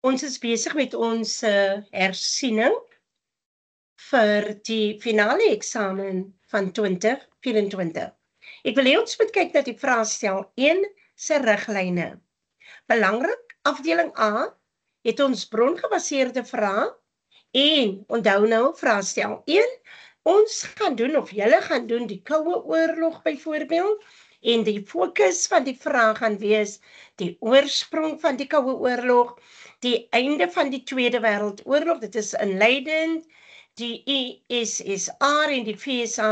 Ons is besig met ons uh, hersiening vir die finale eksamen van 2024. Ek wil hê ons moet kyk na die vraestel 1 se riglyne. Belangrik, afdeling A het ons brongebaseerde vrae en onthou nou vraestel 1 ons gaan doen of julle gaan doen die koue oorlog byvoorbeeld en die fokus van die vraag gaan wees die oorsprong van die koue oorlog die einde van die Tweede Wêreldoorlog. Dit is inleidend die USSR en die FSA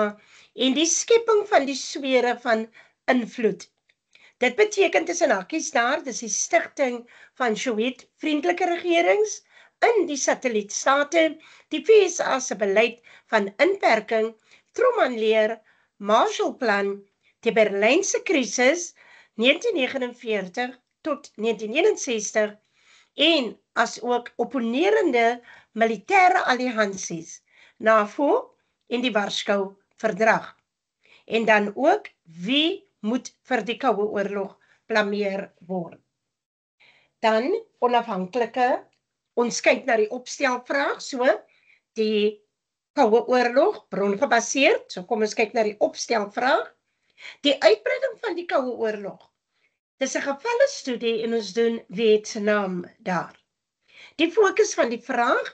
en die skepping van die sfere van invloed. Dit beteken tussen hakkies daar, dis die stigting van Sowjet vriendelike regerings in die satellietstate, die FSA se beleid van inperking, Truman-leer, Marshallplan, die Berlynse krisis 1949 tot 1961 en as ook opponerende militêre alliansies NAVO en die Warskau verdrag. En dan ook wie moet vir die koue oorlog blameer word. Dan onafhanklike ons kyk na die opstelvraag so die koue oorlog brongebaseerd. So kom ons kyk na die opstelvraag. Die uitbreiding van die koue oorlog Dis 'n gevalle studie en ons doen Vietnam daar. Die fokus van die vraag,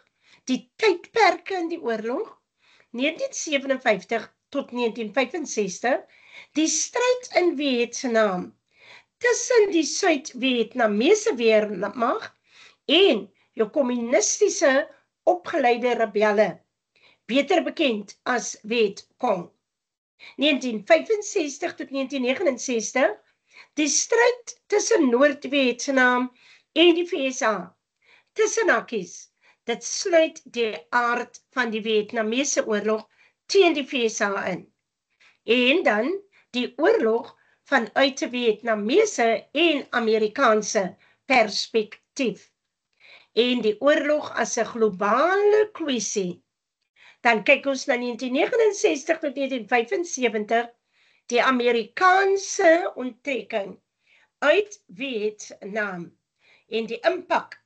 die tydperke in die oorlog 1957 tot 1965, die stryd in Vietnam tussen die Suid-Vietnamese weermag en jou kommunistiese opgeleide rebelle, beter bekend as Vietcong. 1965 tot 1969 Die stryd tussen Noord-Vietnam en die VSA. Tussen hakkies. Dit sluit die aard van die Vietnamese oorlog teen die VSA in. En dan die oorlog vanuit 'n Vietnamese en Amerikaanse perspektief. En die oorlog as 'n globale kwessie. Dan kyk ons na 1969 tot 1975 die Amerikaanse onttrekking uit Vietnam en die impak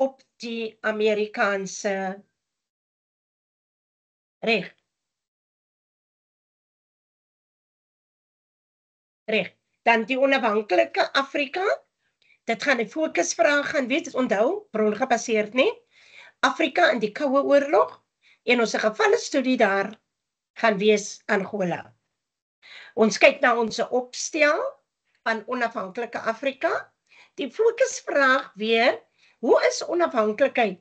op die Amerikaanse reg. Reg. Dan die onafhanklike Afrika. Dit gaan 'n fokusvraag gaan wees, onthou, brongebaseerd, nê? Afrika in die Koue Oorlog en ons gevalle studie daar gaan wees Angola. Ons kyk na ons opstel van onafhanklike Afrika. Die fokusvraag weer, hoe is onafhanklikheid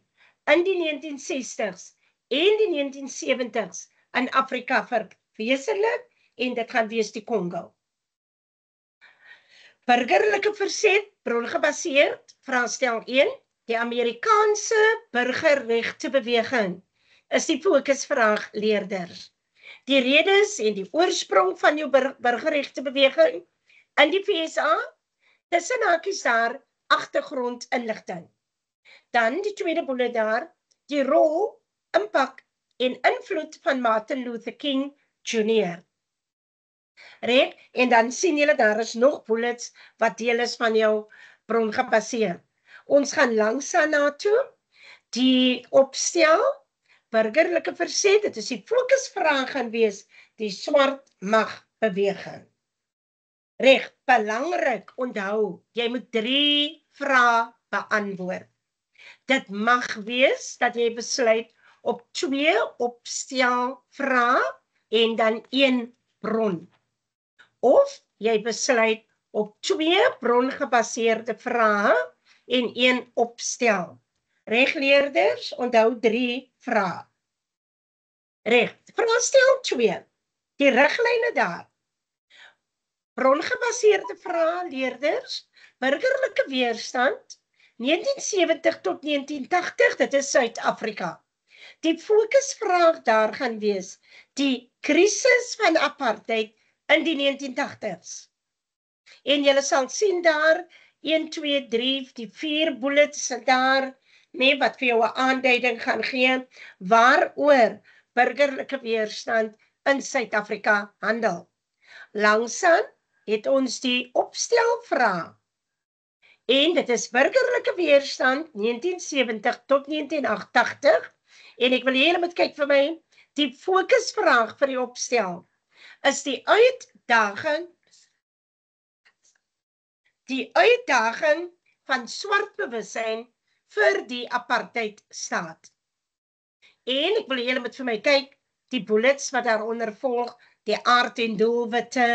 in die 1960s en die 1970s in Afrika verwesenlik en dit gaan wees die Kongo. Burgerlike verset, brongebaseerd, vraestel 1, die Amerikaanse burgerregte beweging is die fokusvraag leerders die redes en die oorsprong van jou bur burgerregte beweging in die FSA tussen hakies daar agtergrond inligting. Dan die tweede bullet daar, die rol, impak en invloed van Martin Luther King Jr. Reg, en dan sien julle daar is nog bullets wat deel is van jou bron gebaseer. Ons gaan langs aan na toe. Die opstel burgerlike verset, dit is die fokusvraag gaan wees die swart mag beweging. Reg, belangrik, onthou, jy moet 3 vrae beantwoord. Dit mag wees dat jy besluit op 2 opstel vrae en dan 1 bron. Of jy besluit op 2 brongebaseerde vrae en 1 opstel. Regleerders, onthou 3 vrae. Reg. Vraestel 2. Die riglyne daar. Brongebaseerde vrae leerders, burgerlike weerstand 1970 tot 1980, dit is Suid-Afrika. Die fokusvraag daar gaan wees die krisis van apartheid in die 1980s. En jy sal sien daar 1 2 3 die vier bullets daar nee wat vir jou 'n aanduiding gaan gee waaroor burgerlike weerstand in Suid-Afrika handel. Langsaan het ons die opstel vrae En dit is burgerlike weerstand 1970 tot 1980 en ek wil julle moet kyk vir my die fokusvraag vir die opstel is die uitdaging die uitdaging van swart bewussyn vir die apartheid staat. En ek wil julle moet vir my kyk die bullets wat daaronder volg, die aard en doelwitte,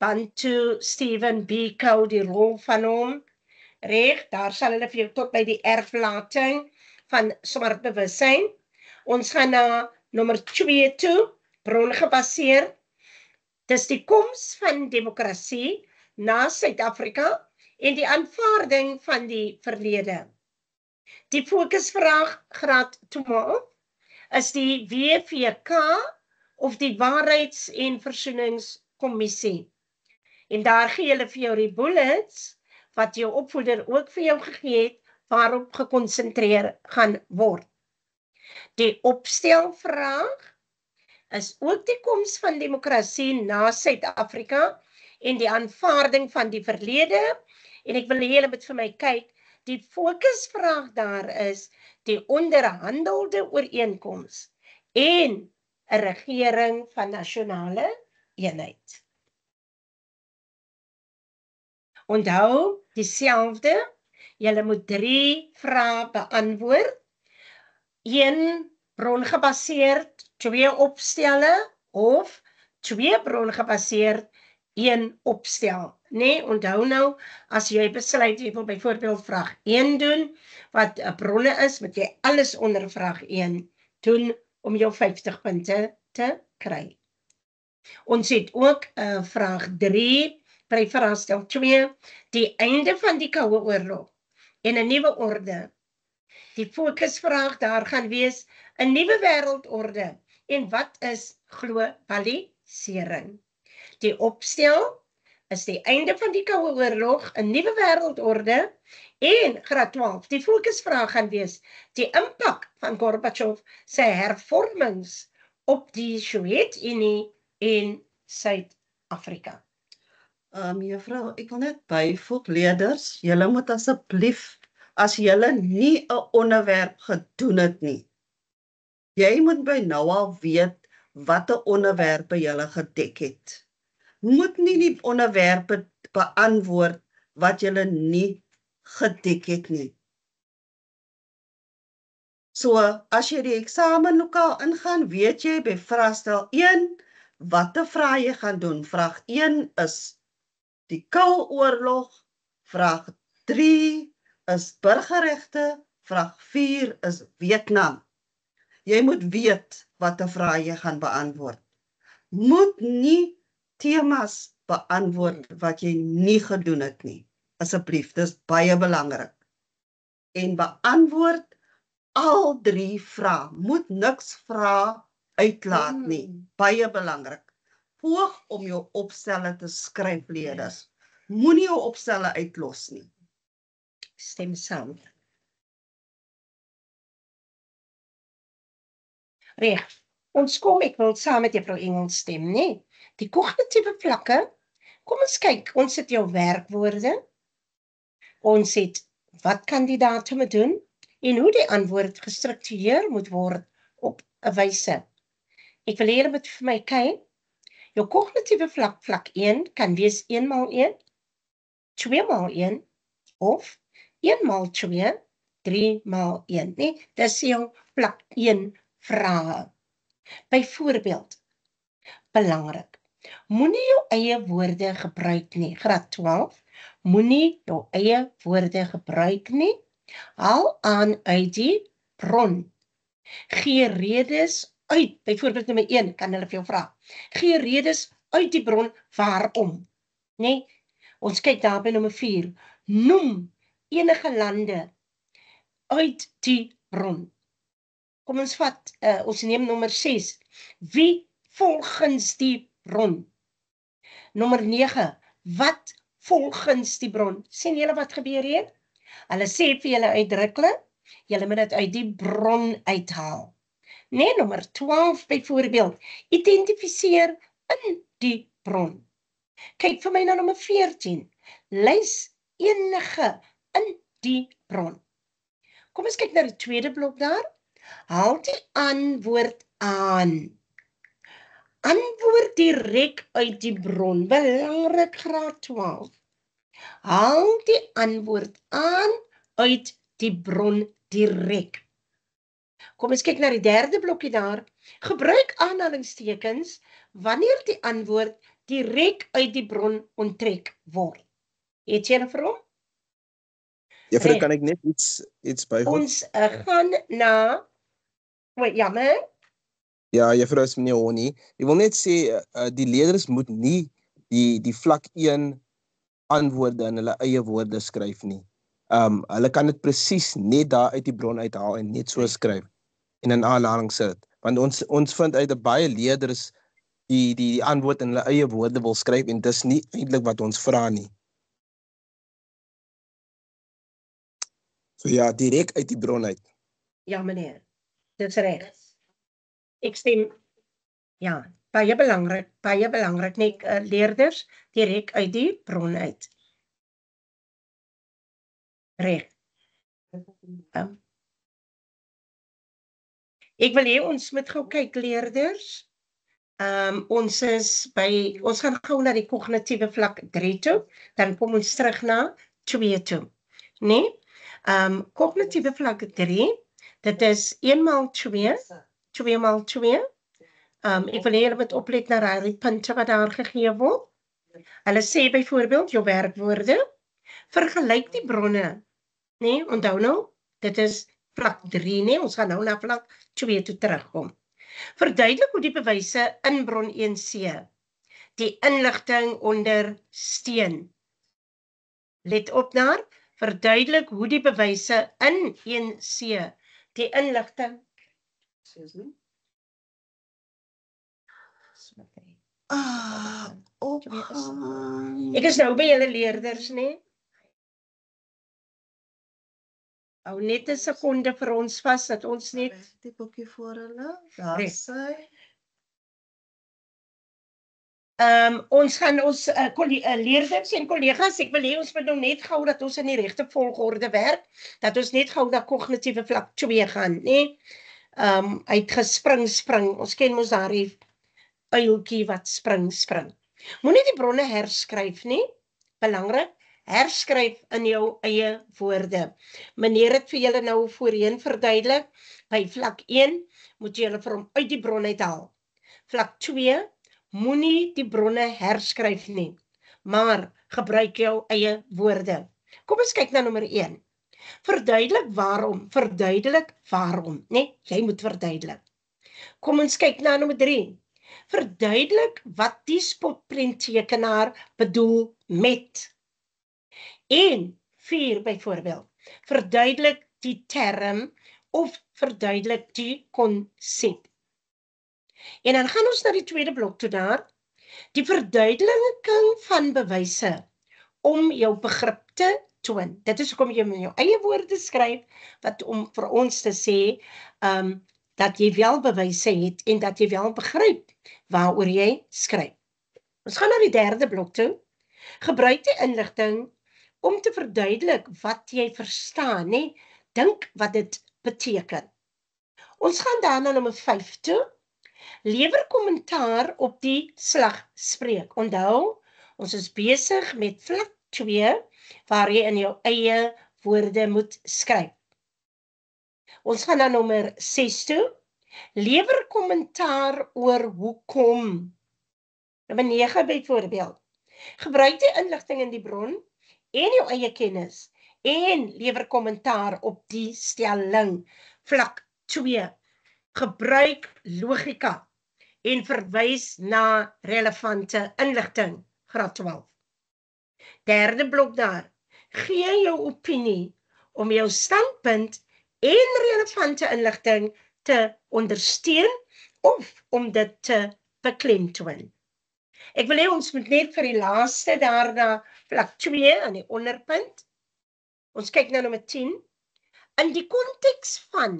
Bantu Steven Biko die rol van hom. Reg, daar sal hulle vir jou tot by die erflating van swart bewussyn. Ons gaan na nommer 2 toe, bron gebaseer. Dis die koms van demokrasie na Suid-Afrika en die aanvaarding van die verlede. Die fokusvraag graad 12 is die WVK of die Waarheids- en Versoeningskommissie. En daar gee hulle vir jou die bullets wat jou opvoeder ook vir jou gegee het waarop gekonsentreer gaan word. Die opstelvraag is ook die koms van demokrasie na Suid-Afrika en die aanvaarding van die verlede en ek wil hê julle moet vir my kyk die fokusvraag daar is die onderhandelde ooreenkoms en 'n regering van nasionale eenheid. Onthou dieselfde, jy moet 3 vrae beantwoord. 1 brongebaseerd, 2 opstelle of 2 brongebaseerd, 1 opstel nê nee, onthou nou as jy besluit jy wil byvoorbeeld vraag 1 doen wat 'n bronne is moet jy alles onder vraag 1 doen om jou 50 punte te kry. Ons het ook 'n uh, vraag 3 by vraestel 2 die einde van die koue oorlog en 'n nuwe orde. Die fokusvraag daar gaan wees 'n nuwe wêreldorde en wat is globalisering? Die opstel is die einde van die koue oorlog, 'n nuwe wêreldorde en graad 12. Die fokusvraag gaan wees die impak van Gorbachev se hervormings op die Sowjetunie in Suid-Afrika. Um juffrou, ek wil net byvoeg leerders, julle moet asseblief as julle nie 'n onderwerp gedoen het nie. Jy moet by nou al weet watter onderwerpe julle gedek het moet nie die onderwerpe beantwoord wat jy nie gedek het nie. So, as jy die eksamenlokaal ingaan, weet jy by vraestel 1 watter vrae jy gaan doen. Vraag 1 is die Koue Oorlog, vraag 3 is burgerregte, vraag 4 is Vietnam. Jy moet weet watter vrae jy gaan beantwoord. Moet nie temas beantwoord wat jy nie gedoen het nie. Asseblief, dis baie belangrik. En beantwoord al drie vrae. Moet niks vra uitlaat nie. Hmm. Baie belangrik. Poog om jou opstelle te skryf leerders. Moenie jou opstelle uitlos nie. Stem saam. Reg. Ons kom ek wil saam met juffrou Engels stem, nê? Nee? Die kognitiewe vlakke. Kom ons kyk, ons het jou werkwoorde. Ons het wat kandidaate moet doen en hoe die antwoord gestruktureer moet word op 'n wyse. Ek wil hê jy moet vir my kyk. Jou kognitiewe vlak vlak 1 kan wees 1 maal 1, 2 maal 1 of 1 maal 2, 3 maal 1, né? Dis jou vlak 1 vrae. Byvoorbeeld belangrik. Moenie jou eie woorde gebruik nie. Graad 12. Moenie jou eie woorde gebruik nie. Haal aan uit die bron. Gee redes uit. Byvoorbeeld nommer 1 kan hulle vir jou vra. Gee redes uit die bron waarom. Nê? Nee? Ons kyk daar by nommer 4. Noem enige lande uit die bron. Kom ons vat uh, ons neem nommer 6. Wie volgens die bron. Nommer 9. Wat volgens die bron? sien julle wat gebeur hier? Hulle sê vir julle uitdruklik, julle moet dit uit die bron uithaal. Nee, nommer 12 byvoorbeeld, identifiseer in die bron. Kyk vir my na nommer 14. Lys enige in die bron. Kom ons kyk na die tweede blok daar. Haal die antwoord aan. Antwoord direk uit die bron. Belangrik graad 12. Haal die antwoord aan uit die bron direk. Kom ons kyk na die derde blokkie daar. Gebruik aanhalingstekens wanneer die antwoord direk uit die bron onttrek word. Het jy 'n vraag? Juffrou, Reg. kan ek net iets iets byvoeg? Ons uh, gaan na Wait, ja, maar Ja, juffrou is meneer Honnie. Ek wil net sê uh, die leerders moet nie die die vlak 1 antwoorde in hulle eie woorde skryf nie. Um hulle kan dit presies net daar uit die bron uithaal en net so skryf en in aanhaling sit. Want ons ons vind uit dat baie leerders die die die antwoord in hulle eie woorde wil skryf en dis nie eintlik wat ons vra nie. So ja, direk uit die bron uit. ja meneer. Dit's reg. Ek stem ja, baie belangrik, baie belangrik net uh, leerders direk uit die bron uit. Reg. Um, ek wil hê ons moet gou kyk leerders. Ehm um, ons is by ons gaan gou na die kognitiewe vlak 3 toe, dan kom ons terug na 2 toe. Nee? Ehm um, kognitiewe vlak 3, dit is 1 maal 2, 2 maal 2. Ehm um, ek wil hê julle moet oplet na daai punte wat daar gegee word. Hulle sê byvoorbeeld jou werkwoorde vergelyk die bronne. Nee, onthou nou, dit is vlak 3 nee, ons gaan nou na vlak 2 toe terugkom. Verduidelik hoe die bewyse in bron 1C die inligting ondersteun. Let op daar, verduidelik hoe die bewyse in 1C die inligting Excuse me. Ah, opgaan. Ek is nou by julle leerders, nê? Hou net 'n sekonde vir ons vas dat ons net die boekie voor hulle. Daar sy. Ehm um, ons gaan ons uh, uh, leerders en kollegas, ek wil hê ons moet nou net gou dat ons in die regte volgorde werk, dat ons net gou na kognitiewe vlak 2 gaan, nê? Ehm um, uit gespring spring. Ons ken mos daardie uiltjie wat spring spring. Moenie die bronne herskryf nie. Belangrik, herskryf in jou eie woorde. Meneer het vir julle nou voorheen verduidelik. By vlak 1 moet jy hulle vir hom uit die bron uithaal. Vlak 2 moenie die bronne herskryf nie, maar gebruik jou eie woorde. Kom ons kyk na nommer 1. Verduidelik waarom, verduidelik waarom, né? Nee, jy moet verduidelik. Kom ons kyk na nommer 3. Verduidelik wat die spotprenttekenaar bedoel met. En 4 byvoorbeeld. Verduidelik die term of verduidelik die konsep. En dan gaan ons na die tweede blok toe daar. Die verduideliking van bewyse om jou begrip te toon. Dit is hoekom jy in jou eie woorde skryf wat om vir ons te sê, ehm um, dat jy wel bewyse het en dat jy wel begryp waaroor jy skryf. Ons gaan na die derde blok toe. Gebruik die inligting om te verduidelik wat jy verstaan, nê? Dink wat dit beteken. Ons gaan dan na nommer 5 toe. Lewer kommentaar op die slagspreuk. Onthou, ons is besig met vlak 2 waar jy in jou eie woorde moet skryf. Ons gaan na nommer 6 toe. Lewer kommentaar oor hoekom. Nommer 9 byvoorbeeld. Gebruik die inligting in die bron en jou eie kennis en lewer kommentaar op die stelling. Vlak 2. Gebruik logika en verwys na relevante inligting. Graad 12. Derde blok daar. Gee jou opinie om jou standpunt en relevante inligting te ondersteun of om dit te beklemtoon. Ek wil hê ons moet net vir die laaste daarna vlak 2 aan die onderpunt. Ons kyk nou nommer 10. In die konteks van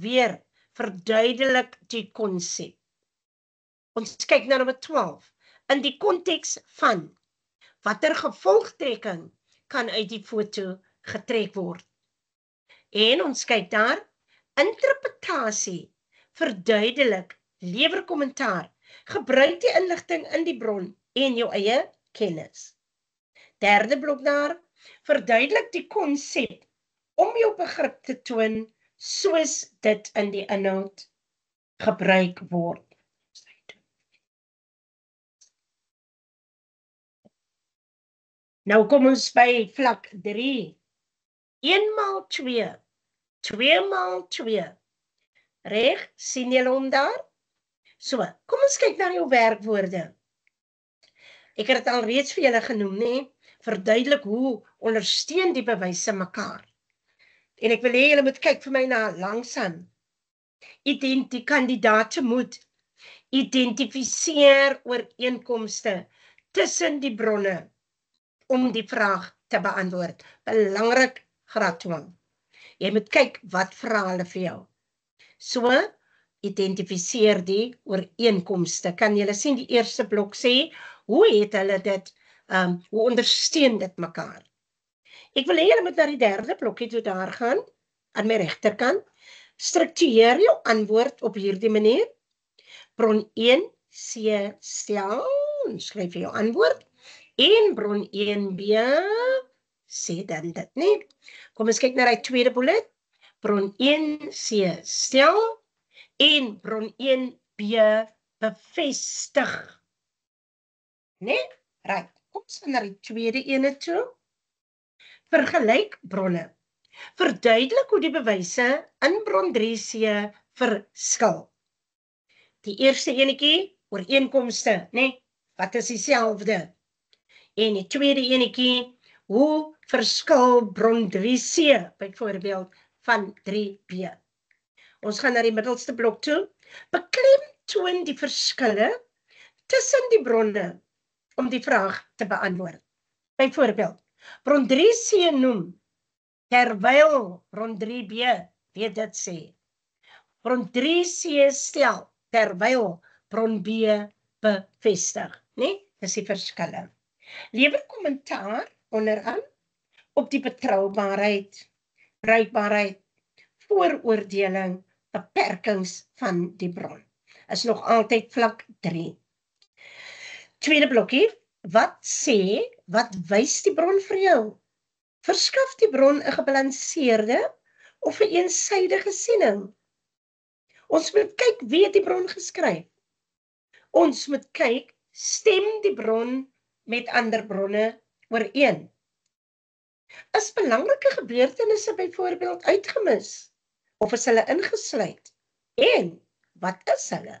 weer verduidelik die konsep. Ons kyk nou nommer 12. In die konteks van watter gevolgtrekking kan uit die foto getrek word. En ons kyk daar interpretasie, verduidelik, lewer kommentaar, gebruik die inligting in die bron en jou eie kennis. Derde blok daar, verduidelik die konsep om jou begrip te toon soos dit in die inhoud gebruik word. Nou kom ons by vlak 3. 1 maal 2. 2 maal 2. Reg? sien julle hom daar? So, kom ons kyk na jou werkwoorde. Ek het dit al reeds vir julle genoem, nê? Verduidelik hoe ondersteun die bewyse mekaar. En ek wil hê julle moet kyk vir my na langsaan. Identiek kandidate moet identifiseer ooreenkomste tussen die bronne om die vraag te beantwoord. Belangrik graad 12. Jy moet kyk wat vra hulle vir jou. So identifiseer die ooreenkomste. Kan jy sien die eerste blok sê hoe het hulle dit ehm um, hoe ondersteun dit mekaar? Ek wil hê julle moet na die derde blokkie toe daar gaan aan my regterkant. Struktureer jou antwoord op hierdie manier. Bron 1 C stel, skryf jou antwoord en bron 1b sê dan dit nie. Kom ons kyk na die tweede bullet. Bron 1c stel en bron 1b bevestig. Nee? Right. Kom ons gaan na die tweede ene toe. Vergelyk bronne. Verduidelik hoe die bewyse in bron 3c verskil. Die eerste enetjie ooreenkomste, nê? Nee? Wat is dieselfde? En die tweede enetjie, hoe verskil bron 3C byvoorbeeld van 3B? Ons gaan na die middelste blok toe. Beklemtoon die verskille tussen die bronne om die vraag te beantwoord. Byvoorbeeld, bron 3C noem terwyl bron 3B weet dit sê. Bron 3C stel terwyl bron B bevestig, né? Dis die verskille lewer kommentaar onderaan op die betroubaarheid, bruikbaarheid, vooroordeling, beperkings van die bron. Is nog altyd vlak 3. Tweede blokkie, wat sê, wat wys die bron vir jou? Verskaf die bron 'n gebalanseerde of 'n eensydige siening? Ons moet kyk wie het die bron geskryf. Ons moet kyk stem die bron met ander bronne ooreen. Is belangrike gebeurtenisse byvoorbeeld uitgemis of is hulle ingesluit? En wat is hulle?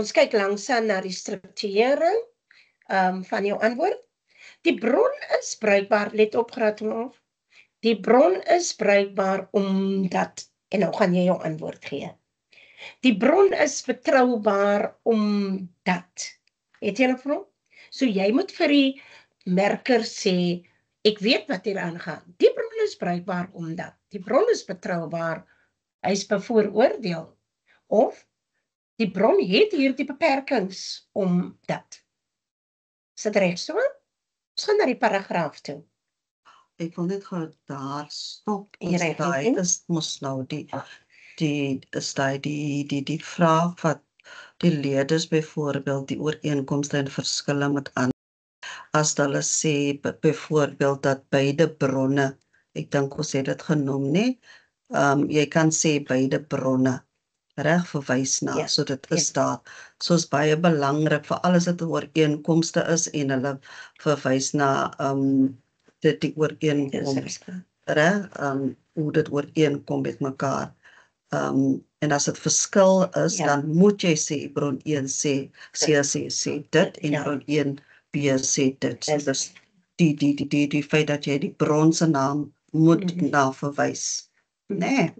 Ons kyk langsaan na die strukturering um van jou antwoord. Die bron is bruikbaar, let op graad 12. Die bron is bruikbaar omdat en nou gaan jy jou antwoord gee. Die bron is betroubaar omdat het jy 'n vraag? So jy moet vir die merker sê ek weet wat hier aangaan. Die bron is bruikbaar omdat die bron is betroubaar. Hy is bevooroordeel of die bron het hierdie beperkings omdat sit reg so? Ons gaan na die paragraaf toe. Ek wil net gou daar stop. Hier is mos nou die die is daai die die die vraag wat die leerders byvoorbeeld die ooreenkomste en verskille met aan as hulle sê byvoorbeeld dat beide bronne ek dink ons het dit genoem nê ehm um, jy kan sê beide bronne reg verwys na ja, so dit is ja. daar. Soos baie belangrik vir alles wat ooreenkomste is en hulle verwys na ehm um, dit die ooreenkomste reg. ehm um, hoe dit ooreenkom met mekaar. Ehm um, En as dit verskil is, ja. dan moet jy sê bron 1 sê C sê sê dit en ja. bron 1 B sê dit. So dis die die die die die feit dat jy die bron se naam moet mm -hmm. na verwys. Nee.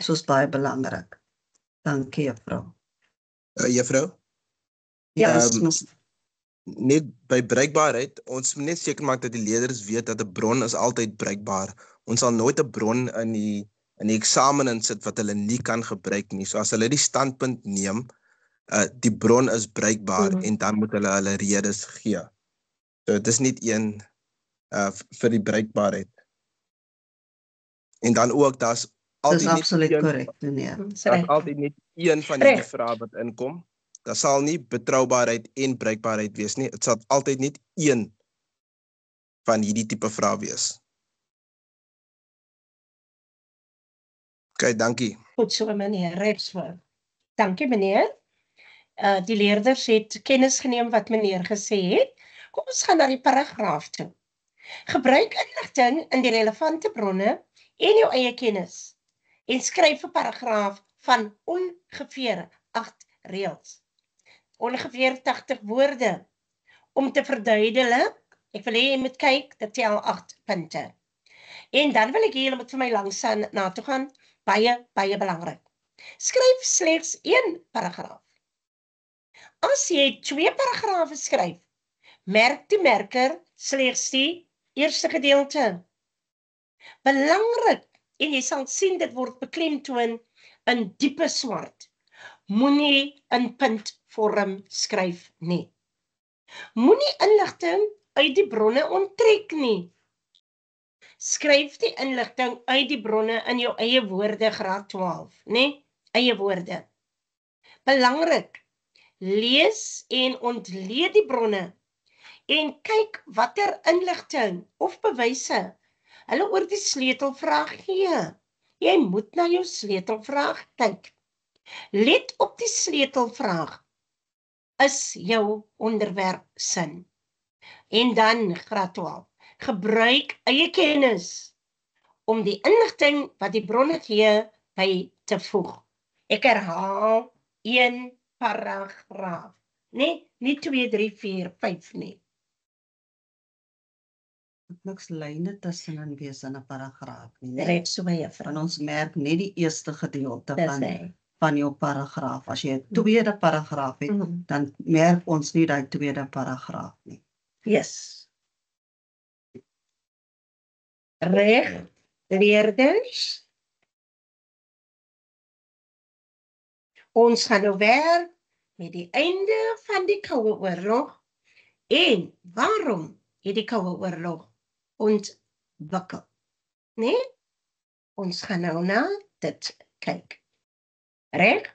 So is baie belangrik. Dankie juffrou. Uh, juffrou? Ja, um, net by bruikbaarheid, ons moet net seker maak dat die leerders weet dat 'n bron is altyd bruikbaar. Ons sal nooit 'n bron in die in die eksamen insit wat hulle nie kan gebruik nie. So as hulle die standpunt neem, uh die bron is bruikbaar mm -hmm. en dan moet hulle hulle redes gee. So dit is nie een uh vir die bruikbaarheid. En dan ook daar's altyd net absoluut korrek, meneer. Dis daar's reg. altyd net een van Reg. vrae wat inkom. Daar sal nie betroubaarheid en bruikbaarheid wees nie. Dit sal altyd net een van hierdie tipe vrae wees. OK, dankie. Goed so meneer Regsburg. Dankie meneer. Uh die leerders het kennis geneem wat meneer gesê het. Kom ons gaan na die paragraaf toe. Gebruik inligting in die relevante bronne en jou eie kennis en skryf 'n paragraaf van ongeveer 8 reëls. Ongeveer 80 woorde om te verduidelik. Ek wil hê jy moet kyk, dit tel 8 punte. En dan wil ek hê julle moet vir my langs aan na toe gaan baie baie belangrik. Skryf slegs een paragraaf. As jy twee paragrawe skryf, merk die merker slegs die eerste gedeelte. Belangrik en jy sal sien dit word beklemtoon in diepe swart. Moenie in puntvorm skryf nie. Moenie inligting uit die bronne onttrek nie. Skryf die inligting uit die bronne in jou eie woorde graad 12, nê? Nee? Eie woorde. Belangrik. Lees en ontleed die bronne en kyk watter inligting of bewyse hulle oor die sleutelvraag gee. Jy moet na jou sleutelvraag kyk. Let op die sleutelvraag. Is jou onderwerp sin? En dan graad 12 gebruik eie kennis om die inligting wat die bronne gee by te voeg. Ek herhaal een paragraaf. Nee, nie 2 3 4 5 nie. niks lyne tussenin wees in 'n paragraaf nie. né? Reg so Want vrou. ons merk net die eerste gedeelte Dis van hy. van jou paragraaf. As jy 'n tweede paragraaf het, Mhm. dan merk ons nie daai tweede paragraaf nie. Yes. Reg. Leerders. Ons gaan nou werk met die einde van die Koue Oorlog en waarom het die Koue Oorlog ontwikkel? Né? Nee? Ons gaan nou na dit kyk. Reg?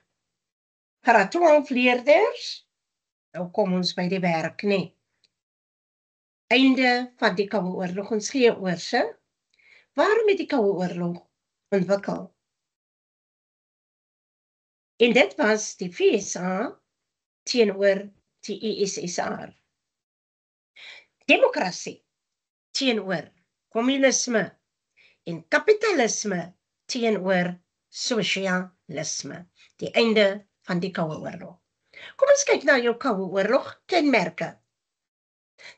Graad 12 leerders. Nou kom ons by die werk, né? Nee einde van die Koue Oorlog ons gee oorsig. Waarom het die Koue Oorlog ontwikkel? En dit was die FSA teenoor die USSR. Demokrasie teenoor kommunisme en kapitalisme teenoor sosialisme. Die einde van die Koue Oorlog. Kom ons kyk na jou Koue Oorlog kenmerke.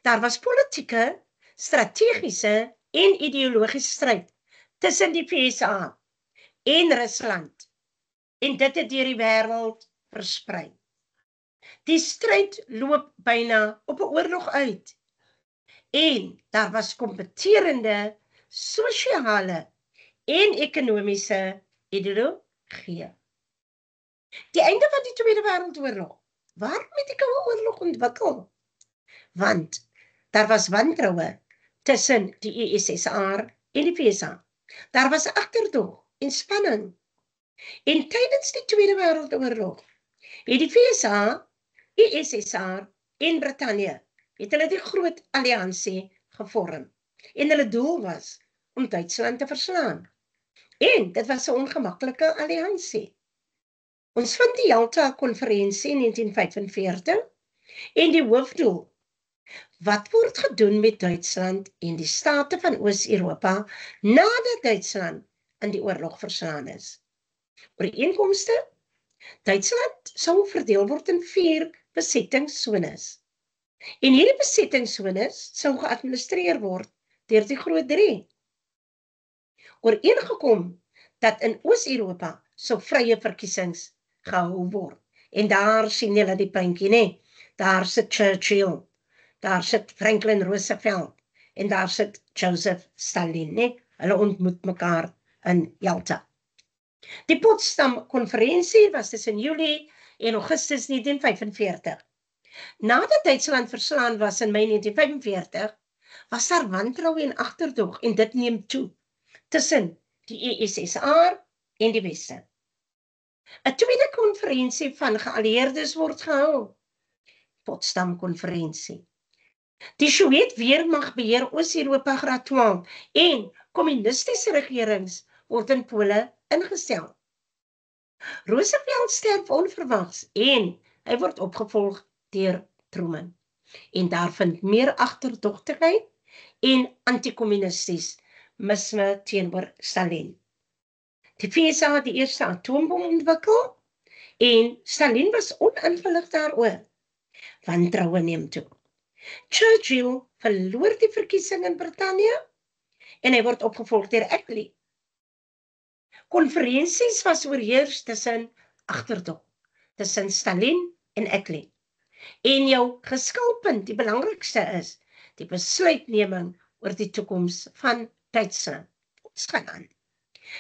Daar was politieke, strategiese en ideologiese stryd tussen die FSA en Rusland en dit het deur die wêreld versprei. Die stryd loop byna op 'n oorlog uit. En daar was kompeterende sosiale en ekonomiese ideologie. Die einde van die Tweede Wêreldoorlog. Waarom het die Koue Oorlog ontwikkel? want daar was wantroue tussen die USSR en die FSA. Daar was agterdog en spanning. En tydens die Tweede Wêreldoorlog het die FSA, USSR en Brittanje het hulle die groot alliansie gevorm. En hulle doel was om Duitsland te verslaan. En dit was 'n ongemaklike alliansie. Ons vind die Jalta konferensie in 1945 en die hoofdoel Wat word gedoen met Duitsland en die state van Oos-Europa nadat Duitsland in die oorlog verslaan is? Ooreenkomste Duitsland sou verdeel word in 4 besettingssones. En hierdie besettingssones sou geadministreer word deur die Groot 3. Ooreengekom dat in Oos-Europa sou vrye verkiesings gehou word. En daar sien julle die puntjie, nê? Daar sit Churchill daar sit Franklin Roosevelt en daar sit Joseph Stalin, né? Hulle ontmoet mekaar in Jalta. Die Potsdam konferensie was tussen Julie en Augustus 1945. Nadat Duitsland verslaan was in Mei 1945, was daar wantroue en agterdog en dit neem toe tussen die USSR en die Weste. 'n Tweede konferensie van geallieerdes word gehou. Potsdam konferensie. Die Sowjet weermag beheer Oos-Europa graad 12 en kommunistiese regerings word in Pole ingestel. Roosevelt sterf onverwags en hy word opgevolg deur Truman. En daar vind meer agterdogtigheid en antikommunisties misme teenoor Stalin. Die FSA het die eerste atoombom ontwikkel en Stalin was oningelig daaroor. Wantroue neem toe. Churchill verloor die verkiesing in Brittanje en hy word opgevolg deur Attlee. Konferensies was oorheers tussen agterdog tussen Stalin en Attlee. En jou geskilpunt, die belangrikste is die besluitneming oor die toekoms van Duitsland. Ons gaan aan.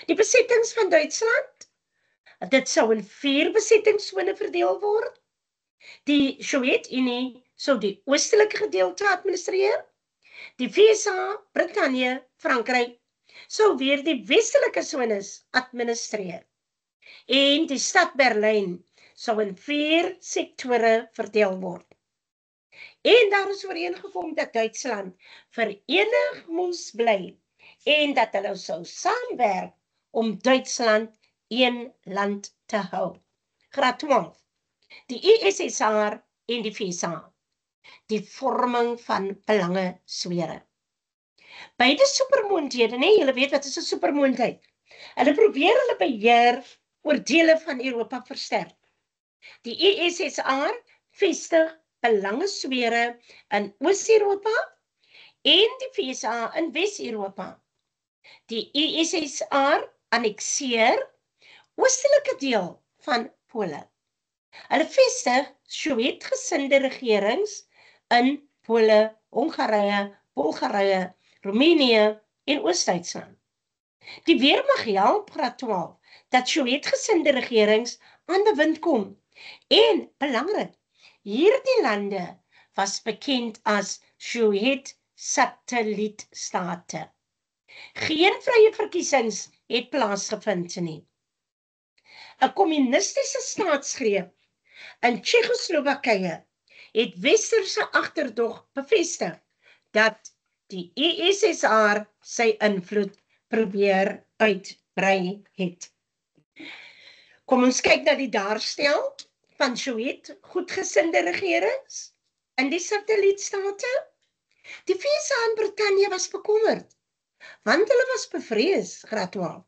Die besettings van Duitsland, dit sou in vier besettingssone verdeel word. Die Sowjetunie sou die oostelike gedeelte administreer. Die VSA, Brittanje, Frankryk sou weer die westelike sones administreer. En die stad Berlyn sou in vier sektore verdeel word. En daar is ooreengekom dat Duitsland verenig moes bly en dat hulle sou saamwerk om Duitsland een land te hou. Graad 12. Die USSR en die FSA. Die vorming van belange swere. Beide supermoondhede, nee, julle weet wat is 'n supermoondheid? Hulle probeer hulle beheer oor dele van Europa versterk. Die USSR vestig belange swere in Oos-Europa en die FSA in Wes-Europa. Die USSR annexeer oostelike deel van Pole. Hulle vestig Sowjetgesinde regerings in Pole, Hongarye, Bulgarië, Roemenië en Oos-Duitsland. Die weermag help graad 12 dat Sowjetgesinde regerings aan bewind kom. En belangrik, hierdie lande was bekend as Sowjet satellietstate. Geen vrye verkiesings het plaasgevind nie. 'n Kommunistiese staatsgreep in Tsjechoslowakye het westerse agterdog bevestig dat die USSR sy invloed probeer uitbrei het. Kom ons kyk na die daarstel van Sowjet goedgesinde regerings in die satellietstate. Die VS en Brittanje was bekommerd want hulle was bevrees graad 12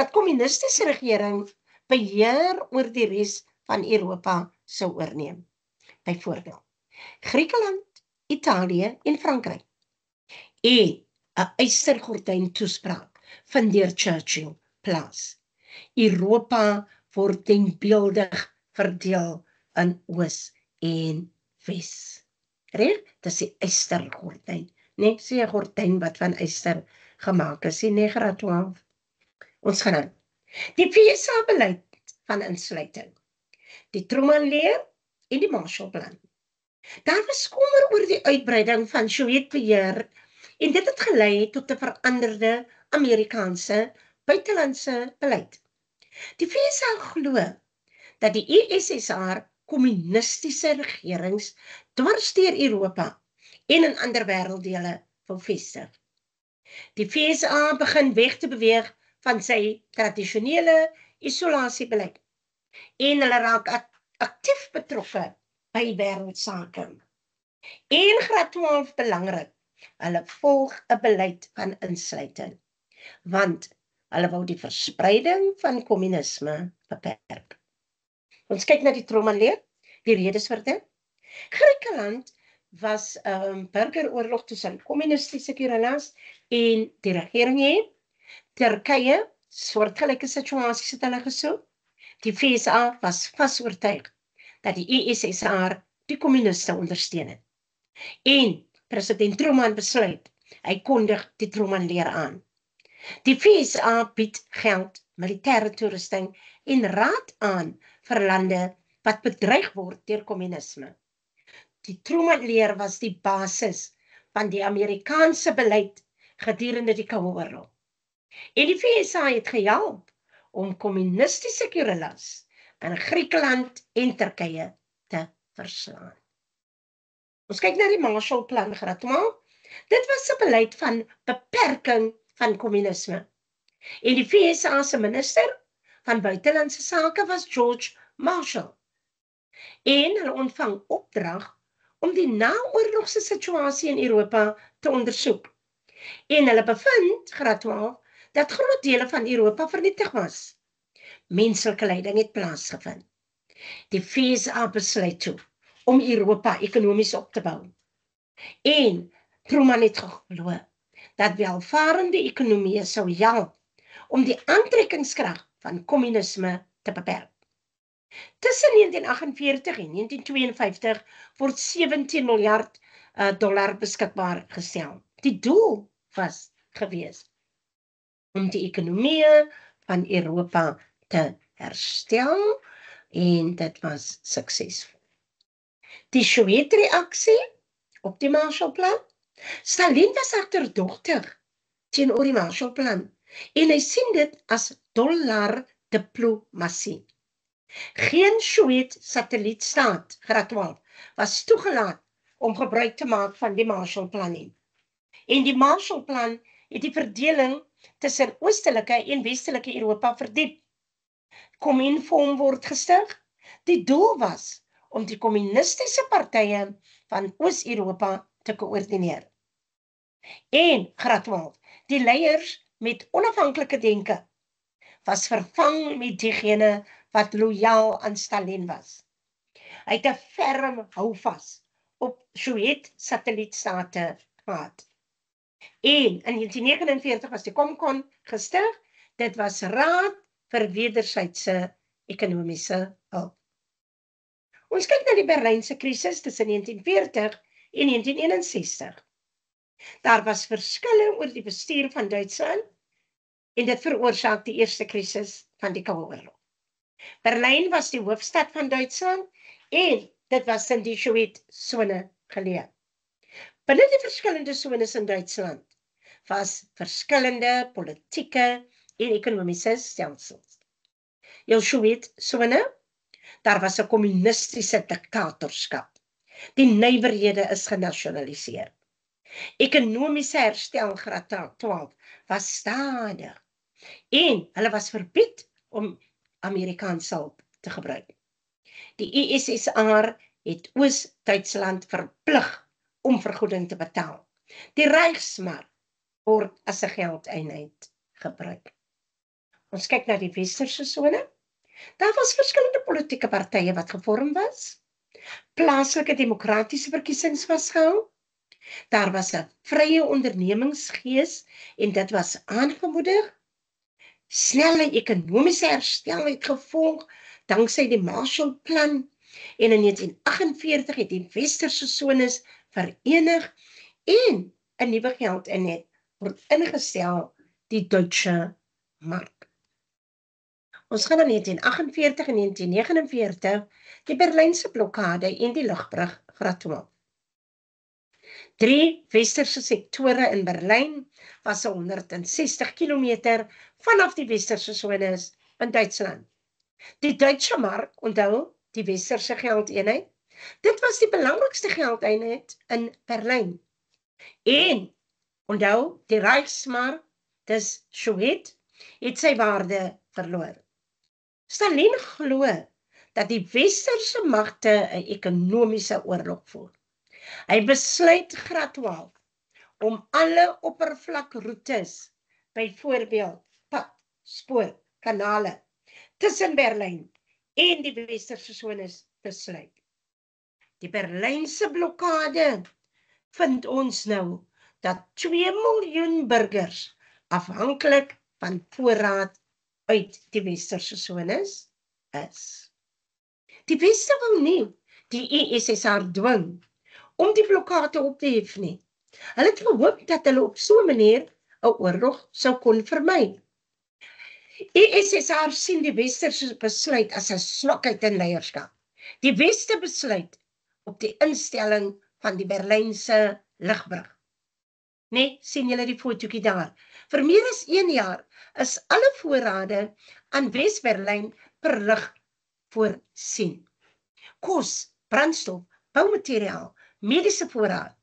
dat kommunistiese regering beheer oor die res van Europa sou oorneem. Byvoorbeeld Griekeland, Italië en Frankryk. En 'n eistergordyn toespraak van deur Churchill plaas. Europa word denkbeeldig verdeel in Oos en Wes. Reg? Dis die eistergordyn, nee, sê 'n gordyn wat van eister gemaak is in 912. Ons gaan aan. Die FSA beleid van insluiting. Die Truman-leer en die Marshallplan. Daar was kommer oor die uitbreiding van Sowjetbeheer en dit het gelei tot 'n veranderde Amerikaanse buitelandse beleid. Die FSA glo dat die USSR kommunistiese regerings dwarsteer Europa en in ander wêrelddele wil vestig. Die FSA begin weg te beweeg van sy tradisionele isolasiebeleid en hulle raak aktief betrokke by wêreldsake. En graad 12 belangrik, hulle volg 'n beleid van insluiting want hulle wou die verspreiding van kommunisme beperk. Ons kyk na die Truman-leer, die redes vir dit. Griekeland was 'n um, burgeroorlog tussen kommunistiese guerrillas en die regering het. Turkye soortgelyke situasies het hulle gesoek. Die FSA was vasoortuig dat die USSR die kommuniste ondersteun het. En president Truman besluit hy kondig die Truman-leer aan. Die FSA bied geld, militêre toerusting en raad aan vir lande wat bedreig word deur kommunisme. Die Truman-leer was die basis van die Amerikaanse beleid gedurende die Koue Oorlog. En die VSA het gehelp om kommunistiese guerrillas in Griekeland en Turkye te verslaan. Ons kyk na die Marshallplan geraadmaal. Dit was 'n beleid van beperking van kommunisme. En die VSA se minister van buitelandse sake was George Marshall. En hulle ontvang opdrag om die naoorlogse situasie in Europa te ondersoek. En hulle bevind 12 dat groot dele van Europa vernietig was. Menslike lyding het plaasgevind. Die FSA besluit toe om Europa ekonomies op te bou. En Truman het geglo dat welvarende ekonomieë sou help om die aantrekkingskrag van kommunisme te beperk. Tussen 1948 en 1952 word 17 miljard uh, dollar beskikbaar gestel. Die doel was gewees om die ekonomie van Europa te herstel en dit was suksesvol. Die Sowjetreaksie op die Marshallplan Stalin was agterdogtig teenoor die Marshallplan en hy sien dit as dollar diplomatie. Geen Sowjet satellietstaat graad 12 was toegelaat om gebruik te maak van die Marshallplan nie. En die Marshallplan het die verdeling tussen oostelike en westelike Europa verdiep. Kominform word gestig. Die doel was om die kommunistiese partye van Oos-Europa te koördineer. En graad 12, die leiers met onafhanklike denke was vervang met diegene wat lojaal aan Stalin was. Hy het 'n ferm houvas op Sowjet satellietstate gehad. En in 1949 was die Comcon gestig. Dit was Raad vir Wederwysige Ekonomiese Hulp. Ons kyk na die Berlynse krisis tussen 1940 en 1961. Daar was verskille oor die bestuur van Duitsland en dit veroorsaak die eerste krisis van die Koue Oorlog. Berlyn was die hoofstad van Duitsland en dit was in die Sowjetsone geleë. Binne die verskillende sones in Duitsland was verskillende politieke en ekonomiese stelsels. Jou Sowjetsone, daar was 'n kommunistiese diktatorskap Die nywerhede is genasionaliseer. Ekonomiese herstel graad 12 was stadig en hulle was verbied om Amerikaanse hulp te gebruik. Die USSR het Oos-Duitsland verplig om vergoeding te betaal. Die Reichsmark word as 'n geldeenheid gebruik. Ons kyk na die westerse sone. Daar was verskillende politieke partye wat gevorm was plaaslike demokratiese verkiesings was gehou. Daar was 'n vrye ondernemingsgees en dit was aangemoedig. Snelle ekonomiese herstel het gevolg danksy die Marshallplan en in 1948 het die westerse sones verenig en 'n nuwe geldeenheid word ingestel, die Duitse mark. Ons gaan dan 1948 en 1949 die Berlynse blokkade en die lugbrug gratuleer. Drie westerse sektore in Berlyn was 160 km vanaf die westerse sones in Duitsland. Die Duitse mark, onthou, die westerse geldeenheid, dit was die belangrikste geldeenheid in Berlyn. En onthou, die Reichsmark, dis Sowjet, het sy waarde verloor. Stalin glo dat die westerse magte 'n ekonomiese oorlog voer. Hy besluit graduaal om alle oppervlakroetes, byvoorbeeld pad, spoor, kanale tussen Berlyn en die westerse sones te sluit. Die Berlynse blokkade vind ons nou dat 2 miljoen burgers afhanklik van voorraad uit die westerse sones is. Die weste wou nie die USSR dwing om die blokkade op te hef nie. Hulle het gehoop dat hulle op so 'n manier 'n oorlog sou kon vermy. USSR sien die westerse besluit as 'n swakheid in leierskap. Die weste besluit op die instelling van die Berlynse lugbrug Nee, sien julle die fotootjie daar. Vir meer as 1 jaar is alle voorrade aan Wes-Berlyn per lig voorsien. Kos, brandstof, boumateriaal, mediese voorraad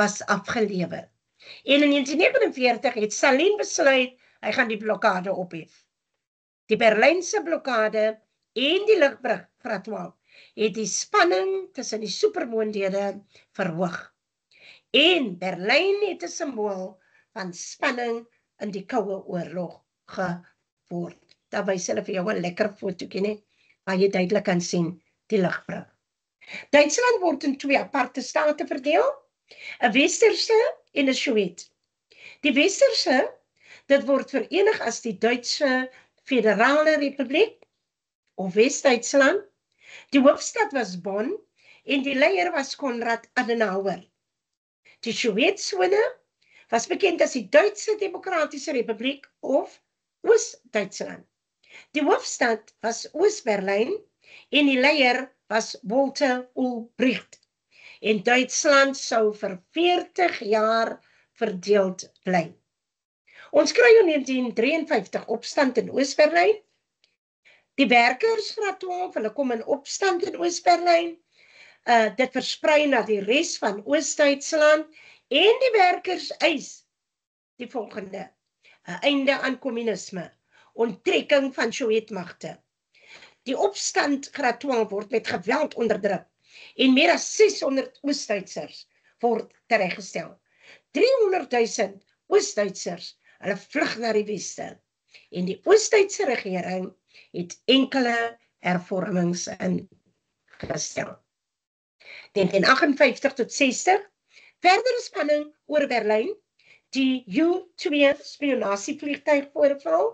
was afgelewer. En in 1949 het Stalin besluit hy gaan die blokkade ophef. Die Berlynse blokkade en die lugbrug graad 12 het die spanning tussen die supermoondhede verhoog. En Berlyn het 'n simbool van spanning in die koue oorlog geword. Daar wys hulle vir jou 'n lekker fotootjie net waar jy duidelik kan sien die lugbrug. Duitsland word in twee aparte state verdeel, 'n westerse en 'n Sowjet. Die westerse dit word verenig as die Duitse Federale Republiek of Wes-Duitsland. Die hoofstad was Bonn en die leier was Konrad Adenauer. Die Sowjetsone was bekend as die Duitse Demokratiese Republiek of Oos-Duitsland. Die hoofstad was Oos-Berlyn en die leier was Walter Ulbricht. En Duitsland sou vir 40 jaar verdeeld bly. Ons kry in 1953 opstand in Oos-Berlyn. Die werkers graad 12, hulle kom in opstand in Oos-Berlyn. Uh dit versprei na die res van Oos-Duitsland en die werkers eis die volgende: 'n einde aan kommunisme, onttrekking van Sowjetmagte. Die opstand graad 12 word met geweld onderdruk en meer as 600 Oos-Duitsers word tereggestel. 300 000 Oos-Duitsers, hulle vlug na die weste en die Oos-Duitse regering het enkele hervormings ingestel. Teen 58 tot 60 Verdere spanning oor Berlyn, die U-2 spionasievliegtuig voorval.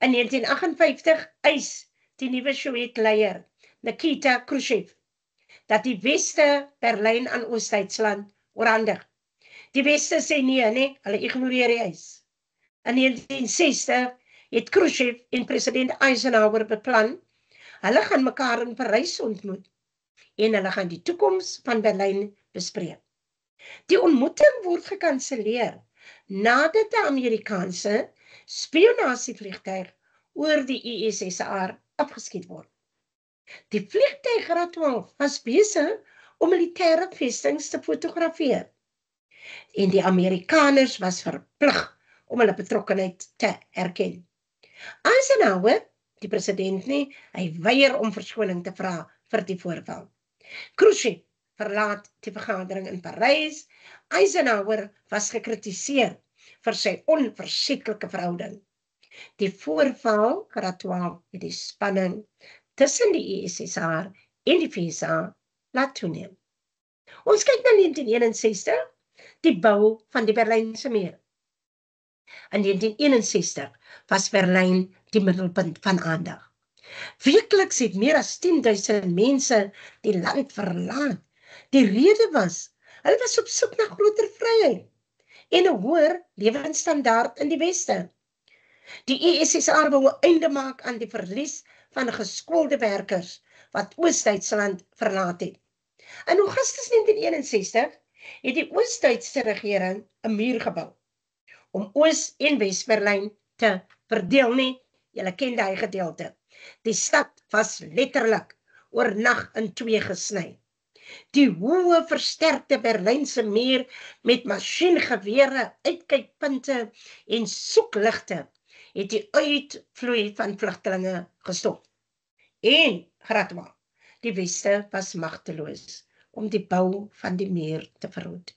In 1958 eis die nuwe Sowjetleier, Nikita Khrushchev, dat die Weste Berlyn aan Oos-Duitsland oorhandig. Die Weste sê nee, nee, hulle ignoreer die eis. In 1960 het Khrushchev en president Eisenhower beplan hulle gaan mekaar in Parys ontmoet en hulle gaan die toekoms van Berlyn bespreek. Die ontmoeting word gekanselleer nadat 'n Amerikaanse spionasievliegtuig oor die USSR afgeskiet word. Die vliegtuig Graad 12 was besig om militêre vestinge te fotografeer. En die Amerikaners was verplig om hulle betrokkeheid te erken. Eisenhower, die president nie, hy weier om verskoning te vra vir die voorval. Khrushchev verlaat die vergadering in Parys. Eisenhower was gekritiseer vir sy onversieklike verhouding. Die voorval 12 het die spanning tussen die USSR en die VSA laat toeneem. Ons kyk na 1961, die bou van die Berlynse muur. In 1961 was Berlyn die middelpunt van aandag. Weekliks het meer as 10000 mense die land verlaat Die rede was, hulle was op soek na groter vryheid en 'n hoër lewensstandaard in die weste. Die USSR wou 'n einde maak aan die verlies van geskoolde werkers wat Oos-Duitsland verlaat het. In Augustus 1961 het die Oos-Duitse regering 'n muur gebou om Oos- en Wes-Berlyn te verdeel nie. Julle ken daai gedeelte. Die stad was letterlik oornag in twee gesny. Die hoë versterkte Berlynse muur met masjiengewere, uitkykpunte en soekligte het die uitvloei van vlugtelinge gestop. En gratwa, die weste was magteloos om die bou van die muur te verhoed.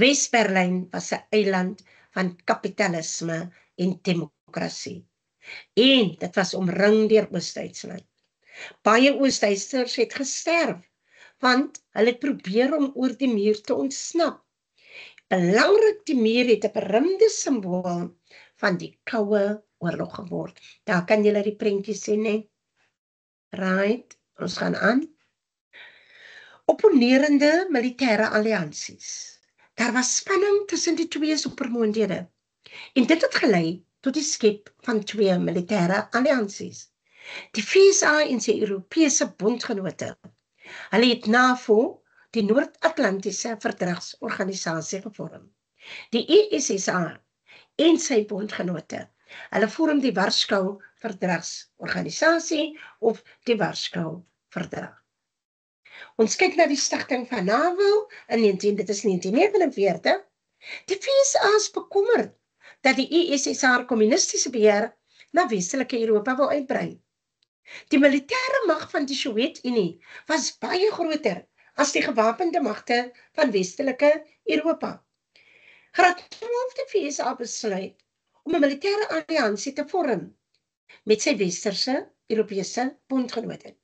Wes-Berlyn was 'n eiland van kapitalisme en demokrasie. En dit was omring deur Oos-Duitsland. Baie Oos-Duitsers het gesterf want hulle het probeer om oor die muur te ontsnap. Belangrik die muur het 'n beroemde simbool van die koue oorlog geword. Daar kan julle die prentjie sien hè. Right, ons gaan aan. Opponerende militêre alliansies. Daar was spanning tussen die twee supermoondhede. En dit het gelei tot die skep van twee militêre alliansies. Die VSA en sy Europese bondgenote Hulle het NAVO, die Noord-Atlantiese Verdragsorganisasie gevorm. Die USSR en sy bondgenote. Hulle vorm die Warskau Verdragsorganisasie of die Warskau Verdrag. Ons kyk na die stigting van NAVO in 19 dit is 1949. Die FSA is bekommerd dat die USSR kommunistiese beheer na westelike Europa wil uitbrei. Die militêre mag van die Sowjetunie was baie groter as die gewapende magte van westelike Europa. Graad 12 die FSA besluit om 'n militêre alliansie te vorm met sy westerse Europese bondgenote.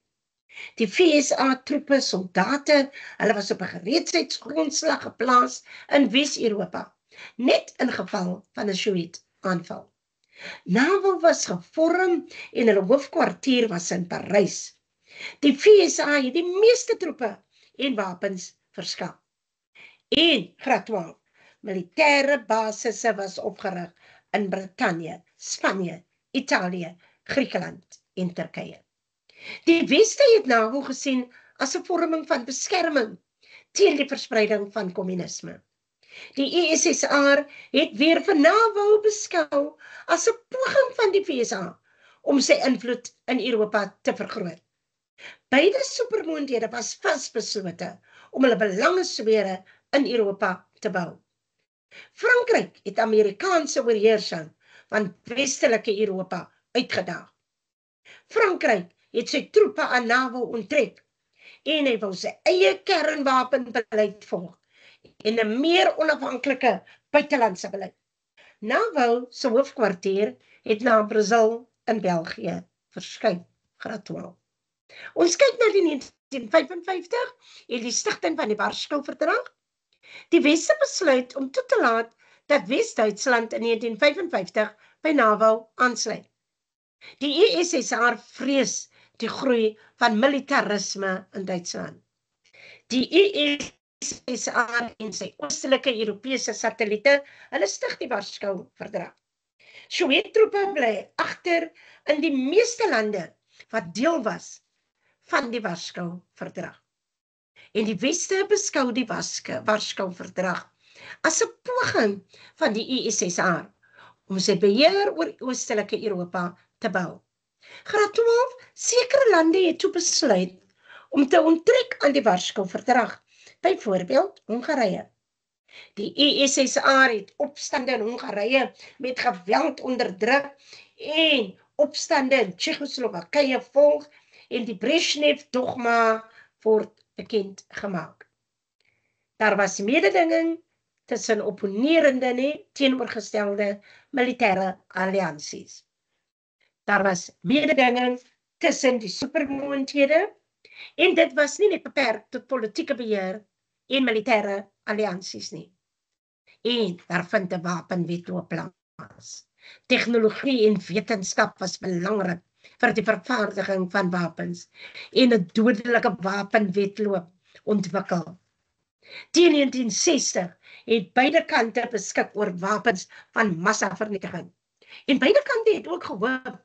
Die FSA troepe, soldate, hulle was op 'n gereedheidsgrondslag geplaas in Wes-Europa, net in geval van 'n Sowjet aanval. NAVO was gevorm en hulle hoofkwartier was in Parys. Die FSA het die meeste troepe en wapens verskaf. En graad 12 militêre basisse was opgerig in Brittanje, Spanje, Italië, Griekeland en Turkye. Die Weste het NAVO gesien as 'n vorming van beskerming teen die verspreiding van kommunisme. Die USSR het weer vir NAVO beskou as 'n poging van die VSA om sy invloed in Europa te vergroot. Beide supermoondhede was vasbeslote om hulle belangesfere in Europa te bou. Frankryk het Amerikaanse oorheersing van westelike Europa uitgedaag. Frankryk het sy troepe aan NAVO onttrek en hy wou sy eie kernwapenbeleid volg en 'n meer onafhanklike buitelandse beleid. NAVO se hoofkwartier het na Brasil in België graad 12. Ons kyk na die 1955 en die stigting van die Warskau Verdrag. Die Weste besluit om toe te laat dat Wes-Duitsland in 1955 by NAVO aansluit. Die USSR vrees die groei van militarisme in Duitsland. Die USSR en sy oostelike Europese satelliete, hulle stig die Warskau Verdrag. Sowjettroepe bly agter in die meeste lande wat deel was van die Warskau Verdrag. En die Weste beskou die Warskau Verdrag as 'n poging van die USSR om sy beheer oor oostelike Europa te bou. Graad 12 sekere lande het toe besluit om te onttrek aan die Warskau Verdrag, byvoorbeeld Hongarye. Die USSR het opstande in Hongarye met geweld onderdruk en opstande in Tsjechoslowakye volg en die Brezhnev dogma word bekend gemaak. Daar was mededinging tussen opponerende en teenoorgestelde militêre alliansies. Daar was mededinging tussen die supermoondhede en dit was nie net beperk tot politieke beheer en militêre alliansies nie. En daar vind 'n wapenwetloop plaas. Tegnologie en wetenskap was belangrik vir die vervaardiging van wapens en 'n dodelike wapenwetloop ontwikkel. Teen 1960 het beide kante beskik oor wapens van massavernietiging. En beide kante het ook gehoop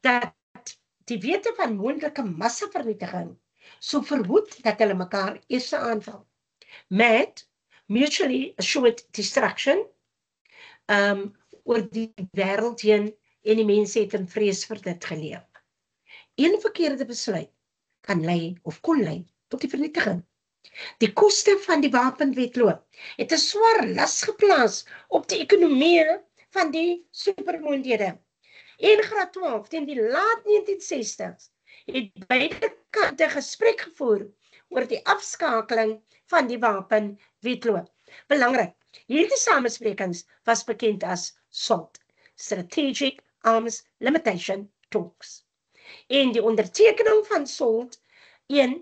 dat die wete van moontlike massavernietiging sou verhoed dat hulle mekaar eers aanval met mutually assured destruction um oor die wêreld heen en die mense het in vrees vir dit geleef. Een verkeerde besluit kan lei of kon lei tot die vernietiging. Die koste van die wapenwetloop het 'n swaar las geplaas op die ekonomie van die supermoondhede en graad 12 teen die laat 1960s het beide kante gesprek gevoer oor die afskakeling van die wapen wetloop. Belangrik, hierdie samesprekings was bekend as SALT, Strategic Arms Limitation Talks. En die ondertekening van SALT 1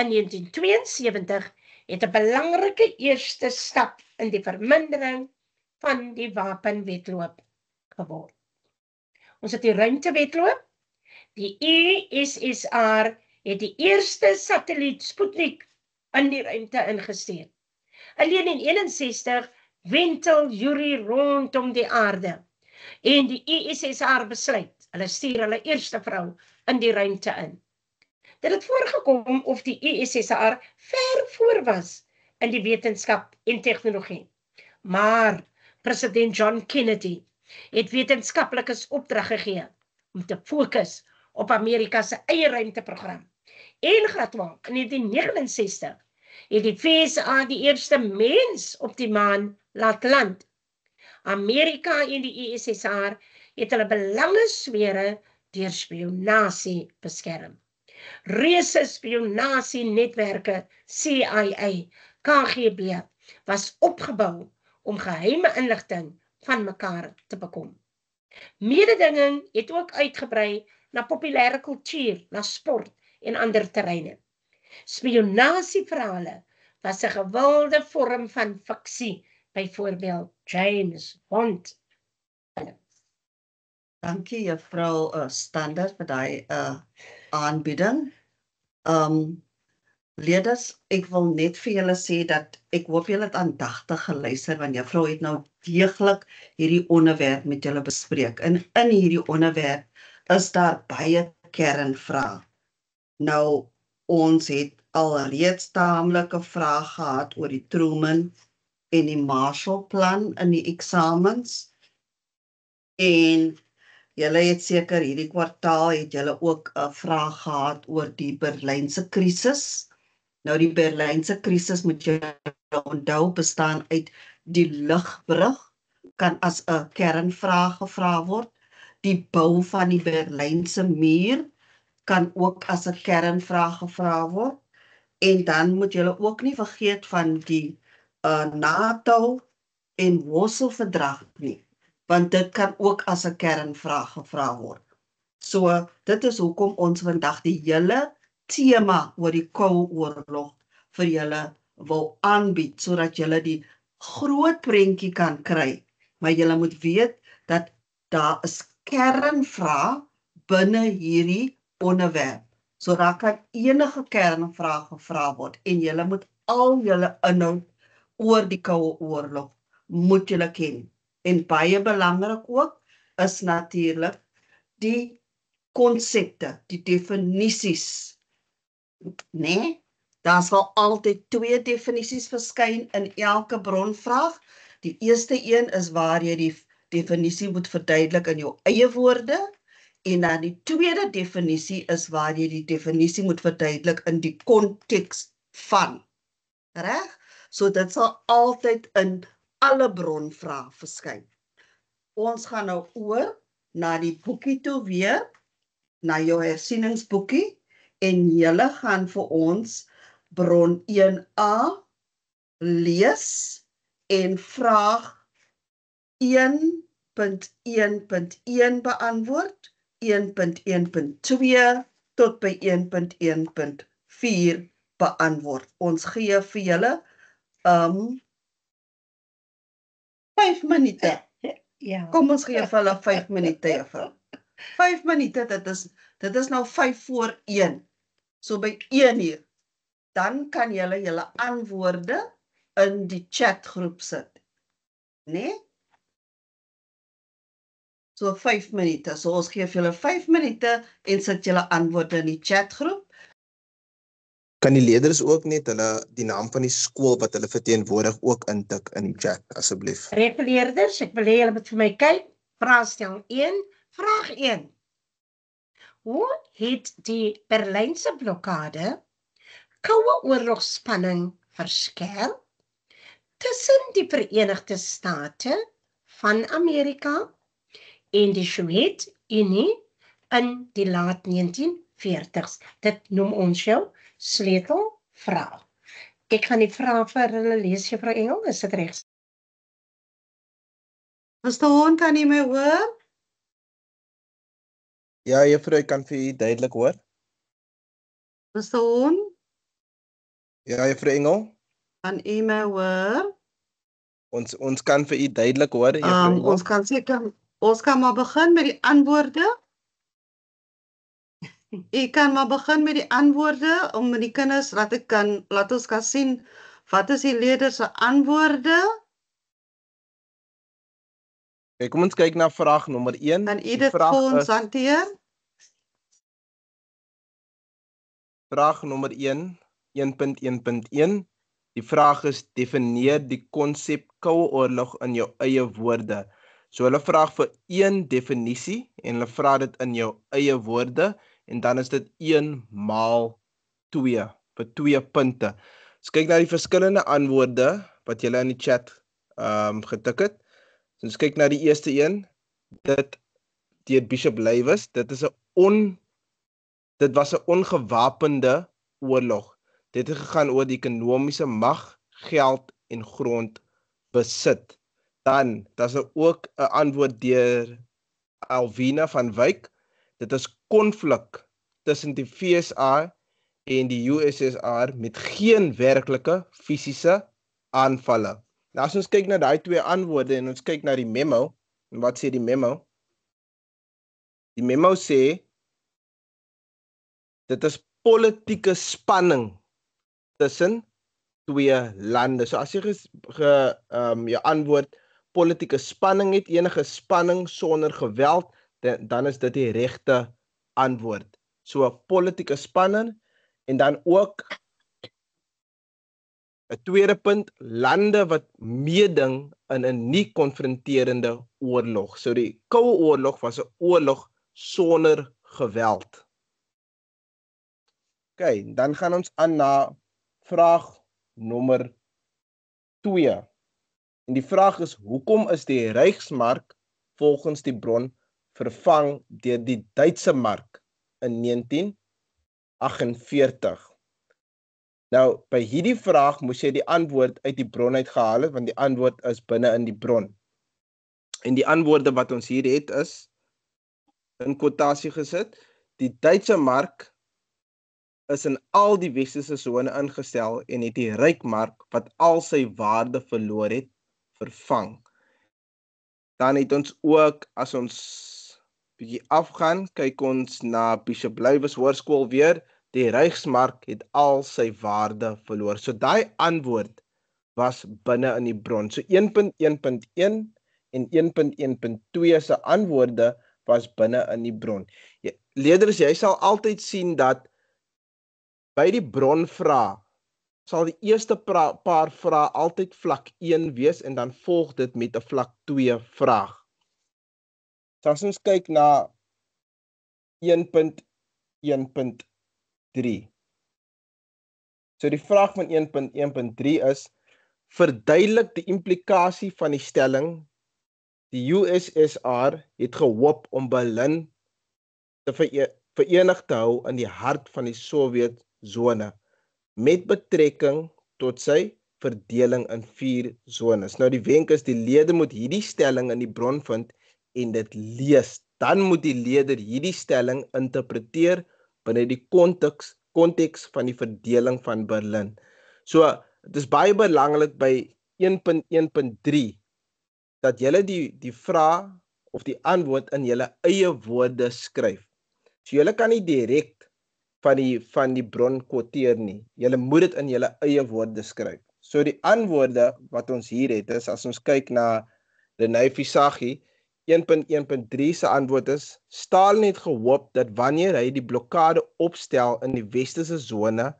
in 1972 het 'n belangrike eerste stap in die vermindering van die wapenwetloop geword. Ons het die ruimtewetloop. Die USSR het die eerste satelliet Sputnik in die ruimte ingestuur. Alleen in 61 wentel Yuri rondom die aarde. En die USSR besluit, hulle stuur hulle eerste vrou in die ruimte in. Dit het voorgekom of die USSR ver voor was in die wetenskap en tegnologie. Maar president John Kennedy het wetenskaplikes opdrag gegee om te fokus op Amerika se eie ruimteprogram. En graad 12 in 1969 het die VSA die eerste mens op die maan laat land. Amerika en die USSR het hulle belange sfere deur spionasie beskerm. Reuse spionasie netwerke CIA, KGB was opgebou om geheime inligting van mekaar te bekom. Mededinging het ook uitgebrei na populêre kultuur, na sport en ander terreine. Spionasieverhale was 'n gewilde vorm van fiksie, byvoorbeeld James Bond. Dankie juffrou uh, Standard vir daai uh aanbieding. Um leerders, ek wil net vir julle sê dat ek hoop julle het aandagtig geluister want juffrou het nou deeglik hierdie onderwerp met julle bespreek. En in hierdie onderwerp is daar baie kernvrae. Nou ons het al reeds taamlike vrae gehad oor die Truman en die Marshall plan in die eksamens. En Julle het seker hierdie kwartaal het julle ook 'n vraag gehad oor die Berlynse krisis. Nou die Berlynse krisis moet jy onthou bestaan uit die lugbrug kan as 'n kernvraag gevra word. Die bou van die Berlynse muur kan ook as 'n kernvraag gevra word. En dan moet julle ook nie vergeet van die uh, NATO en Warsaw verdrag nie want dit kan ook as 'n kernvraag gevra word. So dit is hoekom ons vandag die hele tema oor die Koue Oorlog vir julle wil aanbied sodat julle die groot prentjie kan kry. Maar julle moet weet dat daar is kernvrae binne hierdie onderwerp. So daar kan enige kernvraag gevra word en julle moet al julle inhoud oor die Koue Oorlog moet julle ken. En baie belangrik ook is natuurlik die konsepte, die definisies. Né? Nee? Daar sal altyd twee definisies verskyn in elke bronvraag. Die eerste een is waar jy die definisie moet verduidelik in jou eie woorde en dan die tweede definisie is waar jy die definisie moet verduidelik in die konteks van. Reg? So dit sal altyd in alle bronvrae verskyn. Ons gaan nou oor na die boekie toe weer, na jou hersieningsboekie en julle gaan vir ons bron 1A lees en vraag 1.1.1 beantwoord, 1.1.2 tot by 1.1.4 beantwoord. Ons gee vir julle um 5 minute. Ja. Kom ons gee vir hulle 5 minute juffrou. 5 minute dit is dit is nou 5 voor 1. So by 1 uur dan kan julle julle antwoorde in die chat groep sit. Né? Nee? So 5 minute. So ons gee vir julle 5 minute en sit julle antwoorde in die chat groep kan die leerders ook net hulle die naam van die skool wat hulle verteenwoordig ook intik in die chat asseblief. Reguleerders, ek wil hê julle moet vir my kyk. Vraagstel 1, vraag 1. Hoe het die Berlynse blokkade koue oorlogspanning verskerp tussen die Verenigde State van Amerika en die Sowjetunie in die laat 1940s? Dit noem ons jou sleutelvraag. Ek gaan die vraag vir hulle lees juffrou Engel, is dit reg? Verstaan kan jy my hoor? Ja, juffrou, ek kan vir u duidelik hoor. Verstaan? Ja, juffrou Engel. Kan u my hoor? Ons ons kan vir u duidelik hoor, juffrou Um, ons kan seker ons kan maar begin met die antwoorde. Ek kan maar begin met die antwoorde om met die kinders laat ek kan laat ons kan sien wat is die leerders se antwoorde? Okay, kom ons kyk na vraag nommer 1. Kan u dit vir ons hanteer? Vraag nommer 1, 1.1.1. Die vraag is definieer die konsep Koue Oorlog in jou eie woorde. So hulle vra vir een definisie en hulle vra dit in jou eie woorde en dan is dit 1 maal 2 vir 2 punte. As kyk na die verskillende antwoorde wat julle in die chat ehm um, getik het. So ons kyk na die eerste een. Dit deur Bishop Lywes, dit is 'n on dit was 'n ongewapende oorlog. Dit het gegaan oor die ekonomiese mag, geld en grond besit. Dan, daar's ook 'n antwoord deur Alvina van Wyk. Dit is konflik tussen die FSA en die USSR met geen werklike fisiese aanvalle. Nou as ons kyk na daai twee antwoorde en ons kyk na die memo, en wat sê die memo? Die memo sê dit is politieke spanning tussen twee lande. So as jy ge ehm um, jou antwoord politieke spanning het, enige spanning sonder geweld, dan, dan is dit die regte antwoord. So 'n politieke spanning en dan ook 'n tweede punt lande wat meeding in 'n nie konfronterende oorlog. So die Koue Oorlog was 'n oorlog sonder geweld. OK, dan gaan ons aan na vraag nommer 2. En die vraag is hoekom is die Reichsmark volgens die bron vervang deur die Duitse mark in 1948? Nou by hierdie vraag moes jy die antwoord uit die bron uit gehaal het want die antwoord is binne in die bron. En die antwoorde wat ons hier het is in kwotasie gesit. Die Duitse mark is in al die westerse sone ingestel en het die Rykmark wat al sy waarde verloor het vervang. Dan het ons ook as ons bietjie afgaan, kyk ons na Bishop Blywes Hoërskool weer die Reichsmark het al sy waarde verloor. So daai antwoord was binne in die bron. So 1.1.1 en 1.1.2 se antwoorde was binne in die bron. Leerders, jy sal altyd sien dat by die bron vra sal die eerste paar vrae altyd vlak 1 wees en dan volg dit met 'n vlak 2 vraag. So as ons kyk na 1.1.1 3. So die vraag van 1.1.3 is verduidelik die implikasie van die stelling die USSR het gehoop om Berlin te verenig te hou in die hart van die Sowjetsone met betrekking tot sy verdeling in 4 sones. Nou die wenk is die lede moet hierdie stelling in die bron vind en dit lees. Dan moet die leerder hierdie stelling interpreteer binne die konteks konteks van die verdeling van Berlin. So dit is baie belangrik by 1.1.3 dat jy die die vraag of die antwoord in jou eie woorde skryf. So jy kan nie direk van die van die bron quoteer nie. Jy moet dit in jou eie woorde skryf. So die antwoorde wat ons hier het is as ons kyk na Renay Visagie 1.1.3 se antwoord is Stalin het gehoop dat wanneer hy die blokkade opstel in die westerse sone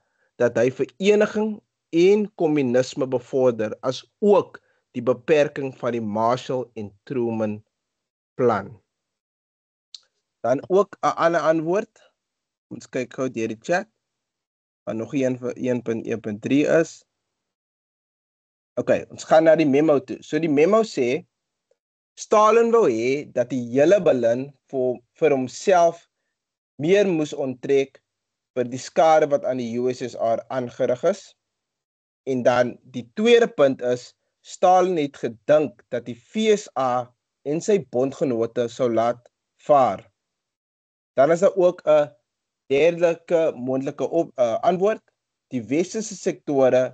dat hy vereniging en kommunisme bevorder as ook die beperking van die Marshall en Truman plan. Dan ook 'n ander antwoord. Ons kyk gou deur die chat. Maar nog een vir 1.1.3 is. OK, ons gaan na die memo toe. So die memo sê Stalin wou hê dat die hele Berlin vir vir homself meer moes onttrek vir die skade wat aan die USSR aangerig is. En dan die tweede punt is Stalin het gedink dat die FSA en sy bondgenote sou laat vaar. Dan is daar ook 'n derdelike moontlike op uh, antwoord. Die westerse sektore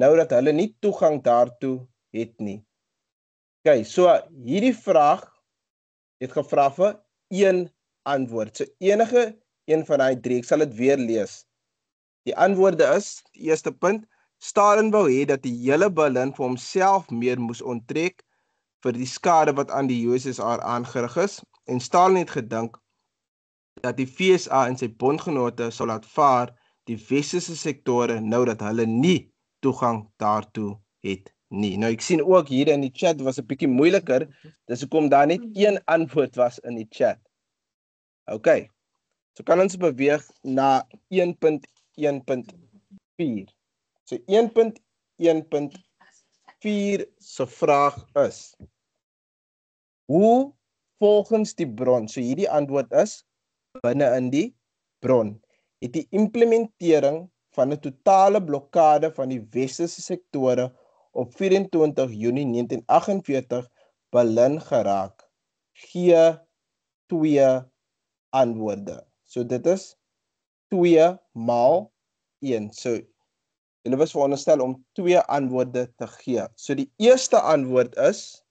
nou dat hulle nie toegang daartoe het nie. OK, so hierdie vraag het gevra vir een antwoord. So enige een van daai drie, ek sal dit weer lees. Die antwoorde is: die eerste punt, Stalin wou hê dat die hele Berlin vir homself meer moes onttrek vir die skade wat aan die USSR aangerig is en Stalin het gedink dat die FSA en sy bondgenote sou laat vaar die westerse sektore nou dat hulle nie toegang daartoe het nie. Nou ek sien ook hier in die chat was 'n bietjie moeiliker. Dis hoekom daar net een antwoord was in die chat. OK. So kan ons beweeg na 1.1.4. So 1.1.4 se vraag is: Hoe volgens die bron, so hierdie antwoord is binne in die bron, het die implementering van 'n totale blokkade van die westerse sektore op 24 Junie 1948 belin geraak. Gee twee antwoorde. So dit is 2 maal 1. So hulle was veronderstel om twee antwoorde te gee. So die eerste antwoord is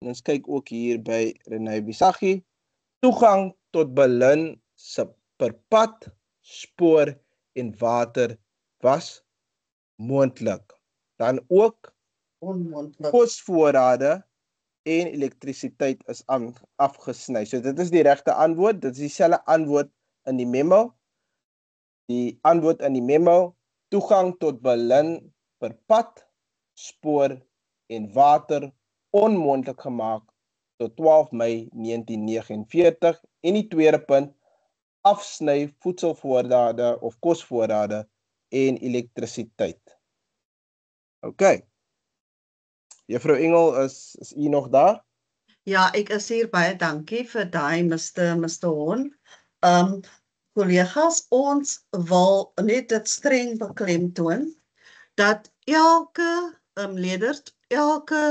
ons kyk ook hier by Renay Bisaghi toegang tot Berlin se per pad spoor en water was moontlik dan ook Onmoontlik. kosvoorrade en elektrisiteit is aan afgesny. So dit is die regte antwoord. Dit is dieselfde antwoord in die memo. Die antwoord in die memo: toegang tot Berlin per pad, spoor en water onmoontlik gemaak tot 12 Mei 1949 en die tweede punt afsny voedselvoorrade of kosvoorrade en elektrisiteit. OK. Juffrou Engel is is u nog daar? Ja, ek is hier baie dankie vir daai Mr Mr Hon. Um kollegas, ons wil net dit streng beklemtoon dat elke um leier, elke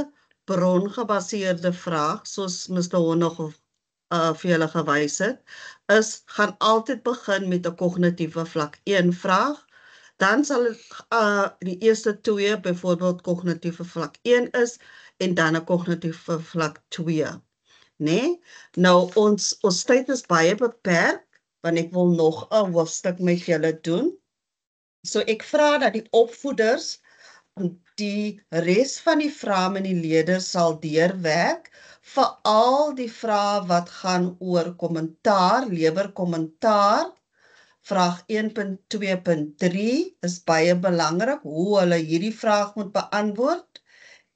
brongebaseerde vraag soos Mr Hon nog uh vir julle gewys het, is gaan altyd begin met 'n kognitiewe vlak 1 vraag dan sal uh die eerste twee byvoorbeeld kognitiewe vlak 1 is en dan 'n kognitiewe vlak 2. Né? Nee? Nou ons ons tyd is baie beperk want ek wil nog 'n hoofstuk met julle doen. So ek vra dat die opvoeders die res van die vrae met die leerders sal deurwerk vir al die vrae wat gaan oor kommentaar, lewer kommentaar. Vraag 1.2.3 is baie belangrik hoe hulle hierdie vraag moet beantwoord.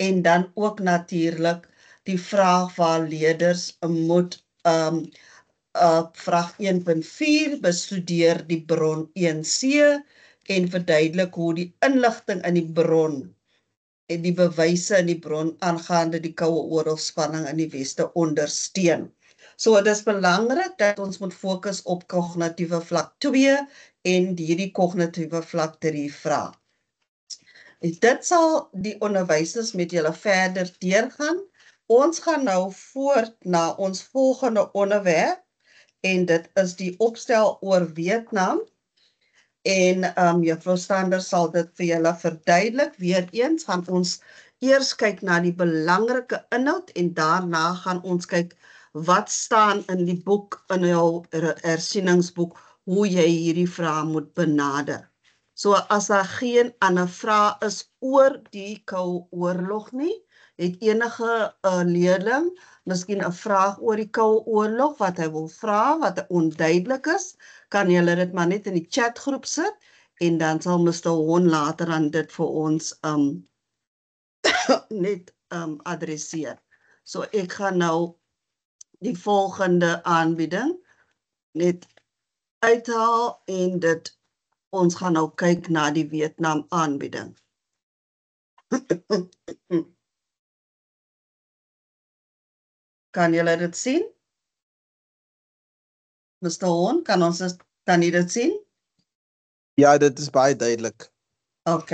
En dan ook natuurlik die vraag waar leerders moet um uh vraag 1.4 bestudeer die bron 1C en verduidelik hoe die inligting in die bron en die bewyse in die bron aangaande die koue oorlogspanning in die weste ondersteun. So dit is belangrik dat ons moet fokus op kognitiewe vlak 2 en hierdie kognitiewe vlak 3 vra. Dit sal die onderwysers met julle verder deurgaan. Ons gaan nou voort na ons volgende onderwerp en dit is die opstel oor Vietnam. En ehm um, Juffrou Stander sal dit vir julle verduidelik. Weereens gaan ons eers kyk na die belangrike inhoud en daarna gaan ons kyk wat staan in die boek in jou hersieningsboek hoe jy hierdie vrae moet benader. So as daar geen ander vrae is oor die Koue Oorlog nie, het enige 'n uh, leerling miskien 'n vraag oor die Koue Oorlog wat hy wil vra wat onduidelik is, kan jy dit maar net in die chatgroep sit en dan sal Mr Hon later aan dit vir ons um net um adresseer. So ek gaan nou die volgende aanbieding net uithaal en dit ons gaan nou kyk na die Vietnam aanbieding. kan julle dit sien? Mr. Hon, kan ons dan dit sien? Ja, dit is baie duidelik. OK.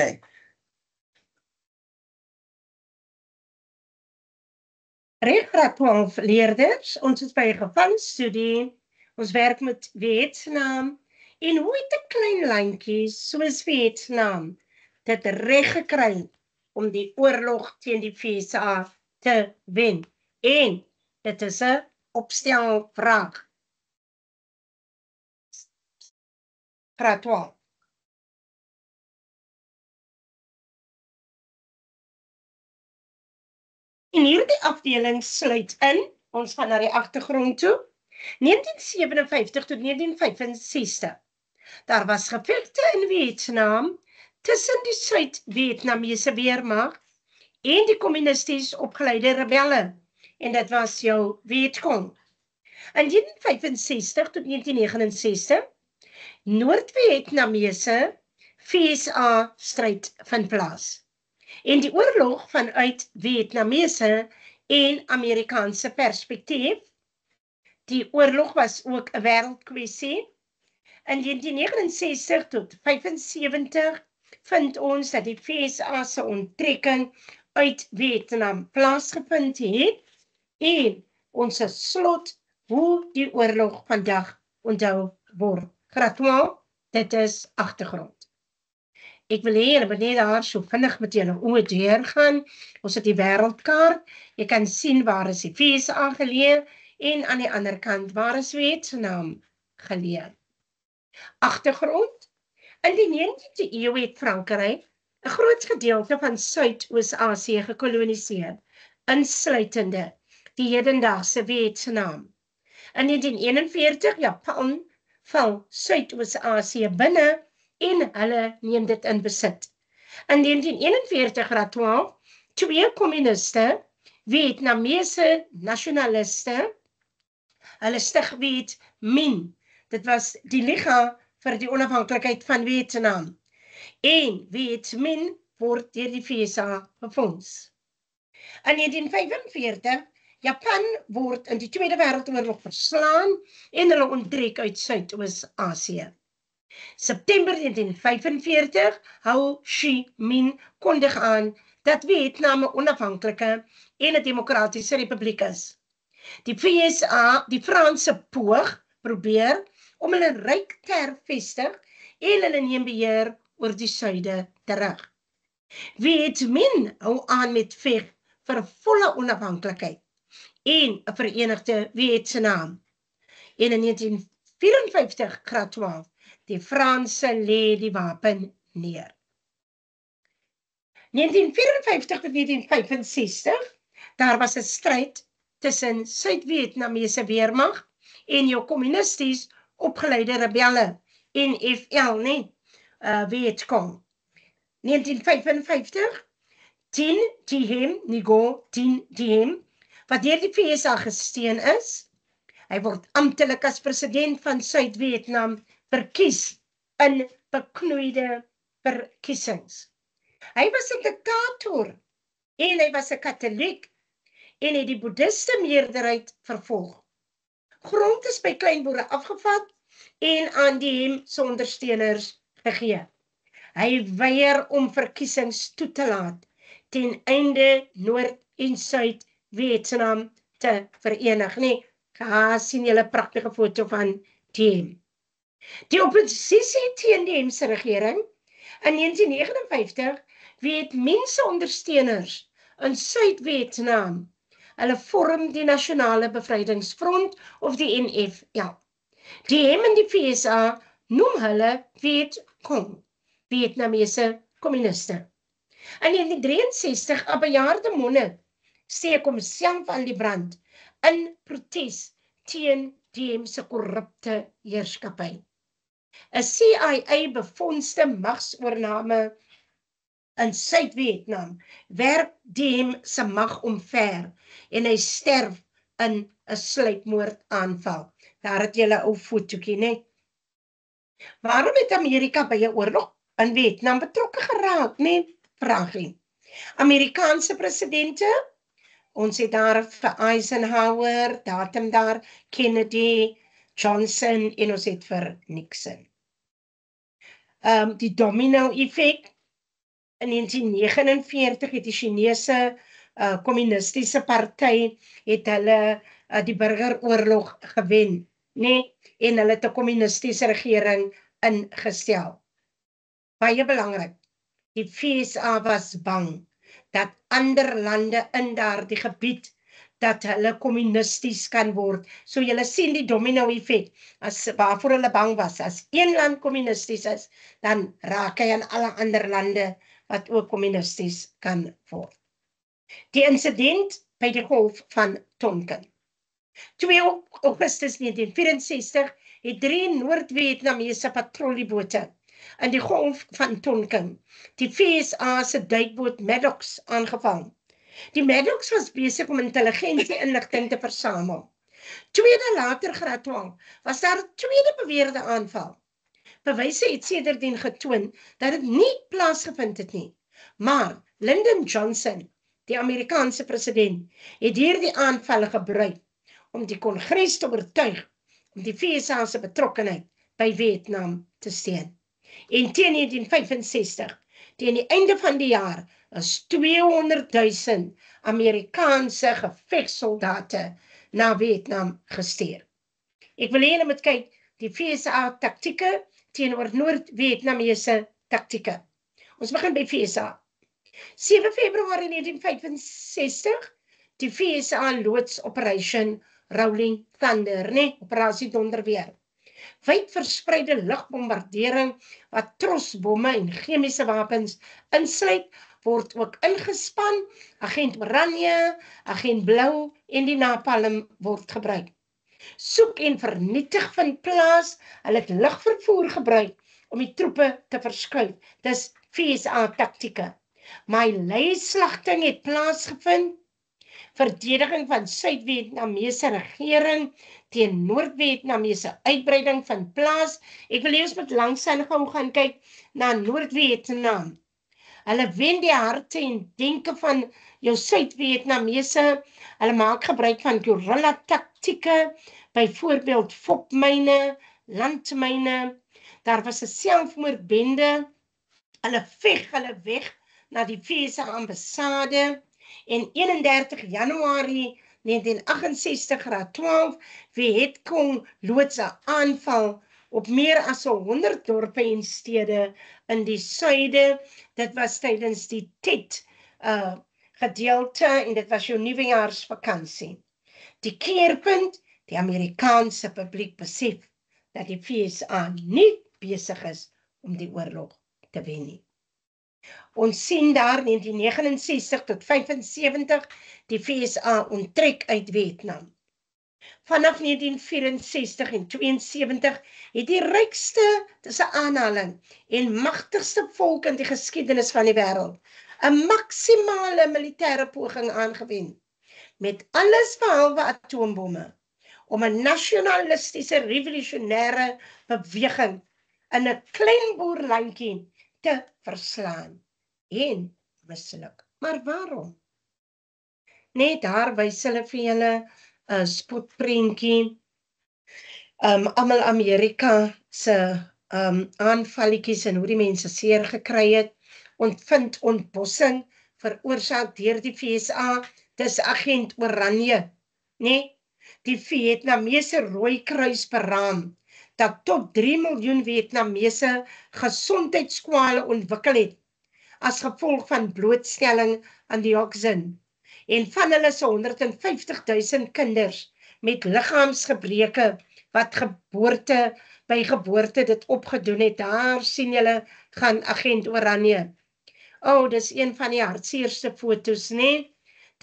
Regraad 12 leerders, ons is by 'n gevalstudie. Ons werk met Vietnam en hoe het 'n klein landjie soos Vietnam dit reg gekry om die oorlog teen die VSA te wen? En dit is 'n opstelvraag. Graad 12. En hierdie afdeling sluit in, ons gaan na die agtergrond toe. 1957 tot 1965. Daar was gevegte in Vietnam tussen die Suid-Vietnamese weermag en die kommunisties opgeleide rebelle en dit was jou Vietcong. In 1965 tot 1969 Noord-Vietnamese FSA stryd vind plaas. En die oorlog vanuit Vietnamese en Amerikaanse perspektief. Die oorlog was ook 'n wêreldkwessie. In 1969 tot 75 vind ons dat die FSA se onttrekking uit Vietnam plaasgevind het en ons slot hoe die oorlog vandag onthou word. 12, dit is agtergrond. Ek wil hê julle moet net daar so vinnig met julle oë deurgaan. Ons het die wêreldkaart. Jy kan sien waar is die fees aangeleë en aan die ander kant waar is Vietnam geleë. Agtergrond. In die 19de eeu het Frankryk 'n groot gedeelte van Suidoos-Asië gekoloniseer, insluitende die hedendaagse Vietnam. In 1941 Japan val Suidoos-Asië binne en hulle neem dit in besit. In 1941 raad 12 twee kommuniste, Vietnamese nasionaliste, hulle stig Viet Minh. Dit was die liga vir die onafhanklikheid van Vietnam. En Viet Minh word deur die FSA befonds. In 1945 Japan word in die Tweede Wêreldoorlog verslaan en hulle onttrek uit Suidoos-Asië. September 1945 hou Xi Min kondig aan dat Vietnam 'n onafhanklike en 'n demokratiese republiek is. Die FSA, die Franse poog probeer om hulle ryk te hervestig en hulle neem beheer oor die suide terug. Vietmin hou aan met veg vir volle onafhanklikheid en 'n verenigde Vietnam. En in 1954 graad 12 Die Franse lê die wapen neer. 1954 tot 1965, daar was 'n stryd tussen Suid-Vietnamese weermag en jou kommunisties opgeleide rebelle NFL, nee, uh Vietcong. 1955 10 Diem Nigo 10 Diem wat deur die FSA gesteun is. Hy word amptelik as president van Suid-Vietnam verkies in beknoeide verkiesings. Hy was 'n diktator en hy was 'n katoliek en het die boeddhiste meerderheid vervolg. Grond is by kleinboere afgevat en aan die hem se ondersteuners gegee. Hy weier om verkiesings toe te laat ten einde Noord en Suid Vietnam te verenig, nee. Ga sien julle pragtige foto van Diem. Die oppositie teen die Hemse regering in 1959 weet mense ondersteuners in Suid-Vietnam. Hulle vorm die Nasionale Bevrydingsfront of die NF. Ja. Die Hem en die FSA noem hulle Vietcong, Vietnamese kommuniste. In 1963 'n bejaarde monnik steek homself aan die brand in protes teen die Hemse korrupte heerskappy. 'n CIA befondste magsoorname in Suid-Vietnam werk diem se mag omver en hy sterf in 'n sluipmoordaanval. Daar het jy 'n ou fotootjie, né? Waarom het Amerika by 'n oorlog in Vietnam betrokke geraak, né? Vragie. Amerikaanse presidente Ons het daar vir Eisenhower, datum daar Kennedy, Johnson en ons het vir Nixon. Ehm um, die domino effek in 1949 het die Chinese uh kommunistiese party het hulle uh, die burgeroorlog gewen, nê, nee, en hulle het 'n kommunistiese regering ingestel. Baie belangrik. Die FSA was bang dat ander lande in daardie gebied dat hulle kommunisties kan word. So julle sien die domino effek. As waarvoor hulle bang was, as een land kommunisties is, dan raak hy aan alle ander lande wat ook kommunisties kan word. Die insident by die golf van Tonkin. 2 Augustus 1964 het drie Noord-Vietnamese patrouillebote in die golf van Tonkin die FSA se duikboot Maddox aangeval. Die Maddox was besig om intelligensie inligting te versamel. Tweede later graad 12 was daar 'n tweede beweerde aanval. Bewyse het sedertdien getoon dat dit nie plaasgevind het nie. Maar Lyndon Johnson, die Amerikaanse president, het hierdie aanvalle gebruik om die Kongres te oortuig om die VSA se betrokkeheid by Vietnam te steun. En teen 1965, teen die einde van die jaar, is 200 000 Amerikaanse gevegssoldate na Vietnam gestuur. Ek wil hê julle moet kyk die VSA taktieke teenoor Noord-Vietnamese taktieke. Ons begin by VSA. 7 Februarie 1965 die VSA loods operation Rolling Thunder, nee, operasie Donderweer. Wyd verspreide lugbombardering wat trosbomme en chemiese wapens insluit, word ook ingespan. Agent Oranje, agent Blou en die napalm word gebruik. Soek en vernietig vind plaas. Hulle het lugvervoer gebruik om die troepe te verskuif. Dis FSA taktieke. My leislagting het plaasgevind verdediging van Suid-Vietnamese regering teen Noord-Vietnamese uitbreiding van plaas. Ek wil eers met langsin gou gaan kyk na Noord-Vietnam. Hulle wen die harte en denke van jou Suid-Vietnamese. Hulle maak gebruik van guerrilla taktieke, byvoorbeeld fopmyne, landmyne. Daar was 'n selfmoordbende. Hulle veg hulle weg na die VS ambassade en 31 Januarie 1968 graad 12 Vietcong loods 'n aanval op meer as 100 dorpe en stede in die suide. Dit was tydens die Tet uh gedeelte en dit was jou nuwejaarsvakansie. Die keerpunt, die Amerikaanse publiek besef dat die FSA nie besig is om die oorlog te wen nie. Ons sien daar 1969 tot 75 die FSA onttrek uit Vietnam. Vanaf 1964 en 72 het die rykste, dis 'n aanhaling, en magtigste volk in die geskiedenis van die wêreld 'n maksimale militêre poging aangewend met alles behalwe atoombomme om 'n nasionalistiese revolusionêre beweging in 'n klein boerlandjie te verslaan en misluk. Maar waarom? Net daar wys hulle vir julle 'n spotprentjie. Um almal Amerika se um aanvalletjies en hoe die mense seer gekry het, ontvind ontbossing veroorsaak deur die FSA. Dis agent Oranje, nê? Nee? Die Vietnamese Rooi Kruis beraam dat tot 3 miljoen Vietnamese gesondheidskwale ontwikkel het as gevolg van blootstelling aan dioxin. En van hulle se 150 000 kinders met liggaamsgebreke wat geboorte by geboorte dit opgedoen het. Daar sien julle gaan agent Oranje. O, oh, dis een van die hartseerste fotos, nê?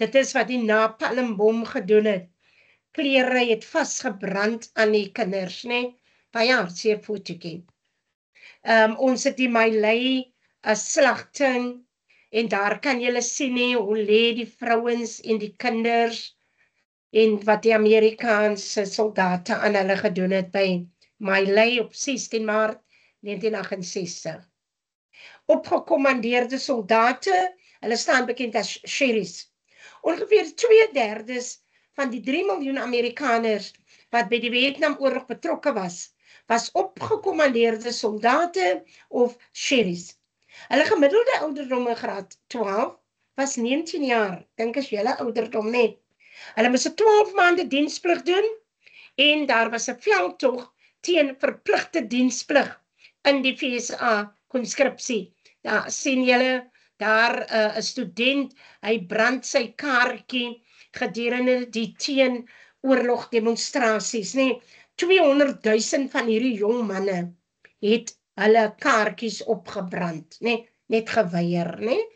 Dit is wat die napalmbom gedoen het. Klere het vasgebrand aan die kinders, nê? baie hartseer fotootjie. Ehm um, ons het die Mylay 'n slagting en daar kan jy sien nie hoe lê die vrouens en die kinders en wat die Amerikaanse soldate aan hulle gedoen het by Mylay op 16 Maart 1968. Opgekommandeerde soldate, hulle staan bekend as sheriffs. Ongeveer 2/3 van die 3 miljoen Amerikaners wat by die Vietnamoorlog betrokke was, was opgekommandeerde soldate of sheriffs. Hulle gemiddelde ouderdom in graad 12 was 19 jaar. Dink as julle ouderdom net. Hulle moes 'n 12 maande diensplig doen en daar was 'n veldtog teen verpligte diensplig in die FSA konskripsie. Daar sien julle daar uh, 'n uh, student, hy brand sy kaartjie gedurende die teen oorlog demonstrasies, nê? Nee, 200 000 van hierdie jong manne het hulle kaartjies opgebrand, nê, nee, net geweier, nê. Nee.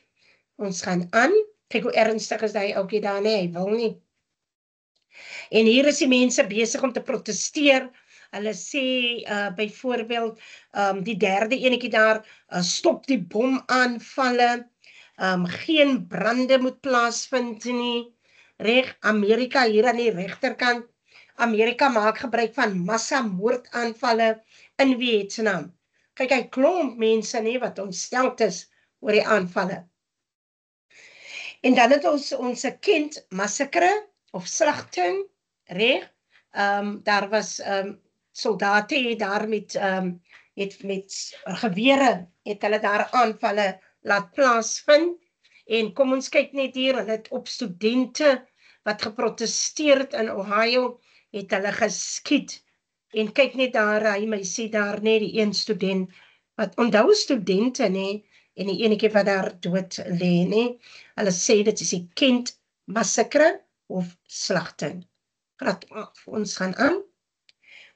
Ons gaan aan. Kyk hoe ernstig is hy ouetjie daar, nê, hy wil nie. En hier is die mense besig om te proteseer. Hulle sê uh byvoorbeeld um die derde enetjie daar uh, stop die bomaanvalle. Um geen brande moet plaasvind nie. Reg Amerika hier aan die regterkant. Amerika maak gebruik van massamoordaanvalle in Vietnam. Kyk, hy klomp mense nie wat ontstel is oor die aanvalle. En dan het ons ons kind massakre of slagting, reg? Ehm um, daar was ehm um, soldate daar met ehm um, het met gewere het hulle daar aanvalle laat plaasvind. En kom ons kyk net hier, hulle het op studente wat geprotesteer het in Ohio, het hulle geskiet. En kyk net daar, hy my sê daar net die een student wat onthou studente nê, en die enetjie wat daar dood lê nê. Hulle sê dit is die kind massakre of slagting. Graad ons gaan aan.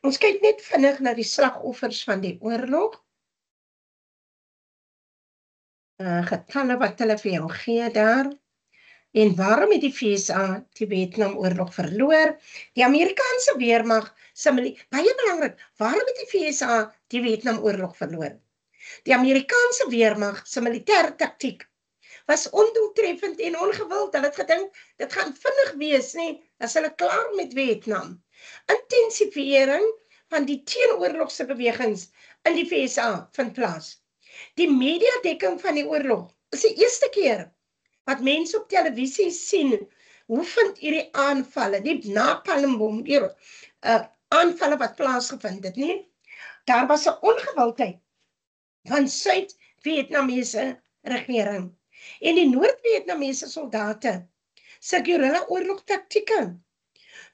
Ons kyk net vinnig na die slagoffers van die oorlog. Uh getalle wat hulle vir jou gee daar. En waarom het die FSA die Vietnamoorlog verloor? Die Amerikaanse weermag se baie belangrik, waarom het die FSA die Vietnamoorlog verloor? Die Amerikaanse weermag se militêre taktiek was ondoeltreffend en ongewild. Hulle het gedink dit gaan vinnig wees, nê, as hulle klaar met Vietnam. Intensifiering van die teenoorlogse bewegings in die VSA vind plaas. Die mediadekking van die oorlog is die eerste keer wat mense op televisie sien hoe vind hierdie aanvalle, die napalmbom, die uh, aanvalle wat plaasgevind het, nê? Daar was 'n ongewildheid van Suid-Vietnamese regering en die Noord-Vietnamese soldate se guerrilla oorlog taktieke.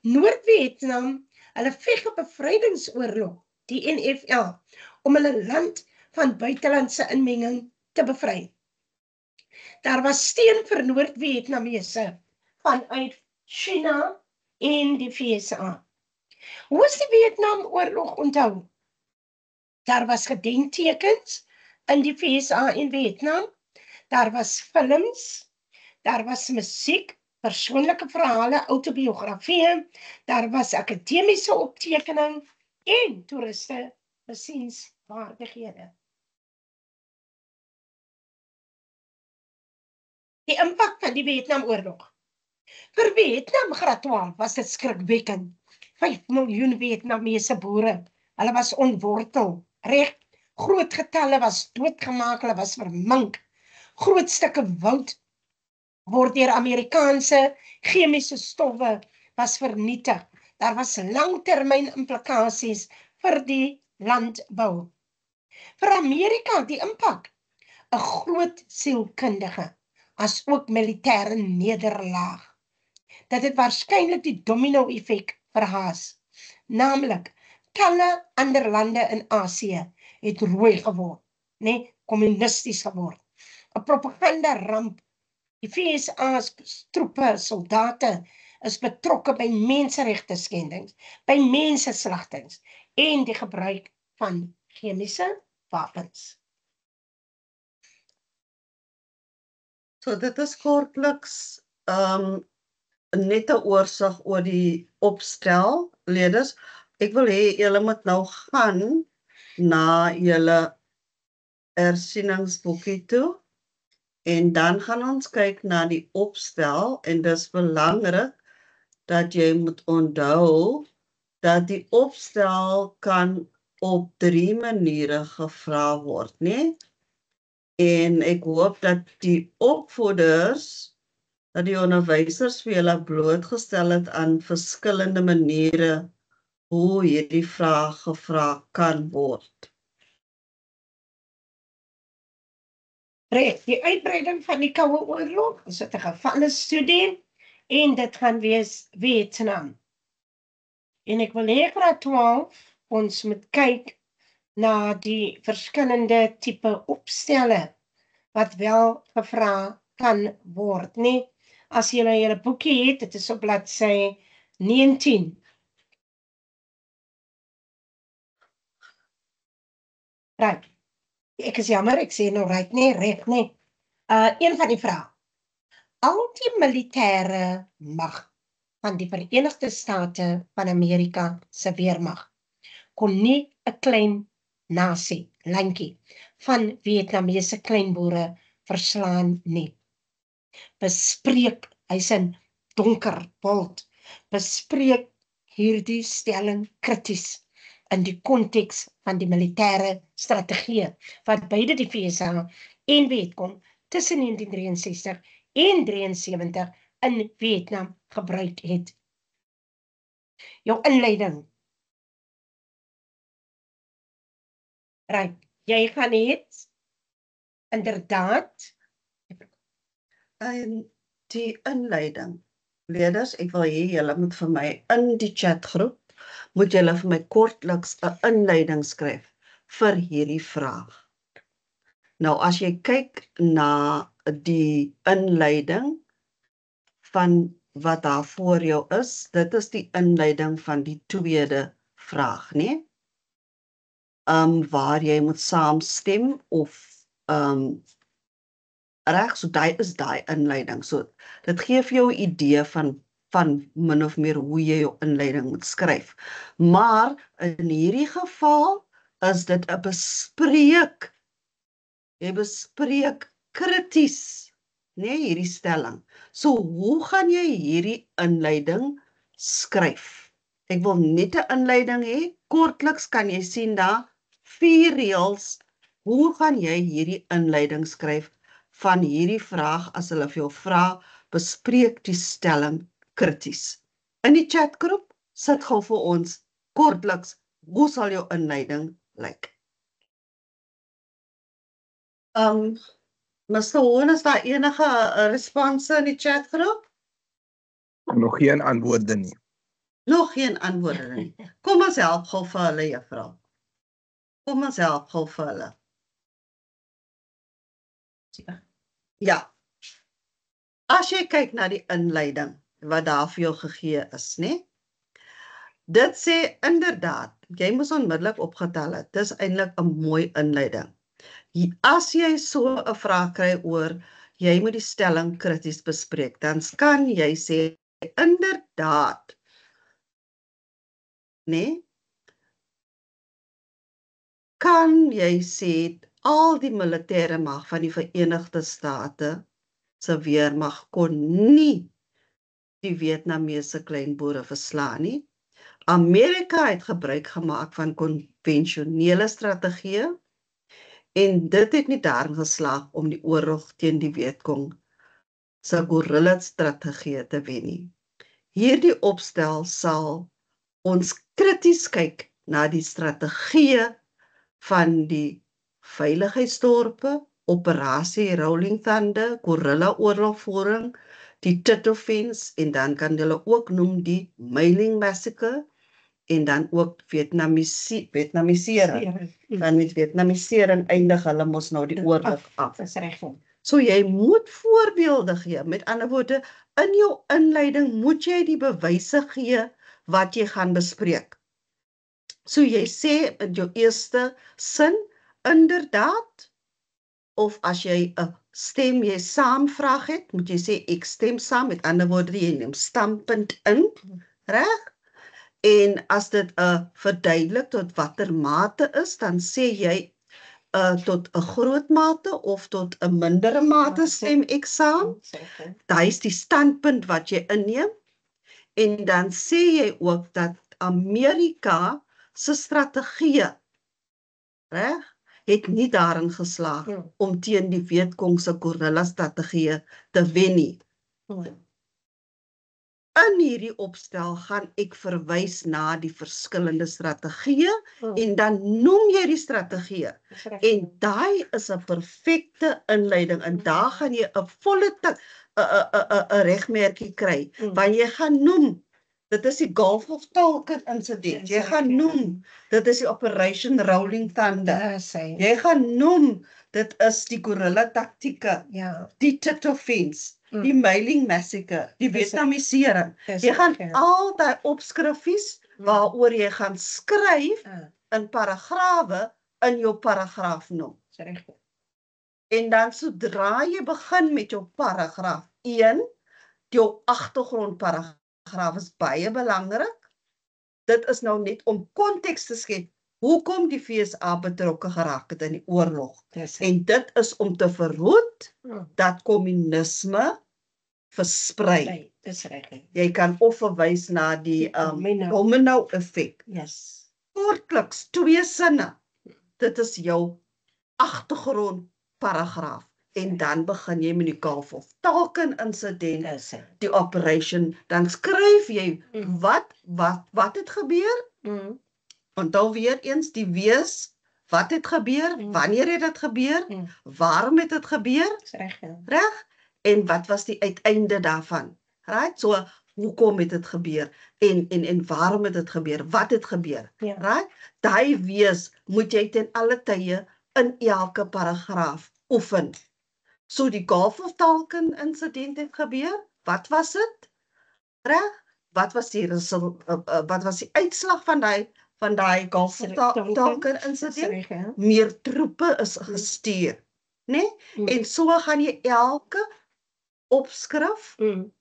Noord-Vietnam, hulle veg op 'n bevrydingsoorlog, die NFL, om hulle land van buitelandse inmenging te bevry. Daar was steun vir Noord-Vietnamese vanuit China en die VSA. Hoe is die Vietnamoorlog onthou? Daar was gedenktekens in die FSA en Vietnam. Daar was films, daar was musiek, persoonlike verhale, autobiografieë, daar was akademiese optekening en toeriste besienswaardighede. Die impak van die Vietnamoorlog. Vir Vietnam 12 was dit skrikwekkend. 5 miljoen Vietnamese boere, hulle was ontwortel reg groot getalle was doodgemaak, hulle was vermink. Groot stukke woud word deur Amerikaanse chemiese stowwe was vernietig. Daar was langtermyn implikasies vir die landbou. Vir Amerika die impak 'n groot sielkundige as ook militêre nederlaag. Dat dit waarskynlik die domino effek verhaas. Naamlik talle ander lande in Asië het rooi geword, nê, nee, kommunisties geword. 'n Propaganda ramp. Die FSA se troepe, soldate is betrokke by menseregte skendings, by menseslagtings en die gebruik van chemiese wapens. So dit is kortliks ehm um, net 'n oorsig oor die opstel leerders ek wil hê julle moet nou gaan na julle ersieningsboekie toe en dan gaan ons kyk na die opstel en dis belangrik dat jy moet onthou dat die opstel kan op drie maniere gevra word, né? En ek hoop dat die opvoeders dat die onderwysers vir julle blootgestel het aan verskillende maniere hoe hierdie vraag gevra kan word. Reg, die uitbreiding van die Koue Oorlog, is dit 'n gevalle studie en dit gaan wees Vietnam. En ek wil hê graad 12 ons moet kyk na die verskillende tipe opstelle wat wel gevra kan word, nê? As jy 'n hele boekie het, dit is op bladsy 19. Right. Ek is jammer, ek sê nou right nee, reg nee. Uh een van die vrae. Al die militêre mag van die Verenigde State van Amerika se weermag kon nie 'n klein nasie, landjie van Vietnamese kleinboere verslaan nie. Bespreek, hy's in donker bold. Bespreek hierdie stelling krities in die konteks van die militêre strategie wat beide die FSA en Vietcong tussen 1963 en 73 in Vietnam gebruik het. Jou inleiding. Reg, jy gaan net inderdaad En die inleiding. Leerders, ek wil hê julle moet vir my in die chatgroep moet julle vir my kortliks 'n inleiding skryf vir hierdie vraag. Nou as jy kyk na die inleiding van wat daar voor jou is, dit is die inleiding van die tweede vraag, né? Nee? Um waar jy moet saamstem of um reg so daai is daai inleiding. So dit gee vir jou 'n idee van van min of meer hoe jy jou inleiding moet skryf. Maar in hierdie geval is dit 'n bespreek. Jy bespreek krities, né, nee, hierdie stelling. So hoe gaan jy hierdie inleiding skryf? Ek wil net 'n inleiding hê. Kortliks kan jy sien daar vier reëls. Hoe gaan jy hierdie inleiding skryf van hierdie vraag as hulle vir jou vra, bespreek die stelling krities. In die chatgroep sit gou vir ons kortliks hoe sal jou inleiding lyk. Um Mr. Hoen, is daar enige uh, response in die chatgroep? Nog geen antwoorde nie. Nog geen antwoorde nie. Kom ons help gou vir hulle juffrou. Kom ons help gou vir hulle. Ja. As jy kyk na die inleiding wat daar vir jou gegee is, nê? Dit sê inderdaad, jy moet onmiddellik opgetel het. Dis eintlik 'n mooi inleiding. As jy so 'n vraag kry oor jy moet die stelling krities bespreek, dan kan jy sê inderdaad. Nê? Kan jy sê al die militêre mag van die Verenigde State se weermag kon nie die Vietnamese kleinboere verslaan nie. Amerika het gebruik gemaak van konvensionele strategieë en dit het nie daarin geslaag om die oorlog teen die Vietcong se guerrilla strategie te wen nie. Hierdie opstel sal ons krities kyk na die strategieë van die veiligheidsdorpe, operasie Rolling Thunder, guerrilla oorlogvoering, die Titofens en dan kan hulle ook noem die Mailing Massacre en dan ook Vietnamese Vietnamisering. Dan met Vietnamisering eindig hulle mos nou die oorlog af. Dis reg. So jy moet voorbeelde gee. Met ander woorde, in jou inleiding moet jy die bewyse gee wat jy gaan bespreek. So jy sê in jou eerste sin inderdaad of as jy 'n stem jy saam vraag het, moet jy sê ek stem saam met ander woorde jy neem standpunt in, reg? En as dit 'n verduidelik tot watter mate is, dan sê jy uh tot 'n groot mate of tot 'n mindere mate stem ek saam. Daai is die standpunt wat jy inneem. En dan sê jy ook dat Amerika se strategie reg het nie daarin geslaag ja. om teen die Vietcong se guerrilla strategie te wen nie. Ja. In hierdie opstel gaan ek verwys na die verskillende strategieë ja. en dan noem jy die strategie. En daai is 'n perfekte inleiding en daar gaan jy 'n volle 'n 'n 'n regmerkie kry. Ja. Want jy gaan noem Dit is die Gulf of Tonkin insident. Jy gaan noem dit is die Operation Rolling Thunder. Ja. Jy gaan noem dit is die guerrilla taktieke. Ja. Die Tit Offense, mm. die Mailing Massacre, die Vietnamisering. Jy gaan al daai opskrifies mm. waaroor jy gaan skryf in paragrawe in jou paragraaf noem. Reg. En dan sodra jy begin met jou paragraaf 1, jou agtergrond paragraaf is baie belangrik. dit is nou net om konteks te skep hoekom die FSA betrokke geraak het in die oorlog. Dis En dit is om te verhoed Mm, dat kommunisme versprei. dis reg. Jy kan of verwys na die um domino effek. Yes. Kortliks twee sinne. Dit is jou agtergrond paragraaf en dan begin jy met die Gulf of Tonkin insident, Dis dit. die operation, dan skryf jy Mm. wat wat wat het gebeur? Mm, Onthou weer eens die wees, wat het gebeur? Mm. Wanneer het dit gebeur? Mm. Waarom het dit gebeur? reg. ja. Reg? En wat was die uiteinde daarvan? Right? So hoekom het dit gebeur? En en en waarom het dit gebeur? Wat het gebeur? Ja. Right? Daai wees moet jy ten alle tye in elke paragraaf oefen. So die Gulf of Tonkin insident het gebeur. Wat was dit? Reg? Wat was die result, uh, uh, wat was die uitslag van daai van daai Gulf of Tonkin, insident? ja. Meer troepe is gestuur, né? Nee? Mm. En so gaan jy elke opskrif, Mm.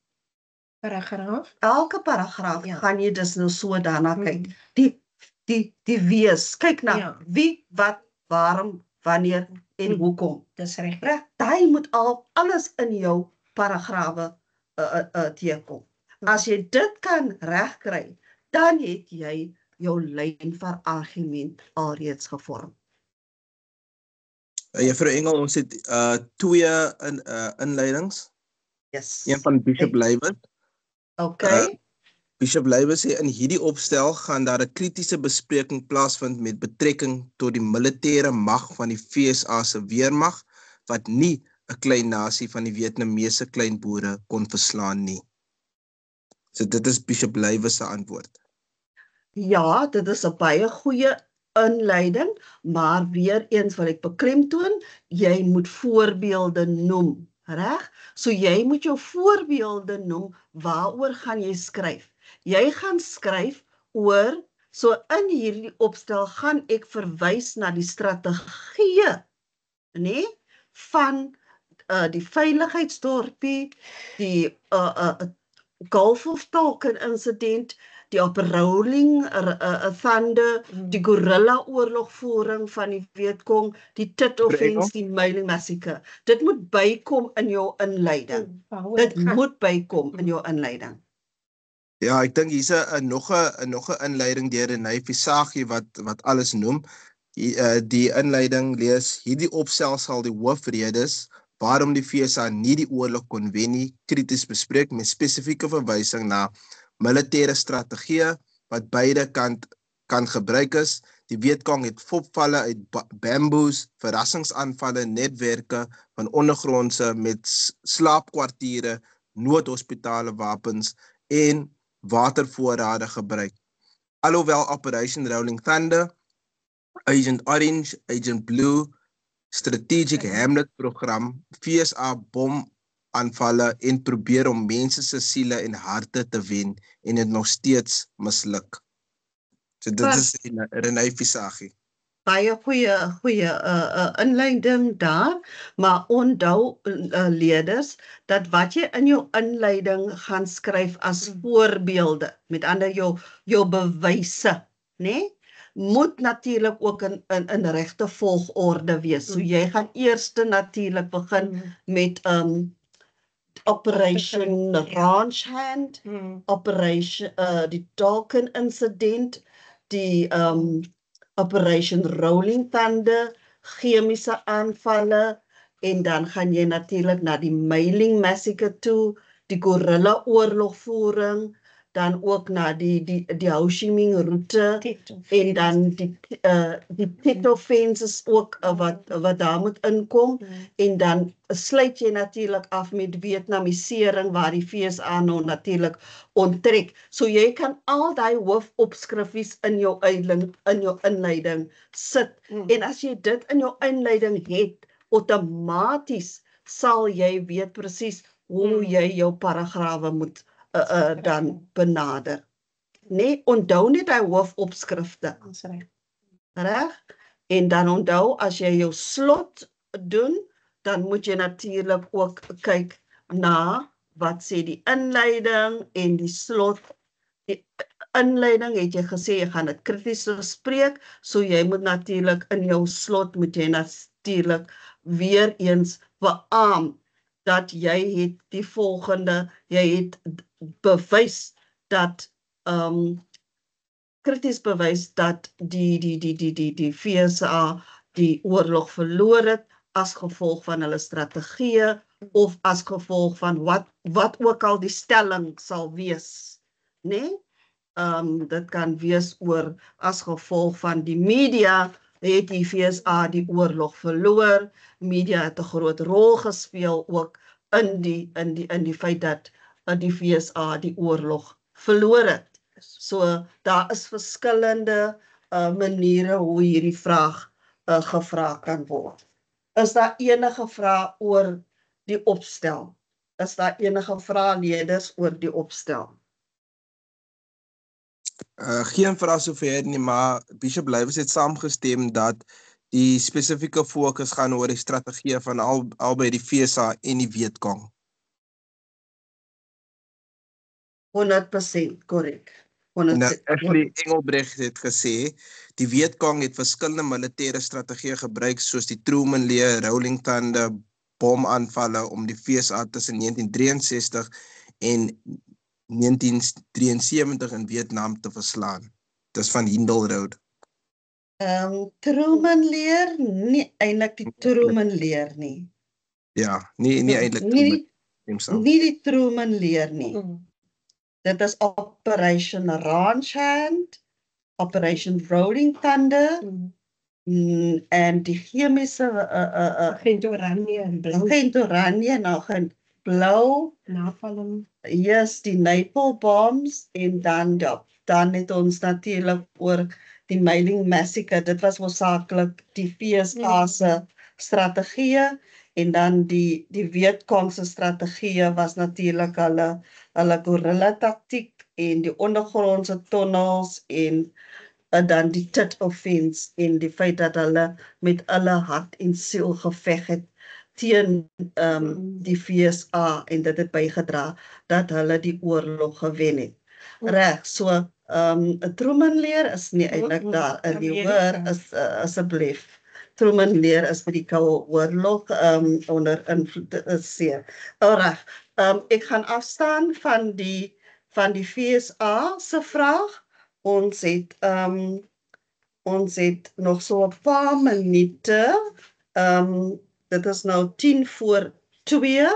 Paragraaf. elke paragraaf Ja. gaan jy dus nou so daarna kyk. Mm. Die die die wees, kyk na Ja. wie, wat, waarom, wanneer en Mm. hoekom. Dis reg. Reg, daai moet al alles in jou paragrawe uh uh, uh teekom. As jy dit kan regkry, dan het jy jou lyn van argument alreeds gevorm. Uh, Juffrou Engel, ons het uh twee in uh inleidings. Yes. Een van Bishop Lywers. Okay. Bishop Lywers sê in hierdie opstel gaan daar 'n kritiese bespreking plaasvind met betrekking tot die militêre mag van die FSA se weermag wat nie 'n klein nasie van die Vietnamese kleinboere kon verslaan nie. So dit is Bishop Lywers se antwoord. Ja, dit is 'n baie goeie inleiding, maar weer eens wil ek beklemtoon, jy moet voorbeelde noem, reg? So jy moet jou voorbeelde noem, waaroor gaan jy skryf? Jy gaan skryf oor so in hierdie opstel gaan ek verwys na die strategie, nê, nee, van uh die veiligheidsdorpie, die uh uh Gulf of Tonkin insident, die oprolling uh, uh, thunder Mm. die guerrilla oorlogvoering van die Vietcong, die Tit Engel? offense, die mailing massacre. Dit moet bykom in jou inleiding. Mm, Dit moet bykom in jou inleiding. Ja, ek dink hier's 'n nog 'n nog 'n inleiding deur Renay Visagie wat wat alles noem. Die uh, die inleiding lees hierdie opstel sal die hoofredes waarom die FSA nie die oorlog kon wen nie krities bespreek met spesifieke verwysing na militêre strategieë wat beide kant kan gebruik is. Die Vietcong het fopvalle uit ba- bamboes, verrassingsaanvalle, netwerke van ondergrondse met slaapkwartiere, noodhospitale wapens en watervoorrade gebruik. Alhoewel Operation Rolling Thunder, Agent Orange, Agent Blue, Strategic Hamlet program, FSA bom aanvalle en probeer om mense se siele en harte te wen en dit nog steeds misluk. So dit Pas. is Renay Visagie. Baie goeie goeie uh, uh, inleiding daar, maar onthou uh, leerders dat wat jy in jou inleiding gaan skryf as Mm. voorbeelde, met ander jou jou bewyse, né? Nee? moet natuurlik ook in in in regte volgorde wees. So Mm. jy gaan eers natuurlik begin Mm, met um Operation Ja. Ranch Hand, Operation uh die Dalkin insident, die um Operation Rolling Thunder, chemiese aanvalle en dan gaan jy natuurlik na die Mailing Massacre toe, die guerrilla oorlogvoering, dan ook na die die die Ho Chi Minh roete en dan die uh die pit offenses ook uh, wat wat daar moet inkom. Mm, en dan sluit jy natuurlik af met Vietnamisering waar die FSA nou natuurlik onttrek. So jy kan al daai hoofopskrifies in jou uitling in jou inleiding sit. Mm, en as jy dit in jou inleiding het, outomaties sal jy weet presies hoe Mm. jy jou paragrawe moet uh, uh, dan benader. Nee, onthou net daai hoofopskrifte dis reg. reg? En dan onthou as jy jou slot doen, dan moet jy natuurlik ook kyk na wat sê die inleiding en die slot. Die, inleiding het jy gesê jy gaan dit krities bespreek, so jy moet natuurlik in jou slot moet jy natuurlik weer eens beamoen dat jy het die volgende jy het bewys dat ehm um, krities bewys dat die die die die die die FSA die oorlog verloor het as gevolg van hulle strategieë of as gevolg van wat wat ook al die stelling sal wees nê nee? ehm um, dit kan wees oor as gevolg van die media het die FSA die oorlog verloor media het 'n groot rol gespeel ook in die in die in die feit dat die FSA die oorlog verloor het. So daar is verskillende uh maniere hoe hierdie vraag uh gevra kan word. Is daar enige vrae oor die opstel? Is daar enige vrae leerders oor die opstel? Uh geen vrae sover nie, maar Bishop Lywes het saamgestem dat die spesifieke fokus gaan oor die strategie van al albei die FSA en die Wietkong. 100% korrek. Nou, Ashley Engelbrecht het gesê die Wietkong het verskillende militêre strategieë gebruik soos die Truman Lee Rolling Thunder bomaanvalle om die FSA tussen 1963 en 1973 in Vietnam te verslaan. Dis van Hindle Road. Ehm um, Truman leer nie eintlik die Truman leer nie. Ja, nie nie eintlik nie, nie die Truman leer nie. Mm. Dit is Operation Ranch Hand, Operation Rolling Thunder. Mm. Mm, en die chemiese uh uh uh geen oranje en blou. Geen oranje nou geen blou napalm. Yes, die napalm bombs en dan ja, dan het ons natuurlik oor die mailing massacre dit was hoofsaaklik die FSA se strategie en dan die die Wietkong se strategie was natuurlik hulle hulle guerrilla taktik en die ondergrondse tunnels en en dan die tit offense en die feit dat hulle met hulle hart en siel geveg het teen ehm um, die FSA en dit het bygedra dat hulle die oorlog gewen het. Reg, so Ehm um, Truman leer is nie eintlik daar in die hoor is uh, asseblief. Truman leer is vir die koue oorlog ehm um, onder invloed is seer. Alreg. Ehm um, ek gaan afstaan van die van die FSA se vraag. Ons het ehm um, ons het nog so 'n paar minute. Ehm um, dit is nou 10 voor 2.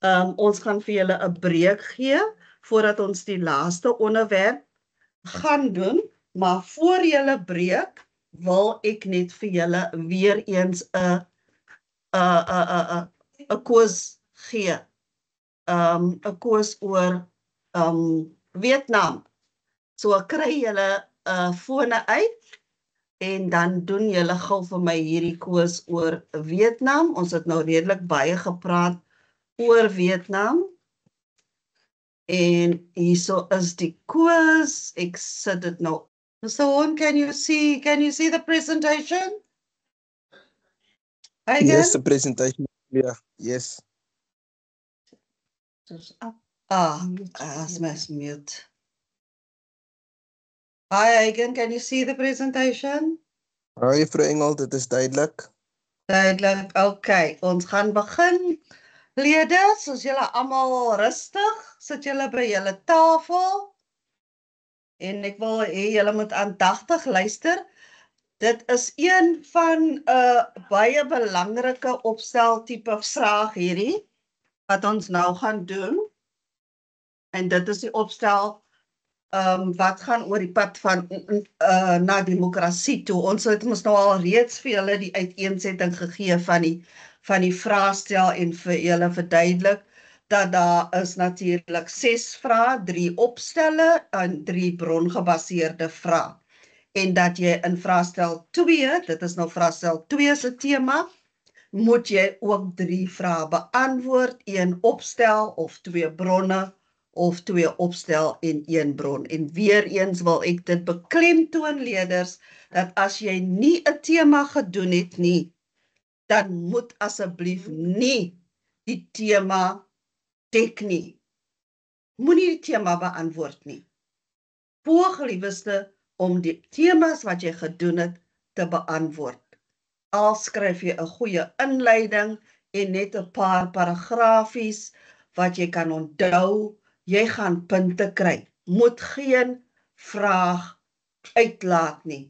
Ehm um, ons gaan vir julle 'n breek gee voordat ons die laaste onderwerp gaan doen, maar voor julle breek wil ek net vir julle weer eens 'n 'n 'n 'n koers gee. Um 'n koers oor um Vietnam. So kry julle 'n uh, fone uit en dan doen julle gou vir my hierdie koers oor Vietnam. Ons het nou redelik baie gepraat oor Vietnam. En hierso is die quiz. Ek sit dit nou. So on can you see can you see the presentation? Again? Yes, the presentation. Yeah, yes. Ah, as mess mute. Hi again, can you see the presentation? Hi juffrou Engel, dit is duidelik. Duidelik. Okay, ons gaan begin. Leerders, as julle almal rustig, sit julle by julle tafel. En ek wil hê julle moet aandagtig luister. Dit is een van 'n uh, baie belangrike opstel tipe vraag hierdie wat ons nou gaan doen. En dit is die opstel ehm um, wat gaan oor die pad van uh na demokrasie toe. Ons het mos nou al reeds vir julle die uiteensetting gegee van die van die vraestel en vir julle verduidelik dat daar is natuurlik 6 vrae, 3 opstelle en 3 brongebaseerde vrae. En dat jy in vraestel 2, dit is nou vraestel 2 se tema, moet jy ook 3 vrae beantwoord, een opstel of twee bronne of twee opstel en een bron. En weer eens wil ek dit beklemtoon leerders dat as jy nie 'n tema gedoen het nie, dan moet asseblief nie die tema dek nie. Moenie die tema beantwoord nie. poog liewerste om die temas wat jy gedoen het te beantwoord. Al skryf jy 'n goeie inleiding en net 'n paar paragrafies wat jy kan onthou, jy gaan punte kry. Moet geen vraag uitlaat nie.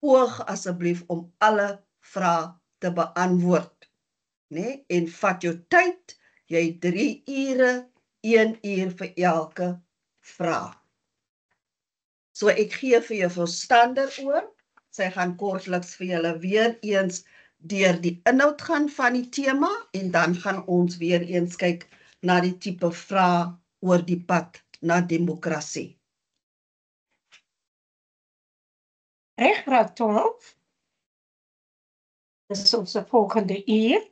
Poog asseblief om alle vrae te beantwoord, né? Nee? En vat jou tyd. Jy 3 ure, 1 uur vir elke vraag. So ek gee vir jou verstander oor. Sy gaan kortliks vir julle weer eens deur die inhoud gaan van die tema en dan gaan ons weer eens kyk na die tipe vrae oor die pad na demokrasie. Reg, graad 12. Dis ons volgende uur.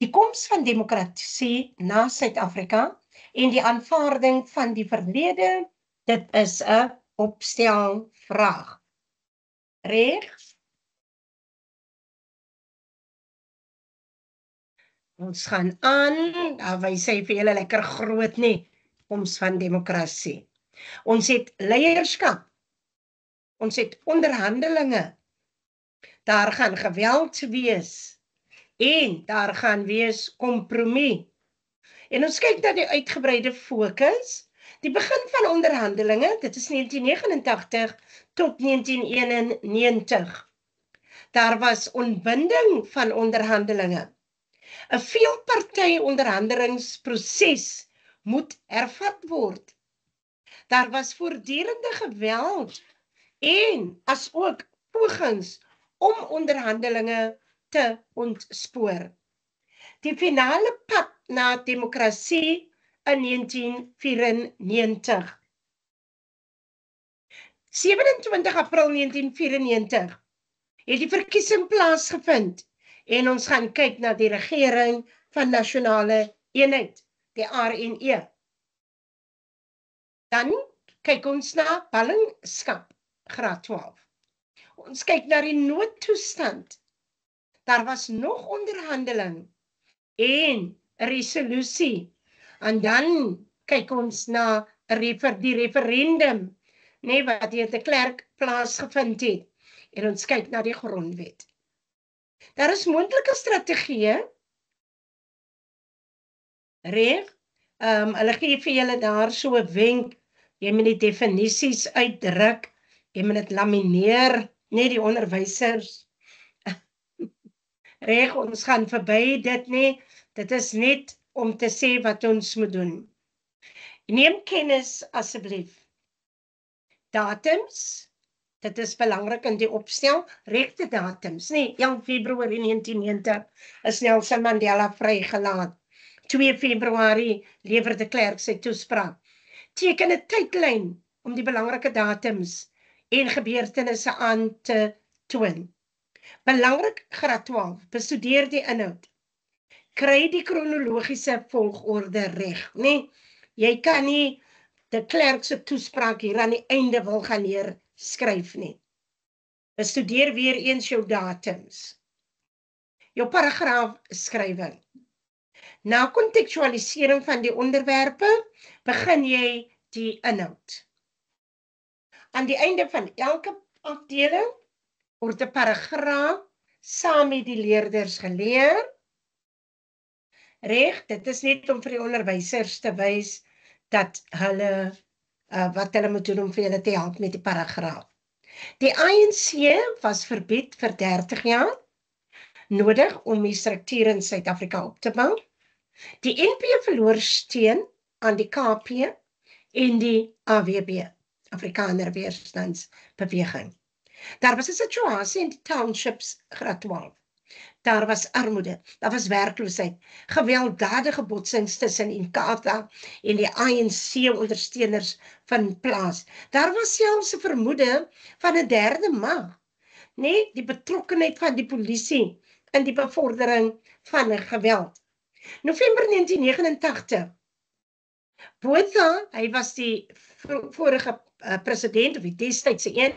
Die koms van demokrasie na Suid-Afrika en die aanvaarding van die verlede, dit is 'n opstel vraag. Reg? Ons gaan aan, daar wys hy vir julle lekker groot nê, koms van demokrasie. Ons het leierskap Ons het onderhandelinge. Daar gaan geweld wees en daar gaan wees kompromie. En ons kyk na die uitgebreide fokus. Die begin van onderhandelinge, dit is 1989 tot 1991. Daar was ontbinding van onderhandelinge. 'n Veelparty onderhandelingsproses moet hervat word. Daar was voortdurende geweld en as ook pogings om onderhandelinge te ontspoor. Die finale pad na demokrasie in 1994. 27 April 1994 het die verkiesing plaasgevind en ons gaan kyk na die regering van nasionale eenheid, die RNE. Dan kyk ons na ballingskap graad 12. Ons kyk na die noodtoestand. Daar was nog onderhandeling en 'n resolusie. En dan kyk ons na refer die referendum, nê nee, wat hier te Klerk plaasgevind het. En ons kyk na die grondwet. Daar is moontlike strategieë. Reg? Ehm um, hulle gee vir julle daar so 'n wenk. Jy moet die definisies uitdruk jy moet dit lamineer, net die onderwysers. Reg, ons gaan verby dit nie. Dit is net om te sê wat ons moet doen. Neem kennis asseblief. Datums. Dit is belangrik in die opstel, regte datums, nê? 1 Februarie 1990 is Nelson Mandela vrygelaat. 2 Februarie lewer de Klerk sy toespraak. Teken 'n tydlyn om die belangrike datums en gebeurtenisse aan te toon. Belangrik graad 12, bestudeer die inhoud. Kry die kronologiese volgorde reg, nê? Nee, jy kan nie die klerk se toespraak hier aan die einde wil gaan neer skryf nie. Bestudeer weer eens jou datums. Jou paragraaf skrywing. Na kontekstualisering van die onderwerpe, begin jy die inhoud. Aan die einde van elke afdeling word 'n paragraaf saam met die leerders geleer. Reg, dit is net om vir die onderwysers te wys dat hulle uh, wat hulle moet doen om vir hulle te help met die paragraaf. Die ANC was verbied vir 30 jaar nodig om die struktuur in Suid-Afrika op te bou. Die NP verloor steun aan die KP en die AWB. Afrikaner weerstandsbeweging. Daar was 'n situasie in die townships graad 12. Daar was armoede, daar was werkloosheid, gewelddadige botsings tussen Inkatha en die ANC ondersteuners van plaas. Daar was selfs 'n vermoede van 'n derde mag, nê, nee, die betrokkeheid van die polisie in die bevordering van geweld. November 1989 Botha, hy was die vorige uh, president of die destydse een.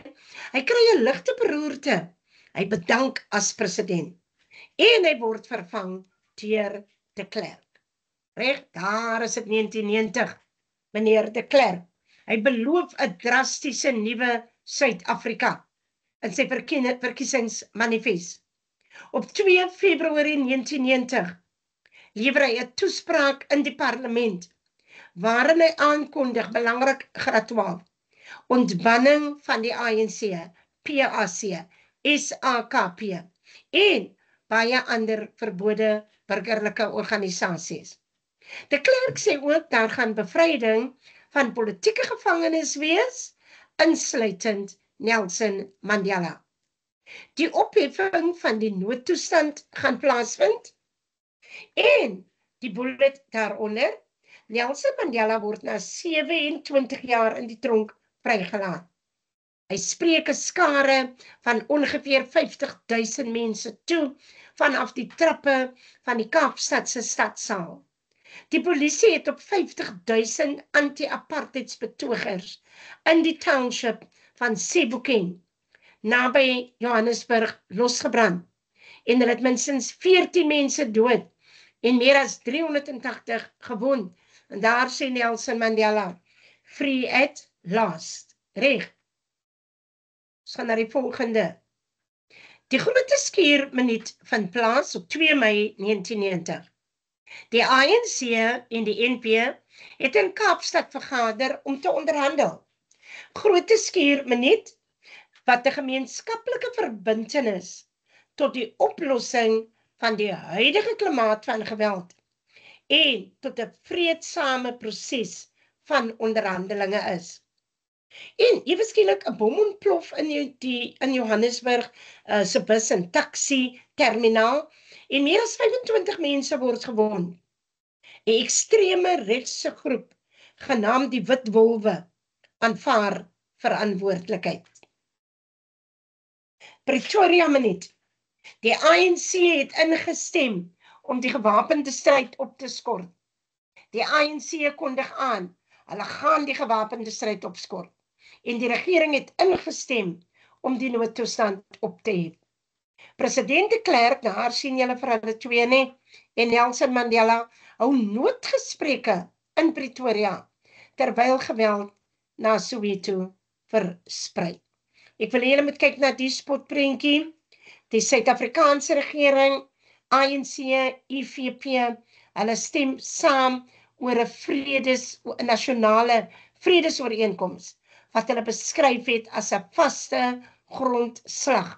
Hy kry 'n ligte beroerte. Hy bedank as president en hy word vervang deur de Klerk. Reg, daar is dit 1990. Meneer de Klerk. Hy beloof 'n drastiese nuwe Suid-Afrika in sy verkiesingsmanifest. Op 2 Februarie 1990 lewer hy 'n toespraak in die parlement waarin hy aankondig belangrik graad 12 ontbanning van die ANC, PAC, SAKP en baie ander verbode burgerlike organisasies. De Klerk sê ook daar gaan bevryding van politieke gevangenes wees, insluitend Nelson Mandela. Die opheffing van die noodtoestand gaan plaasvind en die bullet daaronder Nelson Mandela word na 27 jaar in die tronk vrygelaat. Hy spreek 'n skare van ongeveer 50 000 mense toe vanaf die trappe van die Kaapstad se stadsaal. Die polisie het op 50000 anti-apartheidsbetogers in die township van Sebokeng naby Johannesburg losgebrand en hulle het minstens 14 mense dood en meer as 380 gewond. En daar sê Nelson Mandela, free at last. Reg. Ons gaan na die volgende. Die groot skuur minuut vind plaas op 2 Mei 1990. Die ANC en die NP het in Kaapstad vergader om te onderhandel. Groote skuur minuut wat 'n gemeenskaplike verbintenis tot die oplossing van die huidige klimaat van geweld en tot 'n vredesame proses van onderhandelinge is. En ewe skielik 'n bom ontplof in die, die in Johannesburg uh, se bus en taxi terminaal en meer as 25 mense word gewond. 'n Ekstreme regse groep genaamd die Wit Wolwe aanvaar verantwoordelikheid. Pretoria minuut. Die ANC het ingestem om die gewapende stryd op te skort. Die ANC kondig aan, hulle gaan die gewapende stryd opskort en die regering het ingestem om die noodtoestand op te hef. President de Klerk, na haar sien julle vir hulle twee nie, en Nelson Mandela hou noodgesprekke in Pretoria terwyl geweld na Soweto versprei. Ek wil julle moet kyk na die spotprentjie. Die Suid-Afrikaanse regering, ANC, IFP, hulle stem saam oor 'n vredes nasionale vredesooreenkoms wat hulle beskryf het as 'n vaste grondslag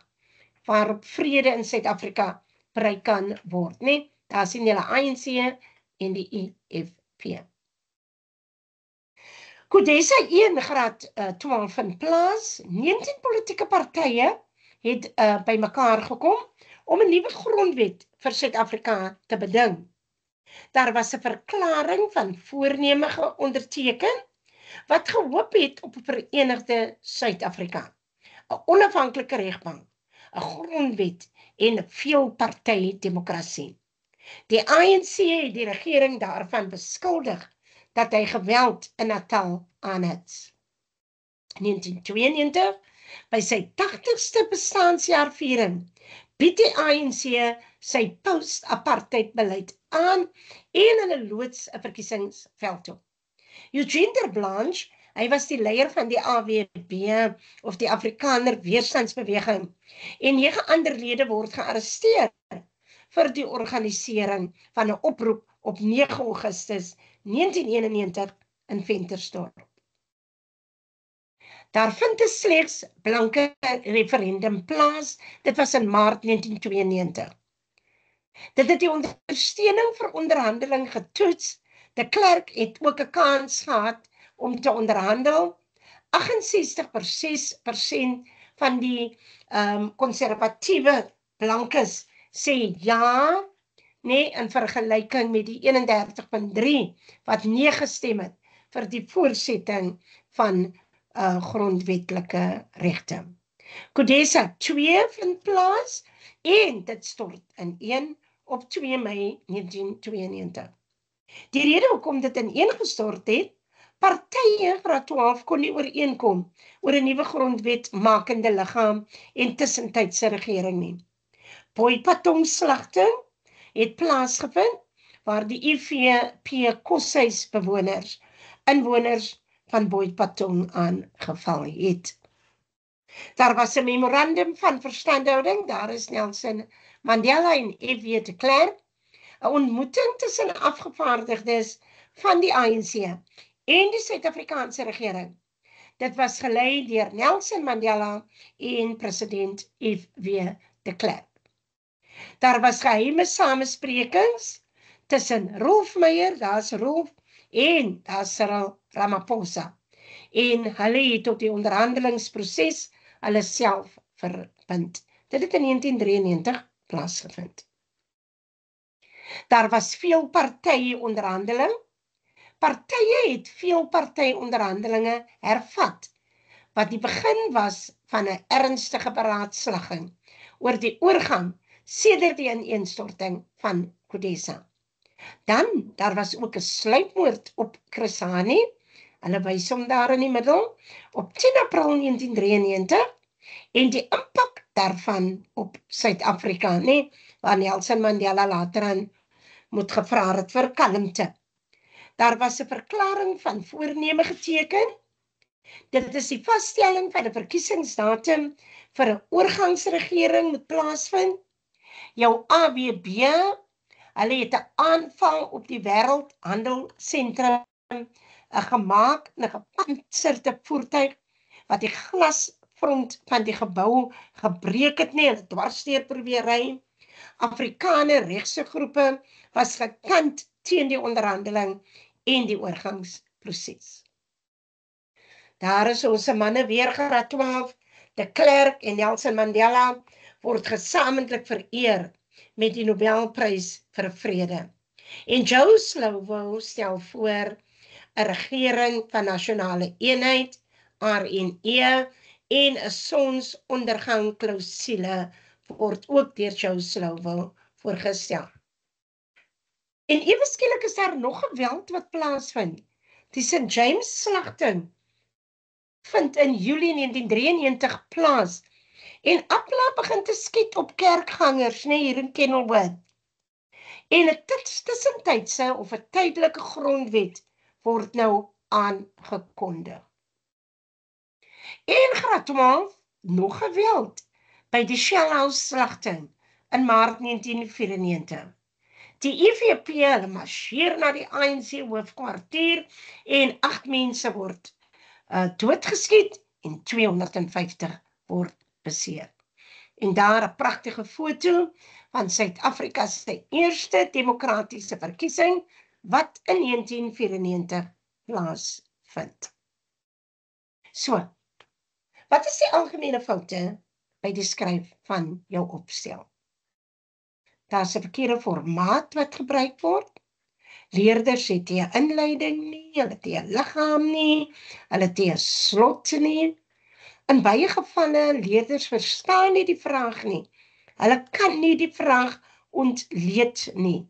waarop vrede in Suid-Afrika bereik kan word, né? Daar sien julle ANC en die EFF. Kodesa 1 graad uh, 12 in plaas. 19 politieke partye het uh, bymekaar gekom om 'n nuwe grondwet vir Suid-Afrika te beding. Daar was 'n verklaring van voorneme geonderteken wat gehoop het op 'n verenigde Suid-Afrika, 'n onafhanklike regbank, 'n grondwet en 'n veelpartytjie demokrasie. Die ANC het die regering daarvan beskuldig dat hy geweld in Natal aanhet. 1992 by sy 80ste bestaanjaarviering bied die ANC sy post-apartheid beleid aan en hulle loods 'n verkiesingsveld toe. Eugene ter Blanche, hy was die leier van die AWB of die Afrikaner Weerstandsbeweging en nege ander lede word gearresteer vir die organisering van 'n oproep op 9 Augustus 1991 in Ventersdorp. Daar vind 'n slegs blanke referendum plaas. Dit was in Maart 1992. Dit het die ondersteuning vir onderhandeling getoets De Klerk het ook 'n kans gehad om te onderhandel. 68% van die ehm um, konservatiewe blankes sê ja, nee in vergelyking met die 31.3 wat nee gestem het vir die voorsetting van uh, grondwetlike regte. Kodesa 2 vind plaas en dit stort in 1 op 2 Mei 1992. Die rede hoekom dit ineengestort het, partye graad 12 kon nie ooreenkom oor 'n nuwe grondwet makende liggaam en tussentydse regering nie. Boipatong slagting het plaasgevind waar die IFP koshuis bewoners inwoners van Boyd Patton aangeval het. Daar was 'n memorandum van verstandhouding, daar is Nelson Mandela en F.W. de Klerk, 'n ontmoeting tussen afgevaardigdes van die ANC en die Suid-Afrikaanse regering. Dit was gelei deur Nelson Mandela en president F.W. de Klerk. Daar was geheime samesprekings tussen Rolf Meyer, daar's Rolf en daar's Cyril Ramaphosa. En hulle het tot die onderhandelingsproses hulle self verbind. Dit het in 1993 plaasgevind. Daar was veel partye onderhandeling. Partye het veel party onderhandelinge hervat wat die begin was van 'n ernstige beraadslaging oor die oorgang sedert die ineenstorting van Kodesa. Dan daar was ook 'n sluipmoord op Chris Hani. Hulle wys hom daar in die middel op 10 April 1993 en die impak daarvan op Suid-Afrika, nê, nee, waar Nelson Mandela later aan moet gevra het vir kalmte. Daar was 'n verklaring van voorneme geteken. Dit is die vaststelling van 'n verkiesingsdatum vir 'n oorgangsregering moet plaasvind. Jou AWB, hulle het 'n aanval op die wêreldhandelsentrum gemaak, 'n gepantserde voertuig wat die glas front van die gebou gebreek het nie, dwarsteer probeer ry. Afrikaner regse groepe was gekant teen die onderhandeling en die oorgangsproses. Daar is ons manne weer geraad 12, de Klerk en Nelson Mandela word gesamentlik vereer met die Nobelprys vir vrede. En Joe Slovo stel voor 'n regering van nasionale eenheid, RNE en 'n sonsondergang klousule word ook deur Joe Slovo voorgestel. En ewe skielik is daar nog geweld wat plaasvind. Die St James slagting vind in Julie 1993 plaas en Appla begin te skiet op kerkgangers nê hier in Kenilworth. En 'n tussentydse of 'n tydelike grondwet word nou aangekondig. En 12 nog geweld by die Shell House slagting in Maart 1994. Die EFF hulle marseer na die ANC hoofkwartier en 8 mense word uh, doodgeskiet en 250 word beseer. En daar 'n pragtige foto van Suid-Afrika se eerste demokratiese verkiesing wat in 1994 plaasvind. So, Wat is die algemene foute by die skryf van jou opstel? Daar's 'n verkeerde formaat wat gebruik word. Leerders het nie 'n inleiding nie, hulle het nie 'n liggaam nie, hulle het nie 'n slot nie. In baie gevalle leerders verstaan nie die vraag nie. Hulle kan nie die vraag ontleed nie.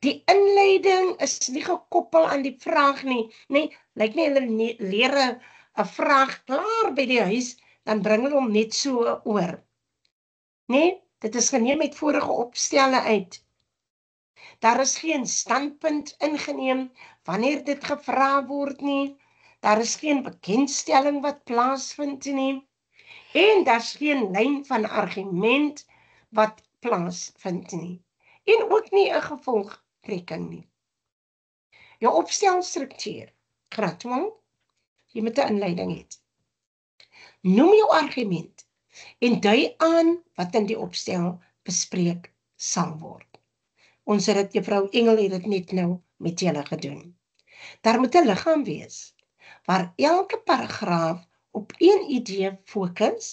Die inleiding is nie gekoppel aan die vraag nie, nê? Nee, lyk nie hulle leer 'n vraag klaar by die huis, dan bring hulle hom net so oor. Nee, dit is geneem met vorige opstelle uit. Daar is geen standpunt ingeneem wanneer dit gevra word nie. Daar is geen bekendstelling wat plaasvind nie. En daar's geen lyn van argument wat plaasvind nie. En ook nie 'n gevolgtrekking nie. Jou opstelstruktuur. Gratwang jy moet 'n inleiding hê. Noem jou argument en dui aan wat in die opstel bespreek sal word. Ons het dit juffrou Engel het dit net nou met julle gedoen. Daar moet 'n liggaam wees waar elke paragraaf op een idee fokus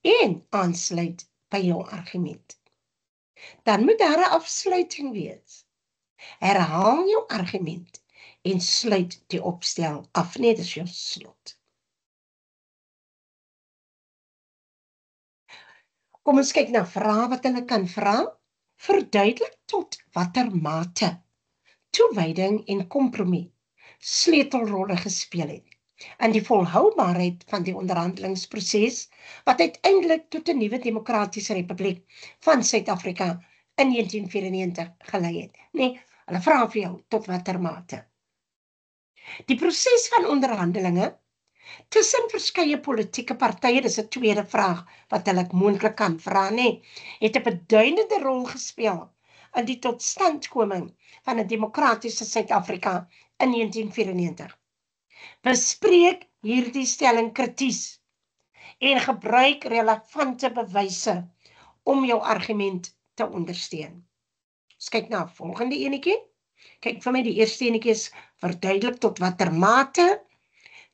en aansluit by jou argument. Dan moet daar 'n afsluiting wees. Herhaal jou argument en sluit die opstel af net as jou slot. Kom ons kyk na vrae wat hulle kan vra. Verduidelik tot watter mate toewyding en kompromie sleutelrolle gespeel het in die volhoubaarheid van die onderhandelingsproses wat uiteindelik tot 'n nuwe demokratiese republiek van Suid-Afrika in 1994 gelei het. Nee, hulle vra vir jou tot watter mate Die proses van onderhandelinge tussen verskeie politieke partye, dis 'n tweede vraag wat hulle moontlik kan vra, nê, het 'n beduidende rol gespeel in die totstandkoming van 'n demokratiese Suid-Afrika in 1994. Bespreek hierdie stelling krities en gebruik relevante bewyse om jou argument te ondersteun. Ons kyk na volgende enetjie. Kyk vir my die eerste enetjie is verduidelik tot watter mate.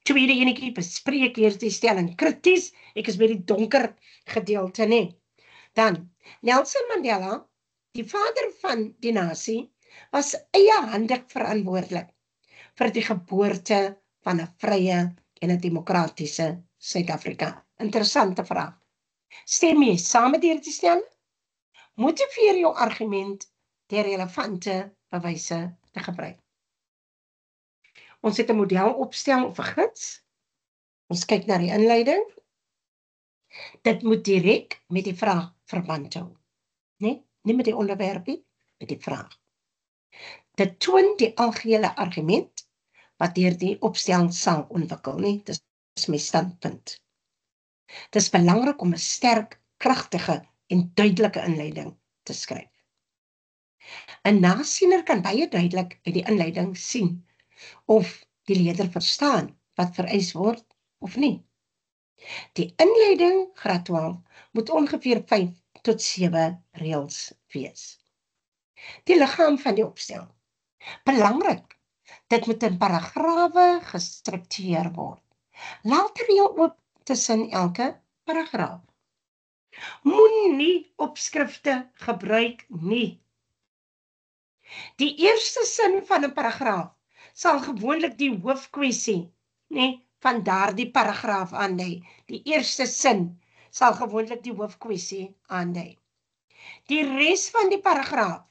Tweede enetjie bespreek hierdie stelling krities. Ek is by die donker gedeelte, nê. Dan Nelson Mandela, die vader van die nasie, was eie handig verantwoordelik vir die geboorte van 'n vrye en 'n demokratiese Suid-Afrika. Interessante vraag. Stem jy saam met hierdie stelling? Motiveer jou argument deur relevante bewyse te gebruik. Ons het 'n model opstel of 'n gids. Ons kyk na die inleiding. Dit moet direk met die vraag verband hou. Nee, nie met die onderwerp nie, met die vraag. Dit toon die algehele argument wat deur die opstelling sal ontwikkel, nie? Dis my standpunt. Dit is belangrik om 'n sterk, kragtige en duidelike inleiding te skryf. 'n Nasiener kan baie duidelik uit die inleiding sien of die leerder verstaan wat vereis word of nie. Die inleiding graad 12 moet ongeveer 5 tot 7 reëls wees. Die liggaam van die opstel. Belangrik, dit moet in paragrawe gestruktureer word. Laat reël oop tussen elke paragraaf. Moenie opskrifte gebruik nie. Die eerste sin van 'n paragraaf sal gewoonlik die hoofkwessie, nê, van daardie paragraaf aandui. Die eerste sin sal gewoonlik die hoofkwessie aandui. Die res van die paragraaf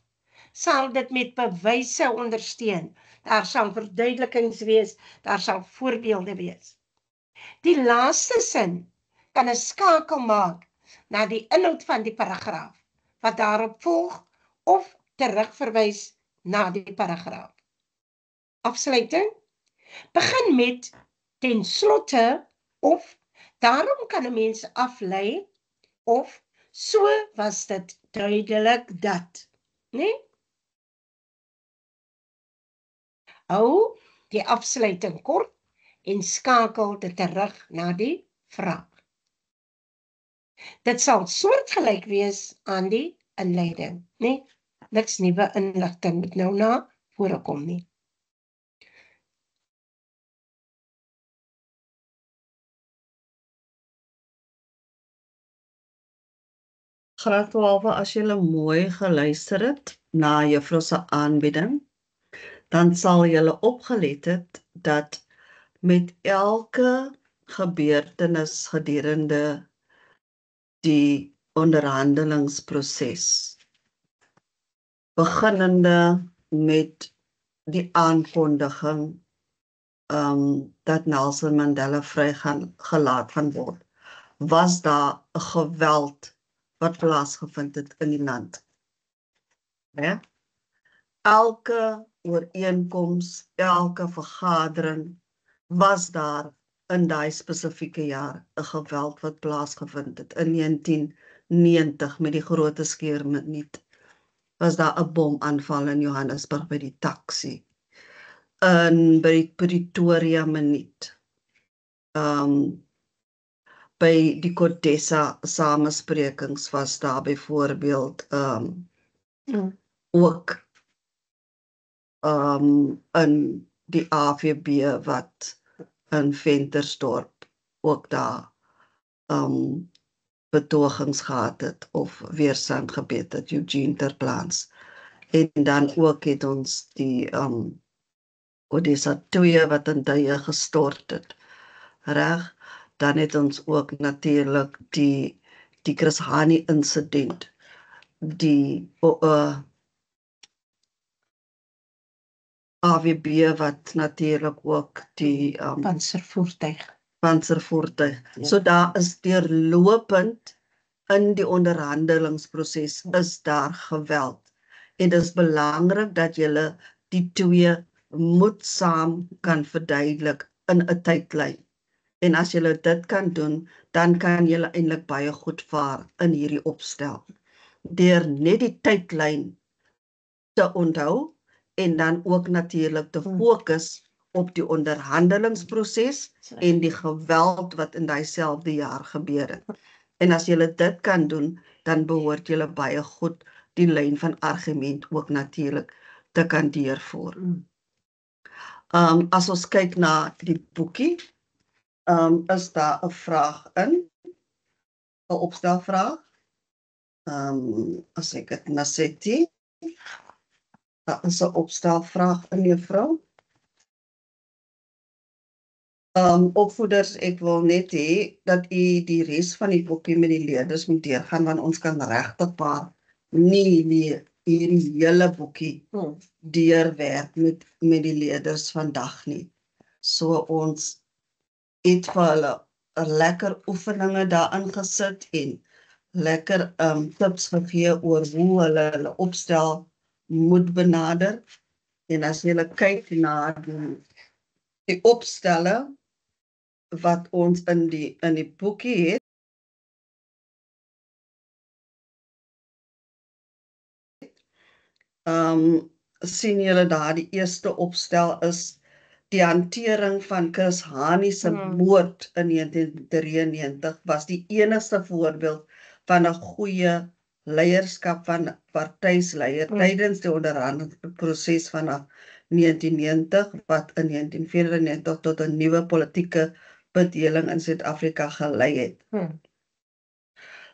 sal dit met bewyse ondersteun. Daar sal verduidelikings wees, daar sal voorbeelde wees. Die laaste sin kan 'n skakel maak na die inhoud van die paragraaf wat daarop volg of terugverwys na die paragraaf. Afsluiting begin met ten slotte of daarom kan 'n mens aflei of so was dit duidelik dat, né? Nee? Hou die afsluiting kort en skakel dit terug na die vraag. Dit sal soortgelyk wees aan die inleiding, né? Nee, niks nuwe inligting moet nou na vore kom nie. Graad 12 as jy mooi geluister het na juffrou se aanbieding, dan sal jy opgelet het dat met elke gebeurtenis gedurende die onderhandelingsproses beginnende met die aankondiging um dat Nelson Mandela vry gaan gelaat gaan word was daar 'n geweld wat plaasgevind het in die land. Né? Elke ooreenkoms, elke vergadering was daar in daai spesifieke jaar 'n geweld wat plaasgevind het in 1990 met die groot skeerminuut was daar 'n bomaanval in Johannesburg by die taxi in by Pretoria minuut um by die Kodessa samesprekings was daar byvoorbeeld um mm. ook um in die AVB wat in Ventersdorp ook daar um betogings gehad het of weerstand gebed het Eugene Terplans en dan ook het ons die um Odessa 2 wat in tye gestort het. Reg dan het ons ook natuurlik die die Chris Hani insident die uh AWB wat natuurlik ook die um, panservoertuig panservoertuig. Ja. So daar is deurlopend in die onderhandelingsproses is daar geweld. En dit is belangrik dat jy die twee moet saam kan verduidelik in 'n tydlyn. En as jy dit kan doen, dan kan jy eintlik baie goed vaar in hierdie opstel. Deur net die tydlyn te onthou en dan ook natuurlik te Hmm. fokus op die onderhandelingsproses en die geweld wat in daai selfde jaar gebeur het. En as jy dit kan doen, dan behoort jy baie goed die lyn van argument ook natuurlik te kan deurvoer. Mm. Um as ons kyk na die boekie, um is daar 'n vraag in 'n opstelvraag. Um as ek dit na sê, daar is 'n opstelvraag in juffrou. Um opvoeders, ek wil net hê dat u die res van die boekie met die leerders moet deurgaan want ons kan regtig maar nie nie hierdie hele boekie Mm. deurwerk met met die leerders vandag nie. So ons het vir hulle lekker oefeninge daarin gesit en lekker um tips gegee oor hoe hulle hulle opstel moet benader. En as jy kyk na die die opstelle wat ons in die in die boekie het Ehm um, sien julle daar die eerste opstel is die hantering van Chris Hani se Hmm. moord in 1993 was die enigste voorbeeld van 'n goeie leierskap van partyleier Hmm. tydens die onderhandelingsproses vanaf 1990 wat in 1994 tot 'n nuwe politieke bedeling in Suid-Afrika gelei het. Mm.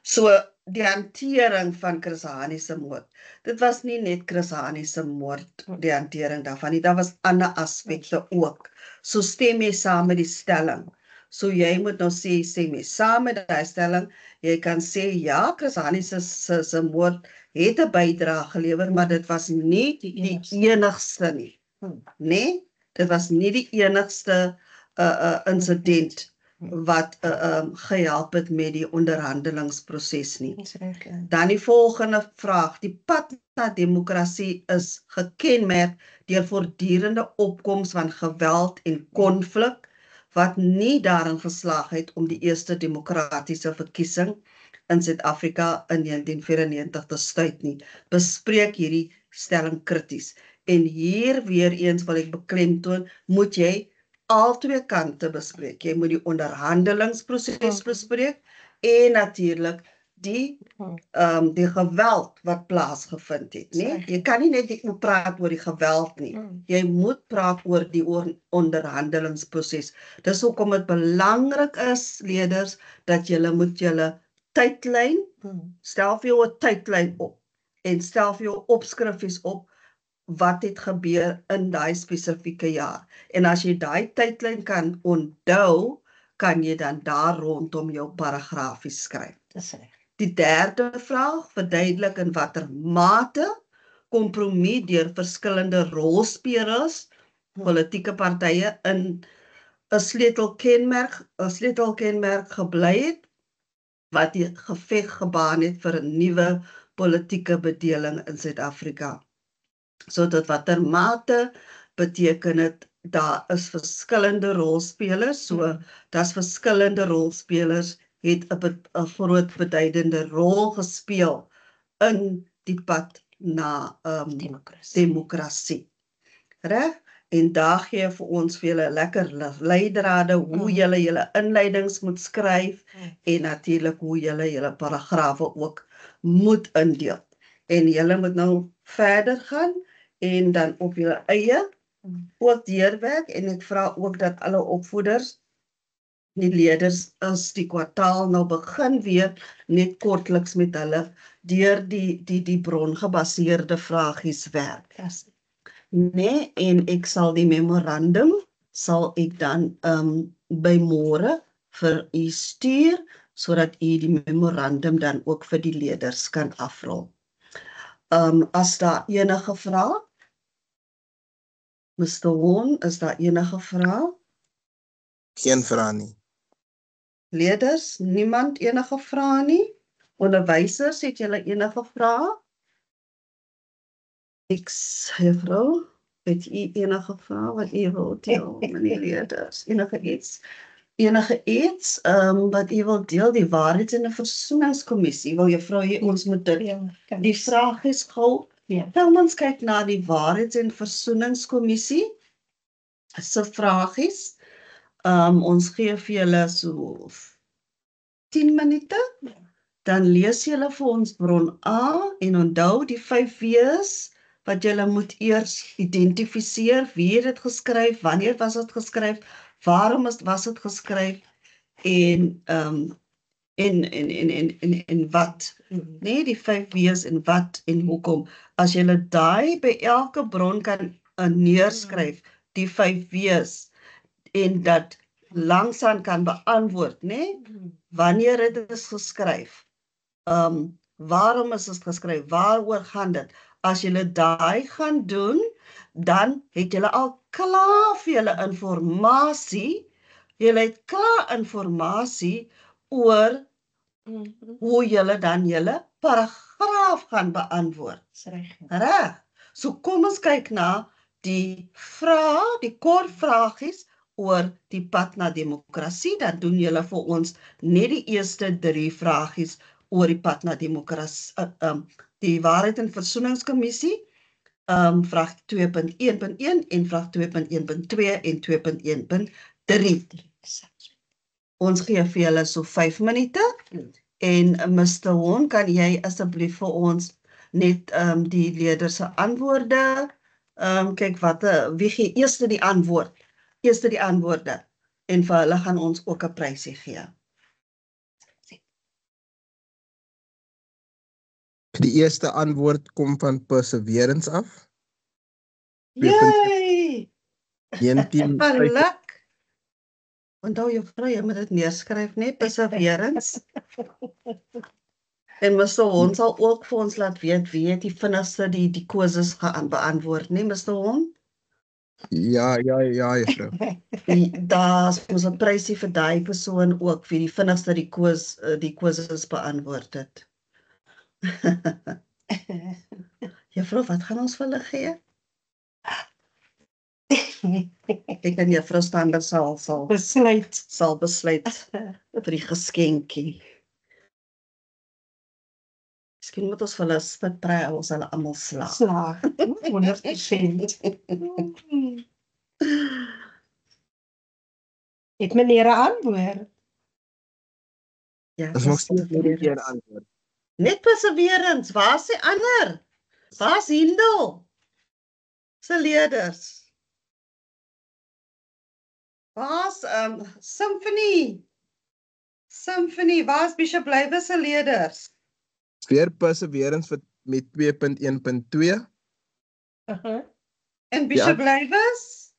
So die hantering van Chris Hani se moord. Dit was nie net Chris Hani se moord, die hantering daarvan nie. Daar was ander aspekte ook. So stem jy saam met die stelling. So jy moet nou sê stem jy saam met daai stelling. Jy kan sê ja, Chris Hani se se, se moord het 'n bydrae gelewer, maar dit was nie Die die enigste. nie. Hmm. Nee, dit was nie die enigste uh uh insident. Wat uh um gehelp het met die onderhandelingsproses nie. Ja. Dan die volgende vraag. Die pad na demokrasie is gekenmerk deur voortdurende opkoms van geweld en konflik wat nie daarin geslaag het om die eerste demokratiese verkiesing in Suid-Afrika in 1994 te stuit nie. Bespreek hierdie stelling krities. En hier weer eens wil ek beklemtoon, moet jy al twee kante bespreek. Jy moet die onderhandelingsproses Mhm. bespreek en natuurlik die Mhm. ehm um, die geweld wat plaasgevind het, né? Reg. Jy kan nie net net praat oor die geweld nie. Mm. Jy moet praat oor die onderhandelingsproses. Dis hoekom dit belangrik is leerders dat julle moet julle tydlyn stel vir jou 'n tydlyn op en stel vir jou opskrifies op wat het gebeur in daai spesifieke jaar. En as jy daai tydlyn kan onthou, kan jy dan daar rondom jou paragrafies skryf. Dis reg. Die derde vraag verduidelik in watter mate kompromie deur verskillende rolspelers, politieke partye in 'n sleutelkenmerk, 'n sleutelkenmerk gebly het wat die geveg gebaan het vir 'n nuwe politieke bedeling in Suid-Afrika. So tot watter mate beteken dit daar is verskillende rolspelers, so daar's verskillende rolspelers het 'n 'n groot beduidende rol gespeel in die pad na ehm um, Demokrasie. demokrasie. Reg? En daar gee jy vir ons vir julle lekker le- leidrade hoe Mhm. julle julle inleidings moet skryf Mm. en natuurlik hoe julle julle paragrawe ook moet indeel. En julle moet nou verder gaan en dan op julle eie Mm. ook deurwerk en ek vra ook dat alle opvoeders die leerders as die kwartaal nou begin weer net kortliks met hulle deur die die die brongebaseerde vragies werk Dis nee en ek sal die memorandum sal ek dan um by môre vir u stuur sodat u die memorandum dan ook vir die leerders kan afrol. Um as daar enige vrae Mr. Won, is daar enige vrae? Geen vrae nie. Leerders, niemand enige vrae nie? Onderwysers, het julle enige vrae? Ek sê vrou Het u enige vrae wat u wil deel, meneer leerders? Enige iets? Enige iets ehm um, wat u wil deel die waarheids- en versoeningskommissie? Wil juffrou hier ons moet dit Ja, Die vraag is gou, Ja. Wel ons kyk na die Waarheids- en Versoeningskommissie se vragies. Ehm um, ons gee vir julle so 10 minute. Dan lees julle vir ons bron A en onthou die 5 W's wat julle moet eers identifiseer. Wie het dit geskryf? Wanneer was dit geskryf? Waarom is was dit geskryf? En ehm um, en en en en en en wat Mhm. nee die 5 W's en wat en hoekom as jy daai by elke bron kan uh, neerskryf die 5 W's en dat langsaan kan beantwoord nê Mhm. wanneer dit is geskryf um waarom is dit geskryf waaroor gaan dit as jy daai gaan doen dan het jy al klaar vir julle inligting jy het klaar inligting oor Mhm. hoe julle dan julle paragraaf gaan beantwoord. Reg. Reg. So kom ons kyk na die vrae, die kort vragies oor die pad na demokrasie. Dan doen julle vir ons net die eerste 3 vragies oor die pad na demokrasie. Uh, um die Waarheid en Versoeningskommissie. Um vraag 2.1.1 en vraag 2.1.2 en 2.1.3. Ons gee vir julle so 5 minute. En uh, Mr. Hon, kan jy asseblief vir ons net ehm um, die leerders se antwoorde ehm um, kyk wat uh, wie gee eers die antwoord? Eers die antwoorde en vir hulle gaan ons ook 'n prysie gee. Die eerste antwoord kom van Perseverance af. Yay! 19 Geluk. Onthou jou vrou, jy moet dit neerskryf net perseverance. en Mr. Hon sal ook vir ons laat weet wie het die vinnigste die die kwesses gaan beantwoord, nee Mr. Hon? Ja, ja, ja, juffrou. Die- Daar's mos 'n prysie vir daai persoon ook wie die vinnigste die kwes eh, die kwesses beantwoord het. Juffrou, wat gaan ons vir hulle gee? Ek en juffrou Stander sal sal Besluit. sal besluit vir die geskenkie. Miskien moet ons vir hulle spit brei ons hulle almal slag. Slaag. 100%. Mm. Het meneer 'n antwoord? Ja, Dis nog steeds nie perseverance. antwoord. Net perseverance, waar's die ander? Waar's Hindel? Se leerders. Waar's um Symphony? Symphony, waar's Bishop Blywe se leerders? Weer Perseverance vir met 2.1.2. Uh-huh. En Bishop ja. Blywes?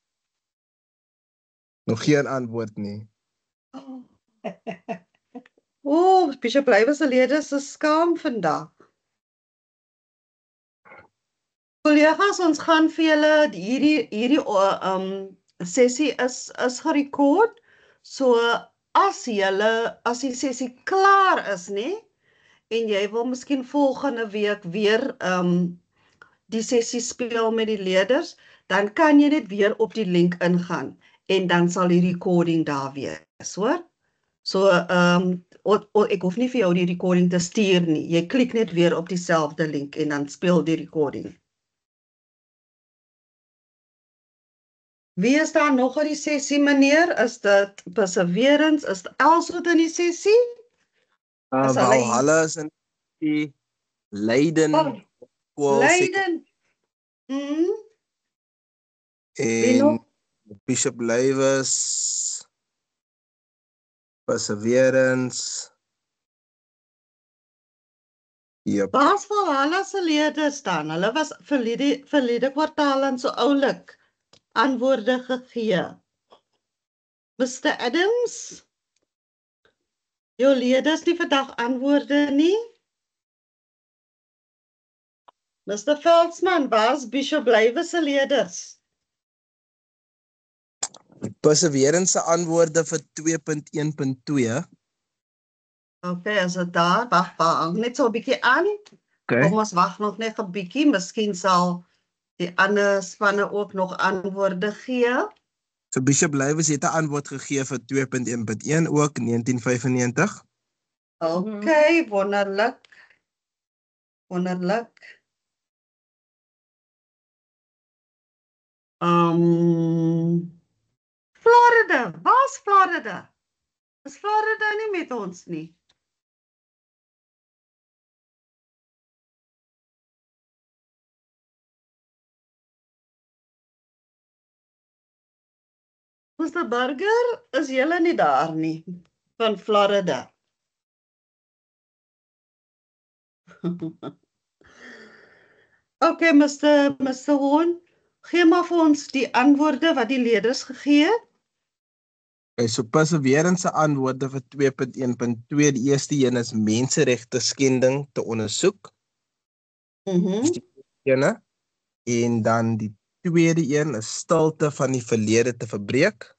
Nog geen antwoord nie. O, oh, Bishop Blywes se leerders is skaam vandag. Kollegas, ons gaan vir julle die- hierdie hierdie o- um sessie is is gerekord. So as julle as die sessie klaar is, nê? En jy wil miskien volgende week weer um die sessie speel met die leerders, dan kan jy net weer op die link ingaan en dan sal die recording daar wees, hoor? So ehm um, ek hoef nie vir jou die recording te stuur nie. Jy klik net weer op dieselfde link en dan speel die recording. Wie is daar nog in die sessie meneer? Is dit Perseverance? Is Elswood in die sessie? Uh, Is hulle- is in die Leiden Oh, Leiden. Mhm. En? Bishop Lywes Perseverance Yep. Waar's vir hulle se leerders dan? Hulle was verlede verlede kwartaal aan so oulik antwoorde gegee. Mr Adams? Jou leerders nie vandag antwoorde nie? Mr Veldsmann, waar's Bishop Blywe se leerders? Perseverance se antwoorde vir 2.1.2. Okay, as dit daar, wag, wag, net so 'n bietjie aan. Okay. Kom ons wag nog net 'n bietjie, miskien sal die ander spanne ook nog antwoorde gee? So Bishop Lywes het 'n antwoord gegee vir 2.1.1 ook 1995. OK, Mhm. wonderlik. Wonderlik. Um Florida, waar's Florida? Is Florida nie met ons nie? Mr Burger, is julle nie daar nie van Florida? Okay, Mr Mr Horn, gee maar vir ons die antwoorde wat die leerders gegee het. Okay, so perseverance se antwoorde vir 2.1.2 die eerste een is menseregte skending te ondersoek. Mhm. ene en dan die tweede een is stilte van die verlede te verbreek.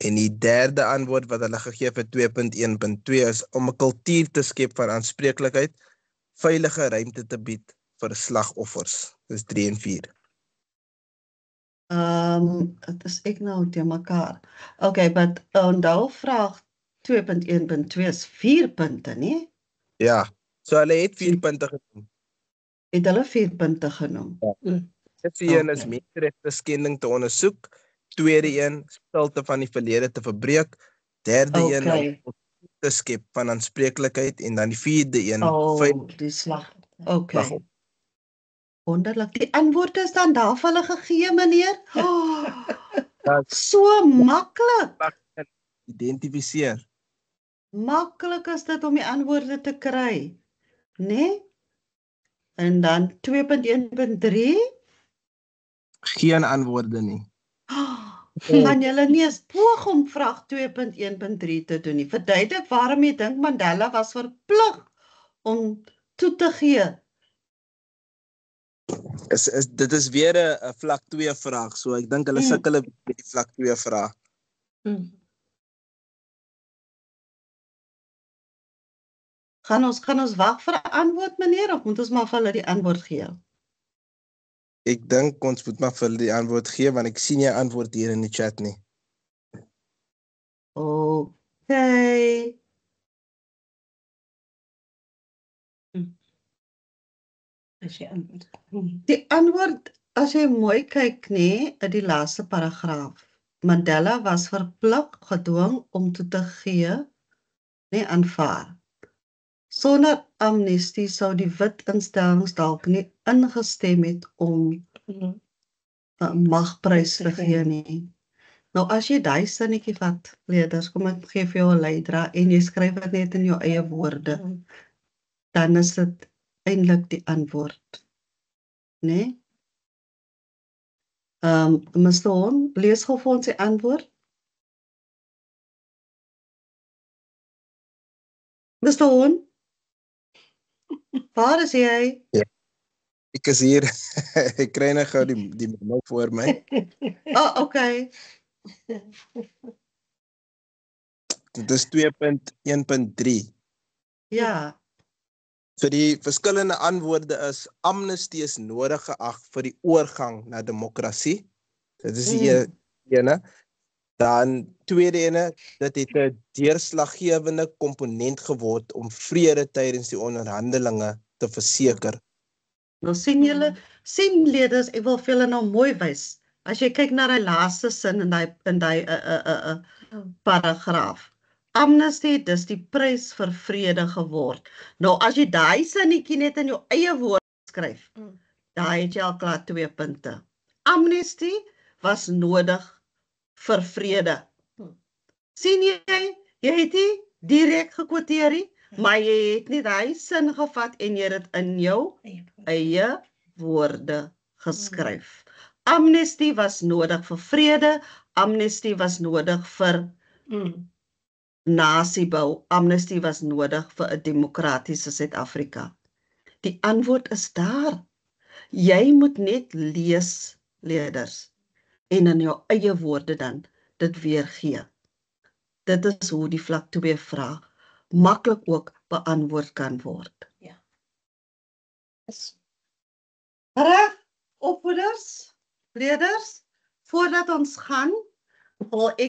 En die derde antwoord wat hulle gegee het vir 2.1.2 is om 'n kultuur te skep van aanspreeklikheid, veilige ruimte te bied vir slagoffers. Dis 3 en 4. Ehm, um, dit is ek nou te mekaar. Okay, but onthou vraag 2.1.2 is 4 punte, nie? Ja. So hulle het 4 punte genoem. Het hulle 4 punte genoem? Eerste een is Okay. menseregte skending te ondersoek, tweede een stilte van die verlede te verbreek, derde een om Okay. te skep van aanspreeklikheid en dan die vierde een Oh, veilig die slag. Okay. slag. Wonderlik. Die antwoorde is dan daar vir hulle gegee, meneer. Oh, so maklik. identifiseer. Maklik is dit om die antwoorde te kry. Né? Nee? En dan 2.1.3 Geen antwoorde nie. Gaan julle nie eens poog om vraag 2.1.3 te doen nie. Verduidelik waarom jy dink Mandela was verplig om toe te gee. Is is dit is weer 'n vlak 2 vraag. So ek dink hulle Mm. sukkel met die vlak 2 vraag. Mm. Gaan ons gaan ons wag vir 'n antwoord meneer of moet ons maar vir hulle die antwoord gee? Ek dink ons moet maar vir die antwoord gee want ek sien 'n antwoord hier in die chat nie. Okay. As jy antwoord. Die antwoord as jy mooi kyk nê, in die laaste paragraaf. Mandela was verplig gedwing om toe te gee, nê aanvaar. Sonder amnestie sou die wit instellings dalk nie ingestem het om Mm. 'n magprys te gee. nie. Nou as jy daai sinnetjie vat, leerders, kom ek gee vir jou 'n leidra en jy skryf dit net in jou eie woorde, Mm. dan is dit eintlik die antwoord. Né? Nee? Ehm um, Mr. Hon, lees gou vir ons die antwoord. Mr. Hon? Waar is jy? Ek is hier. ek kry net gou die die memo voor my. Oh, okay. Dit is 2.1.3. Ja. So die verskillende antwoorde is amnestie is nodig geag vir die oorgang na demokrasie. Dit is die Mm. mm. ene. Dan tweede ene, dit het 'n deurslaggewende komponent geword om vrede tydens die onderhandelinge te verseker. Nou sien julle, sien leerders, ek wil vir julle nou mooi wys. As jy kyk na daai laaste sin in daai in daai uh uh uh, uh Mm. paragraaf. Amnesty dis die prys vir vrede geword. Nou as jy daai sinnetjie net in jou eie woorde skryf, Mm. daai het jy al klaar 2 punte. Amnesty was nodig vir vrede. Sien jy, jy het nie direk gekwoteer nie, maar jy het net daai sin gevat en jy het dit in jou Eie. woorde geskryf. Amnestie was nodig vir vrede, amnestie was nodig vir Mm. nasiebou, amnestie was nodig vir 'n demokratiese Suid-Afrika. Die antwoord is daar. Jy moet net lees, leerders, en in jou eie woorde dan dit weergee. Dit is hoe die vlak 2 vraag maklik ook beantwoord kan word. is. Reg, opvoeders, leerders, voordat ons gaan, wil ek